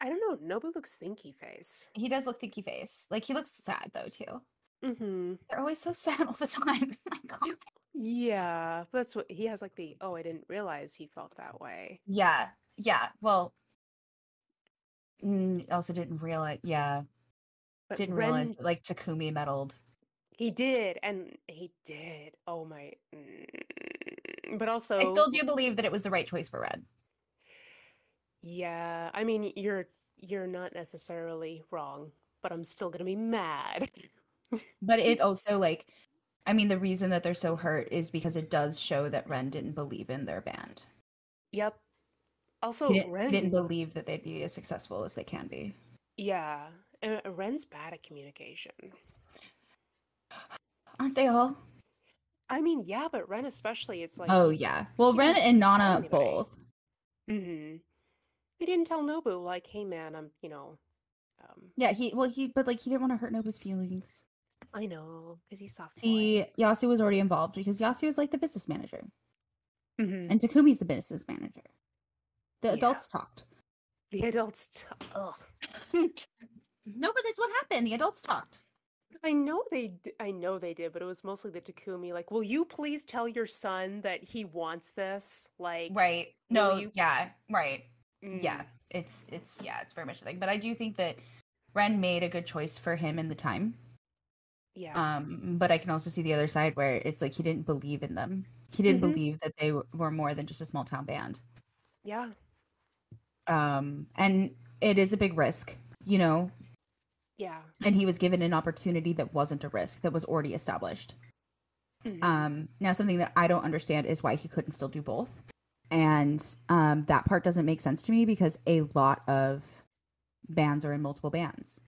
Speaker 1: I don't know. Nobu looks thinky face.
Speaker 2: he does look thinky face. Like, he looks sad, though, too.
Speaker 1: Mm-hmm.
Speaker 2: They're always so sad all the time. my god.
Speaker 1: Yeah, that's what he has. Like the oh, I didn't realize he felt that way.
Speaker 2: Yeah. Yeah. Well, mm, also didn't realize. Yeah.
Speaker 1: But
Speaker 2: Didn't
Speaker 1: Ren,
Speaker 2: realize that, like Takumi meddled.
Speaker 1: he did, and he did. Oh my! mm, But also,
Speaker 2: I still do believe that it was the right choice for Ren.
Speaker 1: yeah. I mean, you're you're not necessarily wrong, but I'm still gonna be mad.
Speaker 2: But it also like I mean the reason that they're so hurt is because it does show that Ren didn't believe in their band.
Speaker 1: Yep. Also,
Speaker 2: he, didn't,
Speaker 1: Ren.
Speaker 2: didn't believe that they'd be as successful as they can be.
Speaker 1: Yeah, uh, Ren's bad at communication.
Speaker 2: Aren't they all?
Speaker 1: I mean, yeah, but Ren especially. It's like,
Speaker 2: oh yeah. Well, Ren and Nana both.
Speaker 1: hmm He didn't tell Nobu, like, hey man, I'm, you know, um,
Speaker 3: Yeah, he well he but like he didn't want to hurt Nobu's feelings.
Speaker 1: I know, because he's soft.
Speaker 3: See, Yasu was already involved because Yasu is like the business manager
Speaker 1: hmm
Speaker 3: and Takumi's the business manager. The
Speaker 1: Yeah.
Speaker 3: adults talked.
Speaker 1: The adults. T- ugh.
Speaker 3: No, but that's what happened. The adults talked.
Speaker 1: I know they. D- I know they did, but it was mostly the Takumi. Like, will you please tell your son that he wants this? Like,
Speaker 2: Right. No,
Speaker 1: you-
Speaker 2: yeah, right.
Speaker 1: mm,
Speaker 2: Yeah. It's it's yeah, it's very much the thing. But I do think that Ren made a good choice for him in the time.
Speaker 1: Yeah,
Speaker 2: Um, but I can also see the other side where it's like he didn't believe in them. He didn't
Speaker 1: Mhm.
Speaker 2: believe that they w- were more than just a small town band.
Speaker 1: yeah,
Speaker 2: Um, and it is a big risk, you know.
Speaker 1: yeah.
Speaker 2: And he was given an opportunity that wasn't a risk that was already established.
Speaker 1: Mhm.
Speaker 2: Um, now something that I don't understand is why he couldn't still do both, and um, that part doesn't make sense to me because a lot of bands are in multiple bands.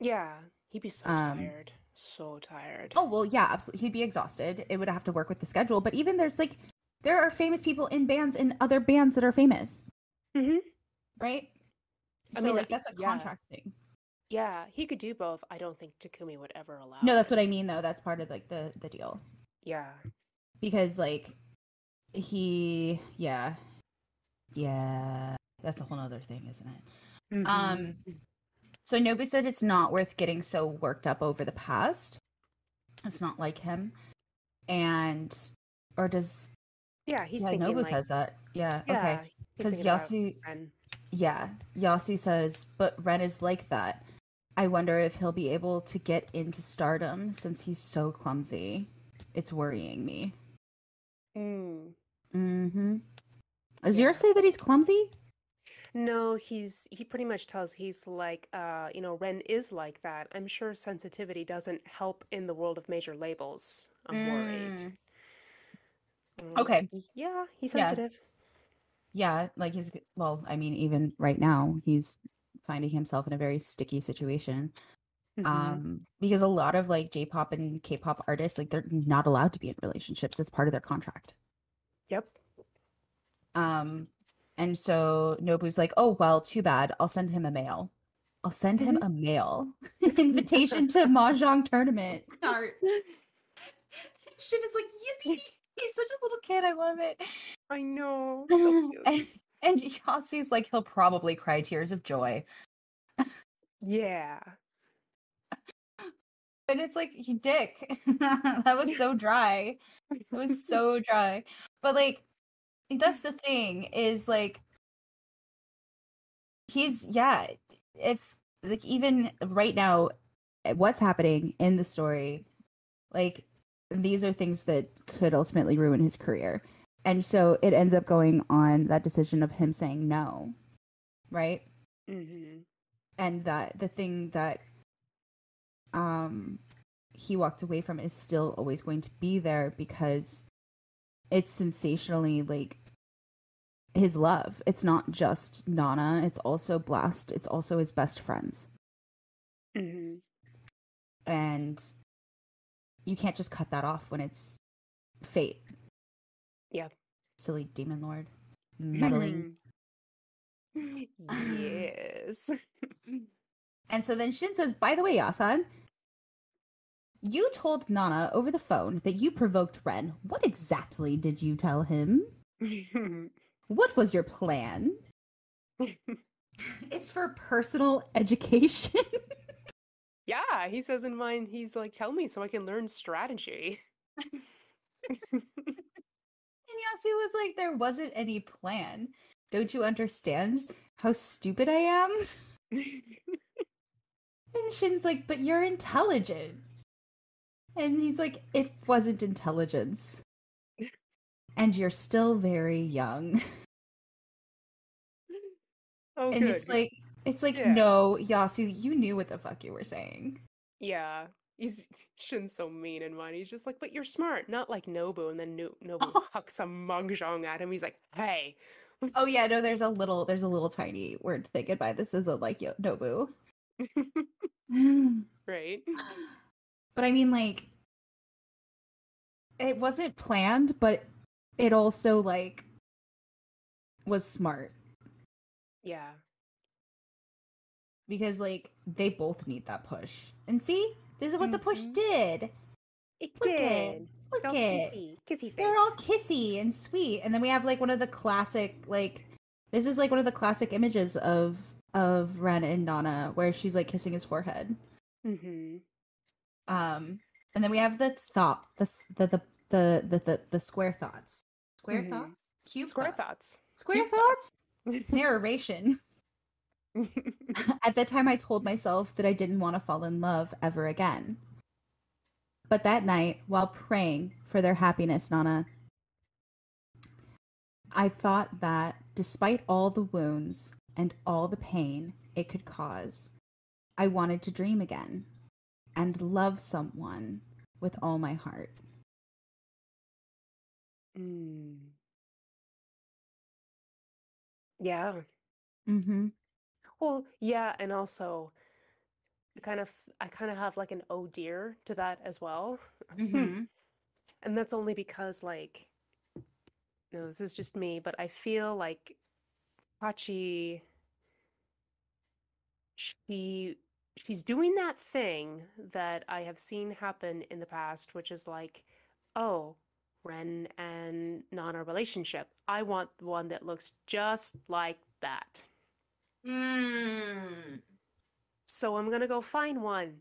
Speaker 1: yeah, he'd be so
Speaker 2: um,
Speaker 1: tired, so tired.
Speaker 2: Oh well, yeah, absolutely. He'd be exhausted. It would have to work with the schedule. But even there's like there are famous people in bands in other bands that are famous,
Speaker 1: Mm-hmm.
Speaker 2: right?
Speaker 1: I
Speaker 2: so
Speaker 1: mean,
Speaker 2: like that's a
Speaker 1: yeah.
Speaker 2: contract thing.
Speaker 1: Yeah, he could do both. I don't think Takumi would ever allow.
Speaker 2: No, that's
Speaker 1: it.
Speaker 2: what I mean though. That's part of like the the deal
Speaker 1: Yeah,
Speaker 2: because like he yeah yeah that's a whole other thing, isn't it?
Speaker 1: Mhm.
Speaker 2: Um, so Nobu said it's not worth getting so worked up over the past. It's not like him, and or does
Speaker 1: yeah, he's
Speaker 2: yeah
Speaker 1: thinking
Speaker 2: Nobu
Speaker 1: like,
Speaker 2: says that yeah,
Speaker 1: yeah,
Speaker 2: okay because Yasu yeah Yasu says but Ren is like that. I wonder if he'll be able to get into stardom since he's so clumsy. It's worrying me.
Speaker 1: Mm.
Speaker 2: Mm-hmm. Does
Speaker 1: Yeah.
Speaker 2: yours say that he's clumsy?
Speaker 1: No, he's he pretty much tells he's like uh you know Ren is like that. I'm sure sensitivity doesn't help in the world of major labels. I'm worried.
Speaker 2: Mm.
Speaker 1: Um,
Speaker 2: Okay.
Speaker 1: Yeah, he's sensitive.
Speaker 2: Yeah, like he's well, I mean, even right now, he's finding himself in a very sticky situation.
Speaker 1: Mhm.
Speaker 2: Um, because a lot of like J-pop and K-pop artists, like they're not allowed to be in relationships. It's part of their contract.
Speaker 1: Yep.
Speaker 2: Um, and so Nobu's like, "Oh well, too bad. I'll send him a mail. I'll send him mm-hmm. a mail invitation to mahjong tournament." Art. Shin is like, "Yippee! He's such a little kid. I love it."
Speaker 1: I know. So cute.
Speaker 2: and, and Yasu's like, he'll probably cry tears of joy.
Speaker 1: yeah.
Speaker 2: And it's like, you dick. that was so dry. It was so dry. But like, that's the thing is like, he's, yeah, if like even right now, eh, what's happening in the story, like, these are things that could ultimately ruin his career. And so it ends up going on that decision of him saying no, right?
Speaker 1: Mm-hmm.
Speaker 2: and that the thing that um he walked away from is still always going to be there because it's sensationally like his love. It's not just nana. It's also blast. It's also his best friends.
Speaker 1: Mm-hmm.
Speaker 2: and you can't just cut that off when it's fate.
Speaker 1: Yeah.
Speaker 2: silly demon lord. Meddling.
Speaker 1: Yes.
Speaker 2: And so then Shin says, By the way, Yasan, you told Nana over the phone that you provoked Ren. What exactly did you tell him? What was your plan? It's for personal education.
Speaker 1: yeah, he says in mine, he's like, tell me so I can learn strategy.
Speaker 2: And Yasu was like, There wasn't any plan. Don't you understand how stupid I am? And Shin's like, But you're intelligent. And he's like, It wasn't intelligence. And you're still very young.
Speaker 1: oh,
Speaker 2: and
Speaker 1: good.
Speaker 2: it's like it's like
Speaker 1: Yeah.
Speaker 2: no yasu you knew what the fuck you were saying
Speaker 1: yeah, he's Shin's so mean and mine. He's just like, but you're smart, not like Nobu. And then no- Nobu hucks some mahjong at him. He's like, hey.
Speaker 2: oh yeah no there's a little there's a little tiny word thing goodbye this is a like yo- nobu
Speaker 1: right?
Speaker 2: But i mean like it wasn't planned but it also like was smart
Speaker 1: Yeah.
Speaker 2: because like they both need that push and see this is what the push
Speaker 1: Mhm.
Speaker 2: did
Speaker 1: It
Speaker 2: Look it. look
Speaker 1: All
Speaker 2: it
Speaker 1: kissy, kissy face.
Speaker 2: they're all kissy and sweet and then we have like one of the classic like this is like one of the classic images of of ren and nana where she's like kissing his forehead
Speaker 1: Mm-hmm.
Speaker 2: Um and then we have the thought the the the the the, the, the square thoughts. Square
Speaker 1: Mhm.
Speaker 2: thoughts? Cube
Speaker 1: Square
Speaker 2: thoughts.
Speaker 1: thoughts.
Speaker 2: square thoughts. Narration. At that time i told myself that i didn't want to fall in love ever again. But that night while praying for their happiness nana i thought that despite all the wounds and all the pain it could cause i wanted to dream again and love someone with all my heart
Speaker 1: Mm. Yeah.
Speaker 2: mm-hmm
Speaker 1: Well, yeah, and also I kind of I kind of have like an oh dear to that as well.
Speaker 2: mm-hmm
Speaker 1: And that's only because like no, this is just me, but I feel like Hachi she she's doing that thing that I have seen happen in the past, which is like, oh, Ren and Nana relationship. I want one that looks just like that.
Speaker 2: mm.
Speaker 1: So I'm gonna go find one.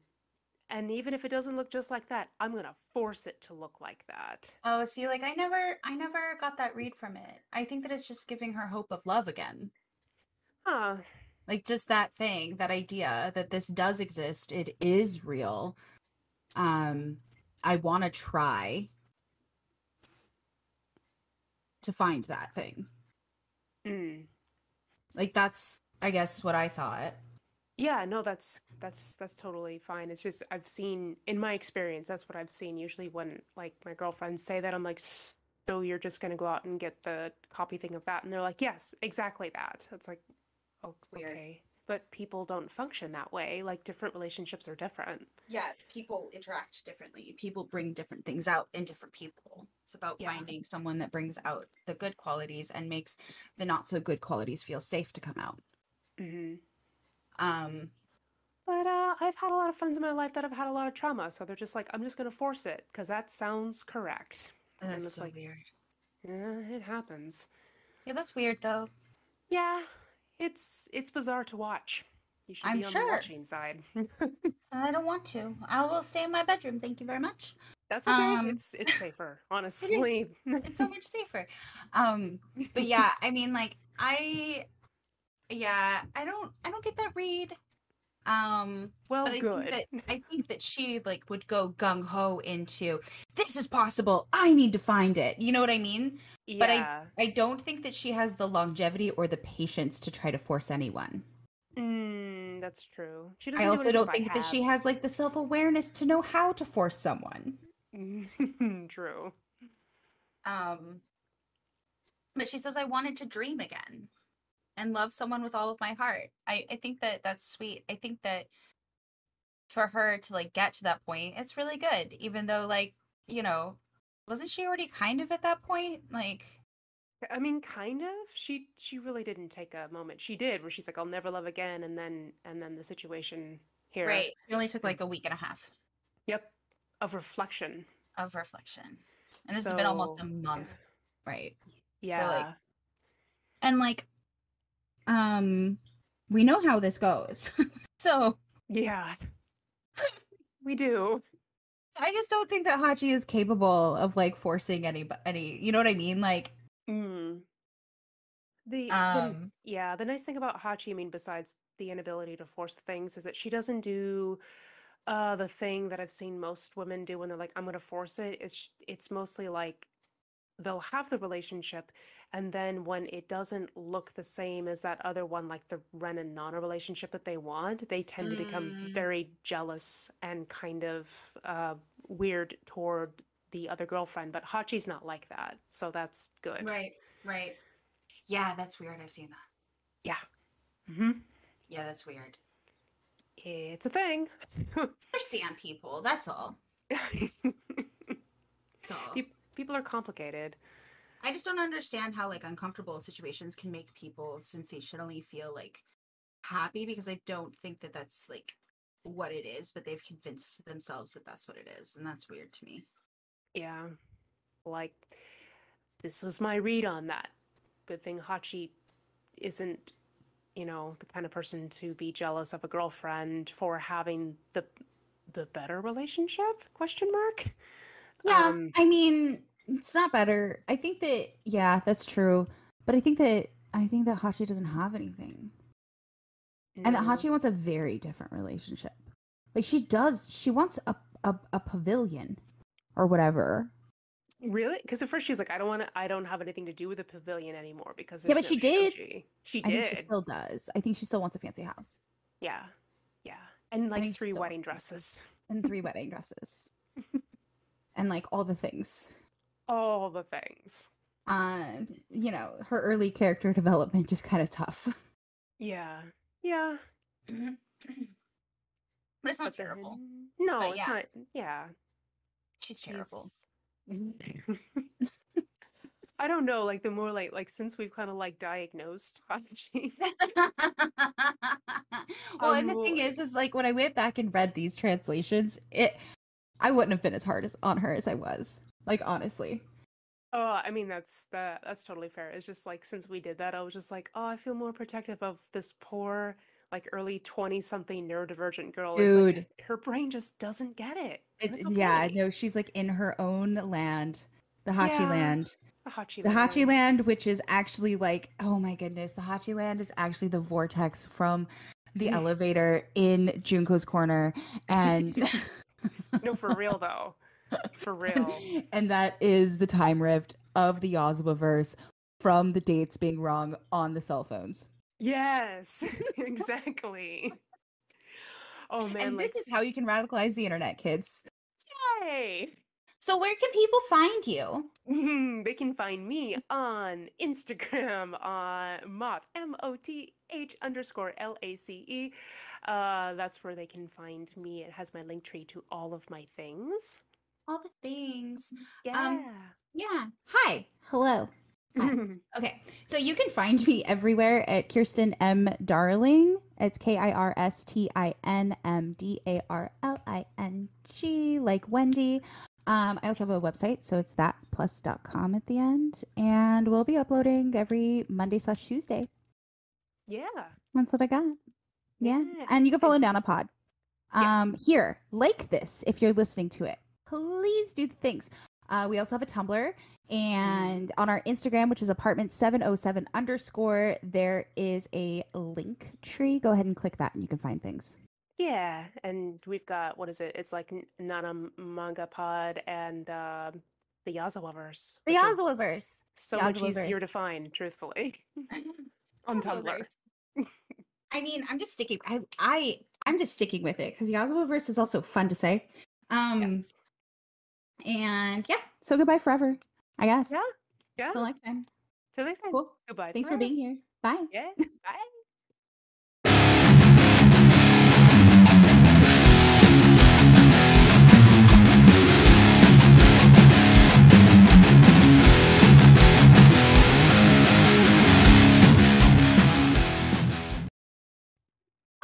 Speaker 1: And even if it doesn't look just like that, I'm gonna force it to look like that.
Speaker 2: Oh, see, like I never, I never got that read from it. I think that it's just giving her hope of love again.
Speaker 1: Huh.
Speaker 2: Like just that thing, that idea that this does exist. It is real. Um, I want to try to find that thing.
Speaker 1: Mm.
Speaker 2: Like that's, I guess, what I thought.
Speaker 1: Yeah, no, that's that's that's totally fine. It's just I've seen in my experience, that's what I've seen. Usually when like my girlfriends say that, I'm like, so you're just gonna go out and get the copy thing of that, and they're like, yes, exactly that. It's like, oh,
Speaker 2: Weird.
Speaker 1: okay, but people don't function that way. Like different relationships are different.
Speaker 2: Yeah, people interact differently. People bring different things out in different people. It's about
Speaker 1: Yeah.
Speaker 2: finding someone that brings out the good qualities and makes the not so good qualities feel safe to come out.
Speaker 1: hmm
Speaker 2: Um,
Speaker 1: But uh, I've had a lot of friends in my life that have had a lot of trauma, so they're just like, I'm just gonna force it because that sounds correct. And
Speaker 2: that's
Speaker 1: it's
Speaker 2: so
Speaker 1: like,
Speaker 2: weird.
Speaker 1: yeah, it happens.
Speaker 2: Yeah, that's weird though.
Speaker 1: Yeah, it's it's bizarre to watch. You should
Speaker 2: I'm
Speaker 1: be on
Speaker 2: sure.
Speaker 1: the watching side.
Speaker 2: I don't want to. I will stay in my bedroom. Thank you very much.
Speaker 1: That's okay.
Speaker 2: Um,
Speaker 1: it's it's safer, honestly.
Speaker 2: It's so much safer. Um, but yeah, I mean, like I, yeah, I don't, I don't get that read. Um,
Speaker 1: well,
Speaker 2: but I
Speaker 1: good.
Speaker 2: think that I think that she like would go gung ho into this is possible. I need to find it. You know what I mean? But I- I don't think that she has the longevity or the patience to try to force anyone.
Speaker 1: Mm, that's true. She doesn't
Speaker 2: I also don't
Speaker 1: by
Speaker 2: think that she has like the self awareness to know how to force someone.
Speaker 1: True.
Speaker 2: Um, but she says, I wanted to dream again and love someone with all of my heart. I, I think that that's sweet. I think that for her to like get to that point, it's really good, even though, like, you know, wasn't she already kind of at that point? Like,
Speaker 1: I mean, kind of. She she really didn't take a moment. She did, where she's like, "I'll never love again," and then and then the situation here.
Speaker 2: right. It only took like a week and a half
Speaker 1: Yep. Of reflection.
Speaker 2: of reflection. And this has been almost a
Speaker 1: So,
Speaker 2: month, right?
Speaker 1: Yeah.
Speaker 2: like, And like, um, we know how this goes. so
Speaker 1: yeah. we do.
Speaker 2: I just don't think that Hachi is capable of like forcing any any. You know what I mean? Like,
Speaker 1: Mm. The, the
Speaker 2: um,
Speaker 1: yeah, the nice thing about Hachi, I mean, besides the inability to force things, is that she doesn't do uh the thing that I've seen most women do when they're like, I'm gonna force it. It's it's mostly like they'll have the relationship, and then when it doesn't look the same as that other one, like the Ren and Nana relationship that they want, they tend to become
Speaker 2: Mm.
Speaker 1: very jealous and kind of uh weird toward the other girlfriend. But Hachi's not like that, so that's good.
Speaker 2: right, right. Yeah, that's weird. I've seen that.
Speaker 1: Yeah. mm-hmm.
Speaker 2: Yeah, that's weird.
Speaker 1: It's a thing.
Speaker 2: Understand people. That's all. That's all.
Speaker 1: People are complicated.
Speaker 2: I just don't understand how like uncomfortable situations can make people sensationally feel like happy because I don't think that that's like what it is, but they've convinced themselves that that's what it is, and that's weird to me.
Speaker 1: Yeah. Like, this was my read on that. Good thing Hachi isn't, you know, the kind of person to be jealous of a girlfriend for having the the better relationship? Question mark.
Speaker 3: Yeah,
Speaker 1: Um,
Speaker 3: I mean, it's not better. I think that yeah, that's true. But I think that I think that Hachi doesn't have anything. And that. Hachi wants a very different relationship. Like she does, she wants a a, a pavilion or whatever.
Speaker 1: Really? Because at first she's like, I don't want to. I don't have anything to do with the pavilion anymore because
Speaker 3: Yeah, but she did.
Speaker 1: shoji." She
Speaker 3: I
Speaker 1: did.
Speaker 3: think she still does. I think she still wants a fancy house
Speaker 1: Yeah, yeah, and like three wedding dresses.
Speaker 3: and three wedding dresses. And like all the things.
Speaker 1: All the things.
Speaker 3: Um, you know, her early character development is kind of tough.
Speaker 1: Yeah, yeah.
Speaker 2: but it's not
Speaker 1: but
Speaker 2: terrible.
Speaker 1: then- No,
Speaker 2: But
Speaker 1: it's
Speaker 2: yeah.
Speaker 1: not. Yeah,
Speaker 2: She's terrible.
Speaker 1: she's- I don't know. Like the more like like since we've kind of like diagnosed
Speaker 3: well,
Speaker 1: I'm
Speaker 3: and the thing is, is like when I went back and read these translations, it I wouldn't have been as hard as on her as I was. Like honestly.
Speaker 1: Oh, I mean that's that that's totally fair. It's just like since we did that, I was just like, oh, I feel more protective of this poor like early twenty something neurodivergent girl. It's like,
Speaker 3: Dude.
Speaker 1: her brain just doesn't get it.
Speaker 3: it's yeah,
Speaker 1: okay.
Speaker 3: no, she's like in her own land, the Hachi
Speaker 1: Yeah,
Speaker 3: land.
Speaker 1: the Hachi
Speaker 3: The Hachi
Speaker 1: land.
Speaker 3: land, which is actually like, oh my goodness, the Hachi land is actually the vortex from the elevator in Junko's corner. And
Speaker 1: No, for real though. For real.
Speaker 3: and that is the time rift of the Yazawaverse from the dates being wrong on the cell phones.
Speaker 1: Yes, exactly. Oh man,
Speaker 3: and
Speaker 1: like
Speaker 3: this is how you can radicalize the internet, kids.
Speaker 1: yay!
Speaker 2: so where can people find you?
Speaker 1: They can find me on Instagram on Moth M O T H underscore L A C E. Uh, that's where they can find me. It has my link tree to all of my things.
Speaker 2: All the things.
Speaker 1: Yeah.
Speaker 2: Yeah. Hi. Hello. Hi. Okay. So you can find me everywhere at Kirstin M. Darling. It's K I R S T I N M D A R L I N G, like Wendy. Um, I also have a website, so it's thatplus.com at the end. And we'll be uploading every Monday slash Tuesday.
Speaker 1: yeah.
Speaker 2: That's what I got. Yeah.
Speaker 1: Yeah.
Speaker 2: And you can follow Nana Pod.
Speaker 1: Yes.
Speaker 2: Um, here, like this if you're listening to it. Please do the things. Uh, we also have a Tumblr and on our Instagram, which is apartment 707 underscore, there is a link tree. Go ahead and click that and you can find things.
Speaker 1: Yeah, and we've got what is it? It's like N- Nana Manga Pod and um the Yazawaverse.
Speaker 2: The
Speaker 1: which is
Speaker 2: Yazawaverse.
Speaker 1: So much easier to find, truthfully, on Tumblr.
Speaker 2: I mean, I'm just sticking. I, I, I'm just sticking with it because Yazawaverse is also fun to say. Um,
Speaker 1: Yes.
Speaker 2: and yeah. So goodbye forever. I guess.
Speaker 1: Yeah. Yeah.
Speaker 2: Till next time.
Speaker 1: Till next time.
Speaker 2: Cool.
Speaker 1: Goodbye.
Speaker 2: Thanks for being here. Bye.
Speaker 1: Yeah. Bye.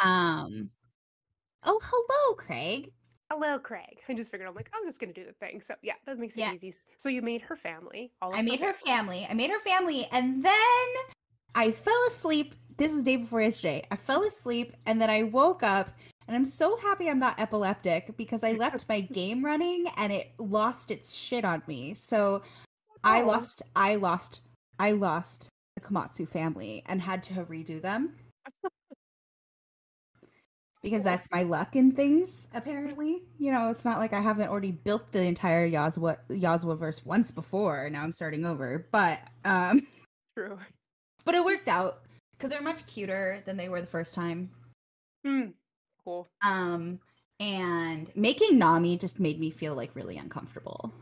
Speaker 2: Um. Oh, hello, Craig.
Speaker 1: Hello, Craig. I just figured I'm like, I'm just gonna do the thing. So yeah, that makes it
Speaker 2: Yeah.
Speaker 1: easy. So you made her family. All
Speaker 2: I
Speaker 1: of
Speaker 2: made her family. I made her family, and then I fell asleep. This was the day before yesterday. I fell asleep, and then I woke up, and I'm so happy I'm not epileptic because I left my game running and it lost its shit on me. So I
Speaker 1: Oh.
Speaker 2: lost. I lost. I lost the Komatsu family and had to redo them. Because that's my luck in things, apparently. You know, it's not like I haven't already built the entire Yazawa Yaswa verse once before. Now I'm starting over. But um
Speaker 1: True.
Speaker 2: but it worked out because they're much cuter than they were the first time.
Speaker 1: Hmm. Cool.
Speaker 2: Um and making Nami just made me feel like really uncomfortable.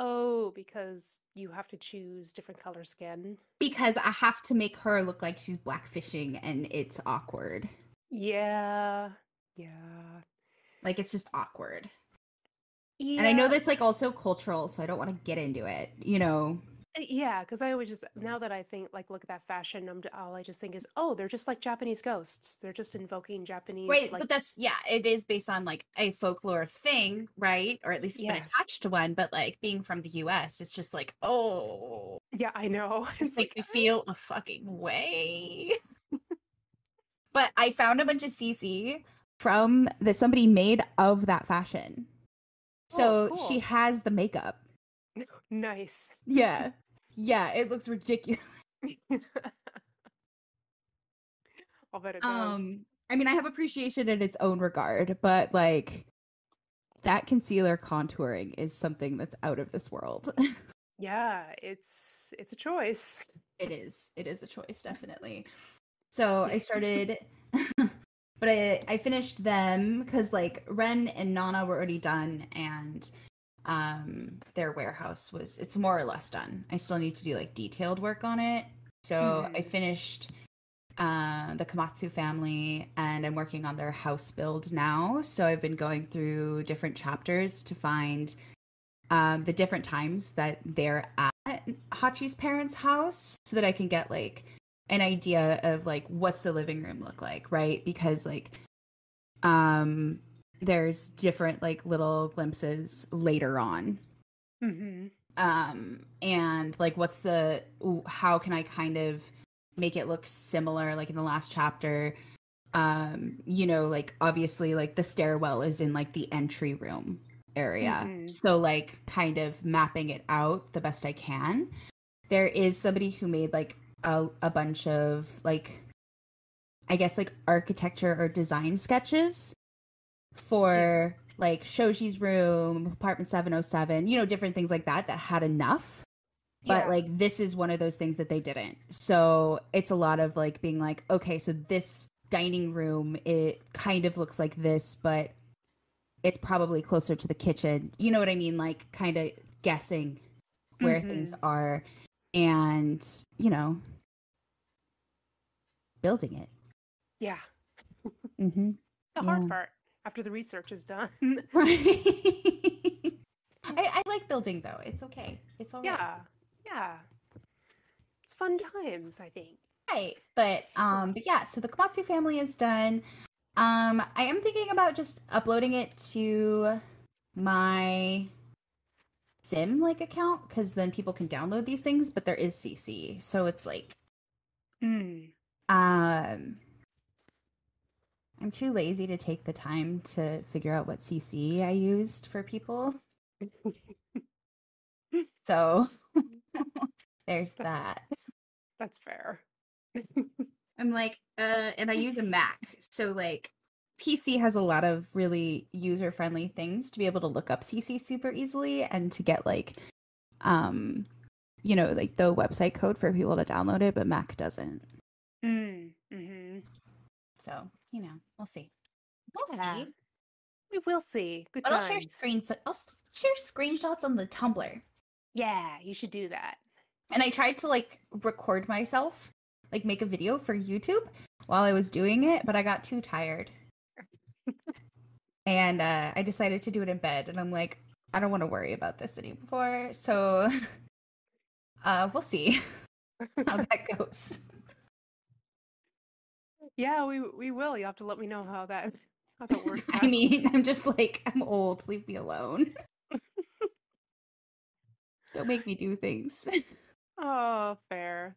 Speaker 1: Oh, because you have to choose different color skin.
Speaker 2: Because I have to make her look like she's blackfishing and it's awkward.
Speaker 1: Yeah. Yeah.
Speaker 2: Like it's just awkward.
Speaker 1: Yeah.
Speaker 2: And I know that's like also cultural, so I don't want to get into it. You know,
Speaker 1: Uh, Yeah, because I always just now that I think like look at that fashion, I'm, all I just think is, oh, they're just like Japanese ghosts. They're just invoking Japanese.
Speaker 2: right?
Speaker 1: like,
Speaker 2: but that's yeah, it is based on like a folklore thing, right? Or at least it's been attached to one. But like being from the U.S., it's just like oh,
Speaker 1: yeah, I know.
Speaker 2: this makes me feel a fucking way. But I found a bunch of CC from that somebody made of that fashion. So
Speaker 1: Oh,
Speaker 2: she has the makeup.
Speaker 1: nice.
Speaker 2: Yeah. Yeah, it looks ridiculous.
Speaker 1: I'll bet it does.
Speaker 2: Um, I mean, I have appreciation in its own regard, but like that concealer contouring is something that's out of this world.
Speaker 1: yeah, it's it's a choice.
Speaker 2: it is. It is a choice, definitely. So I started, but I I finished them because like Ren and Nana were already done, and um their warehouse was it's more or less done. I still need to do like detailed work on it. So I
Speaker 1: Mhm.
Speaker 2: finished uh, the Komatsu family, and I'm working on their house build now. So I've been going through different chapters to find um, the different times that they're at Hachi's parents' house, so that I can get like an idea of like what's the living room look like, right? Because like um there's different like little glimpses later on.
Speaker 1: Hmm
Speaker 2: um and like what's the how can i kind of make it look similar like in the last chapter? Um you know like obviously like the stairwell is in like the entry room area.
Speaker 1: Mhm.
Speaker 2: so like kind of mapping it out the best i can. There is somebody who made like a, a bunch of like i guess like architecture or design sketches for like Shoji's room, apartment 707, you know, different things like that that had enough. But
Speaker 1: Yeah.
Speaker 2: like this is one of those things that they didn't. So it's a lot of like being like, okay, so this dining room it kind of looks like this, but it's probably closer to the kitchen. You know what I mean? Like kind of guessing where mm-hmm. things are and, you know, building it.
Speaker 1: Yeah.
Speaker 2: Mm-hmm.
Speaker 1: The hard
Speaker 2: Yeah.
Speaker 1: part after the research is done.
Speaker 2: Right. I, I like building though. It's okay. It's all
Speaker 1: yeah. Yeah. It's fun times, I think.
Speaker 2: Right. But um but yeah, so the Komatsu family is done. Um I am thinking about just uploading it to my sim like account cuz then people can download these things, but there is CC. So it's like
Speaker 1: Mm.
Speaker 2: um I'm too lazy to take the time to figure out what CC I used for people. So there's that.
Speaker 1: That's fair.
Speaker 2: I'm like, uh, and I use a Mac. So like PC has a lot of really user friendly things to be able to look up CC super easily and to get like um you know, like the website code for people to download it, but Mac doesn't.
Speaker 1: Mm. hmm
Speaker 2: So, you know, we'll see. We'll
Speaker 1: Yeah.
Speaker 2: see.
Speaker 1: We will see. Good
Speaker 2: But I'll share screens I'll share screenshots on the Tumblr.
Speaker 1: Yeah, you should do that.
Speaker 2: And I tried to like record myself, like make a video for YouTube while I was doing it, but I got too tired. And uh, I decided to do it in bed. And I'm like, I don't want to worry about this anymore. So uh, we'll see how that goes.
Speaker 1: yeah, we we will. You have to let me know how that how that works.
Speaker 2: I mean, I'm just like, I'm old. Leave me alone. don't make me do things.
Speaker 1: oh, fair.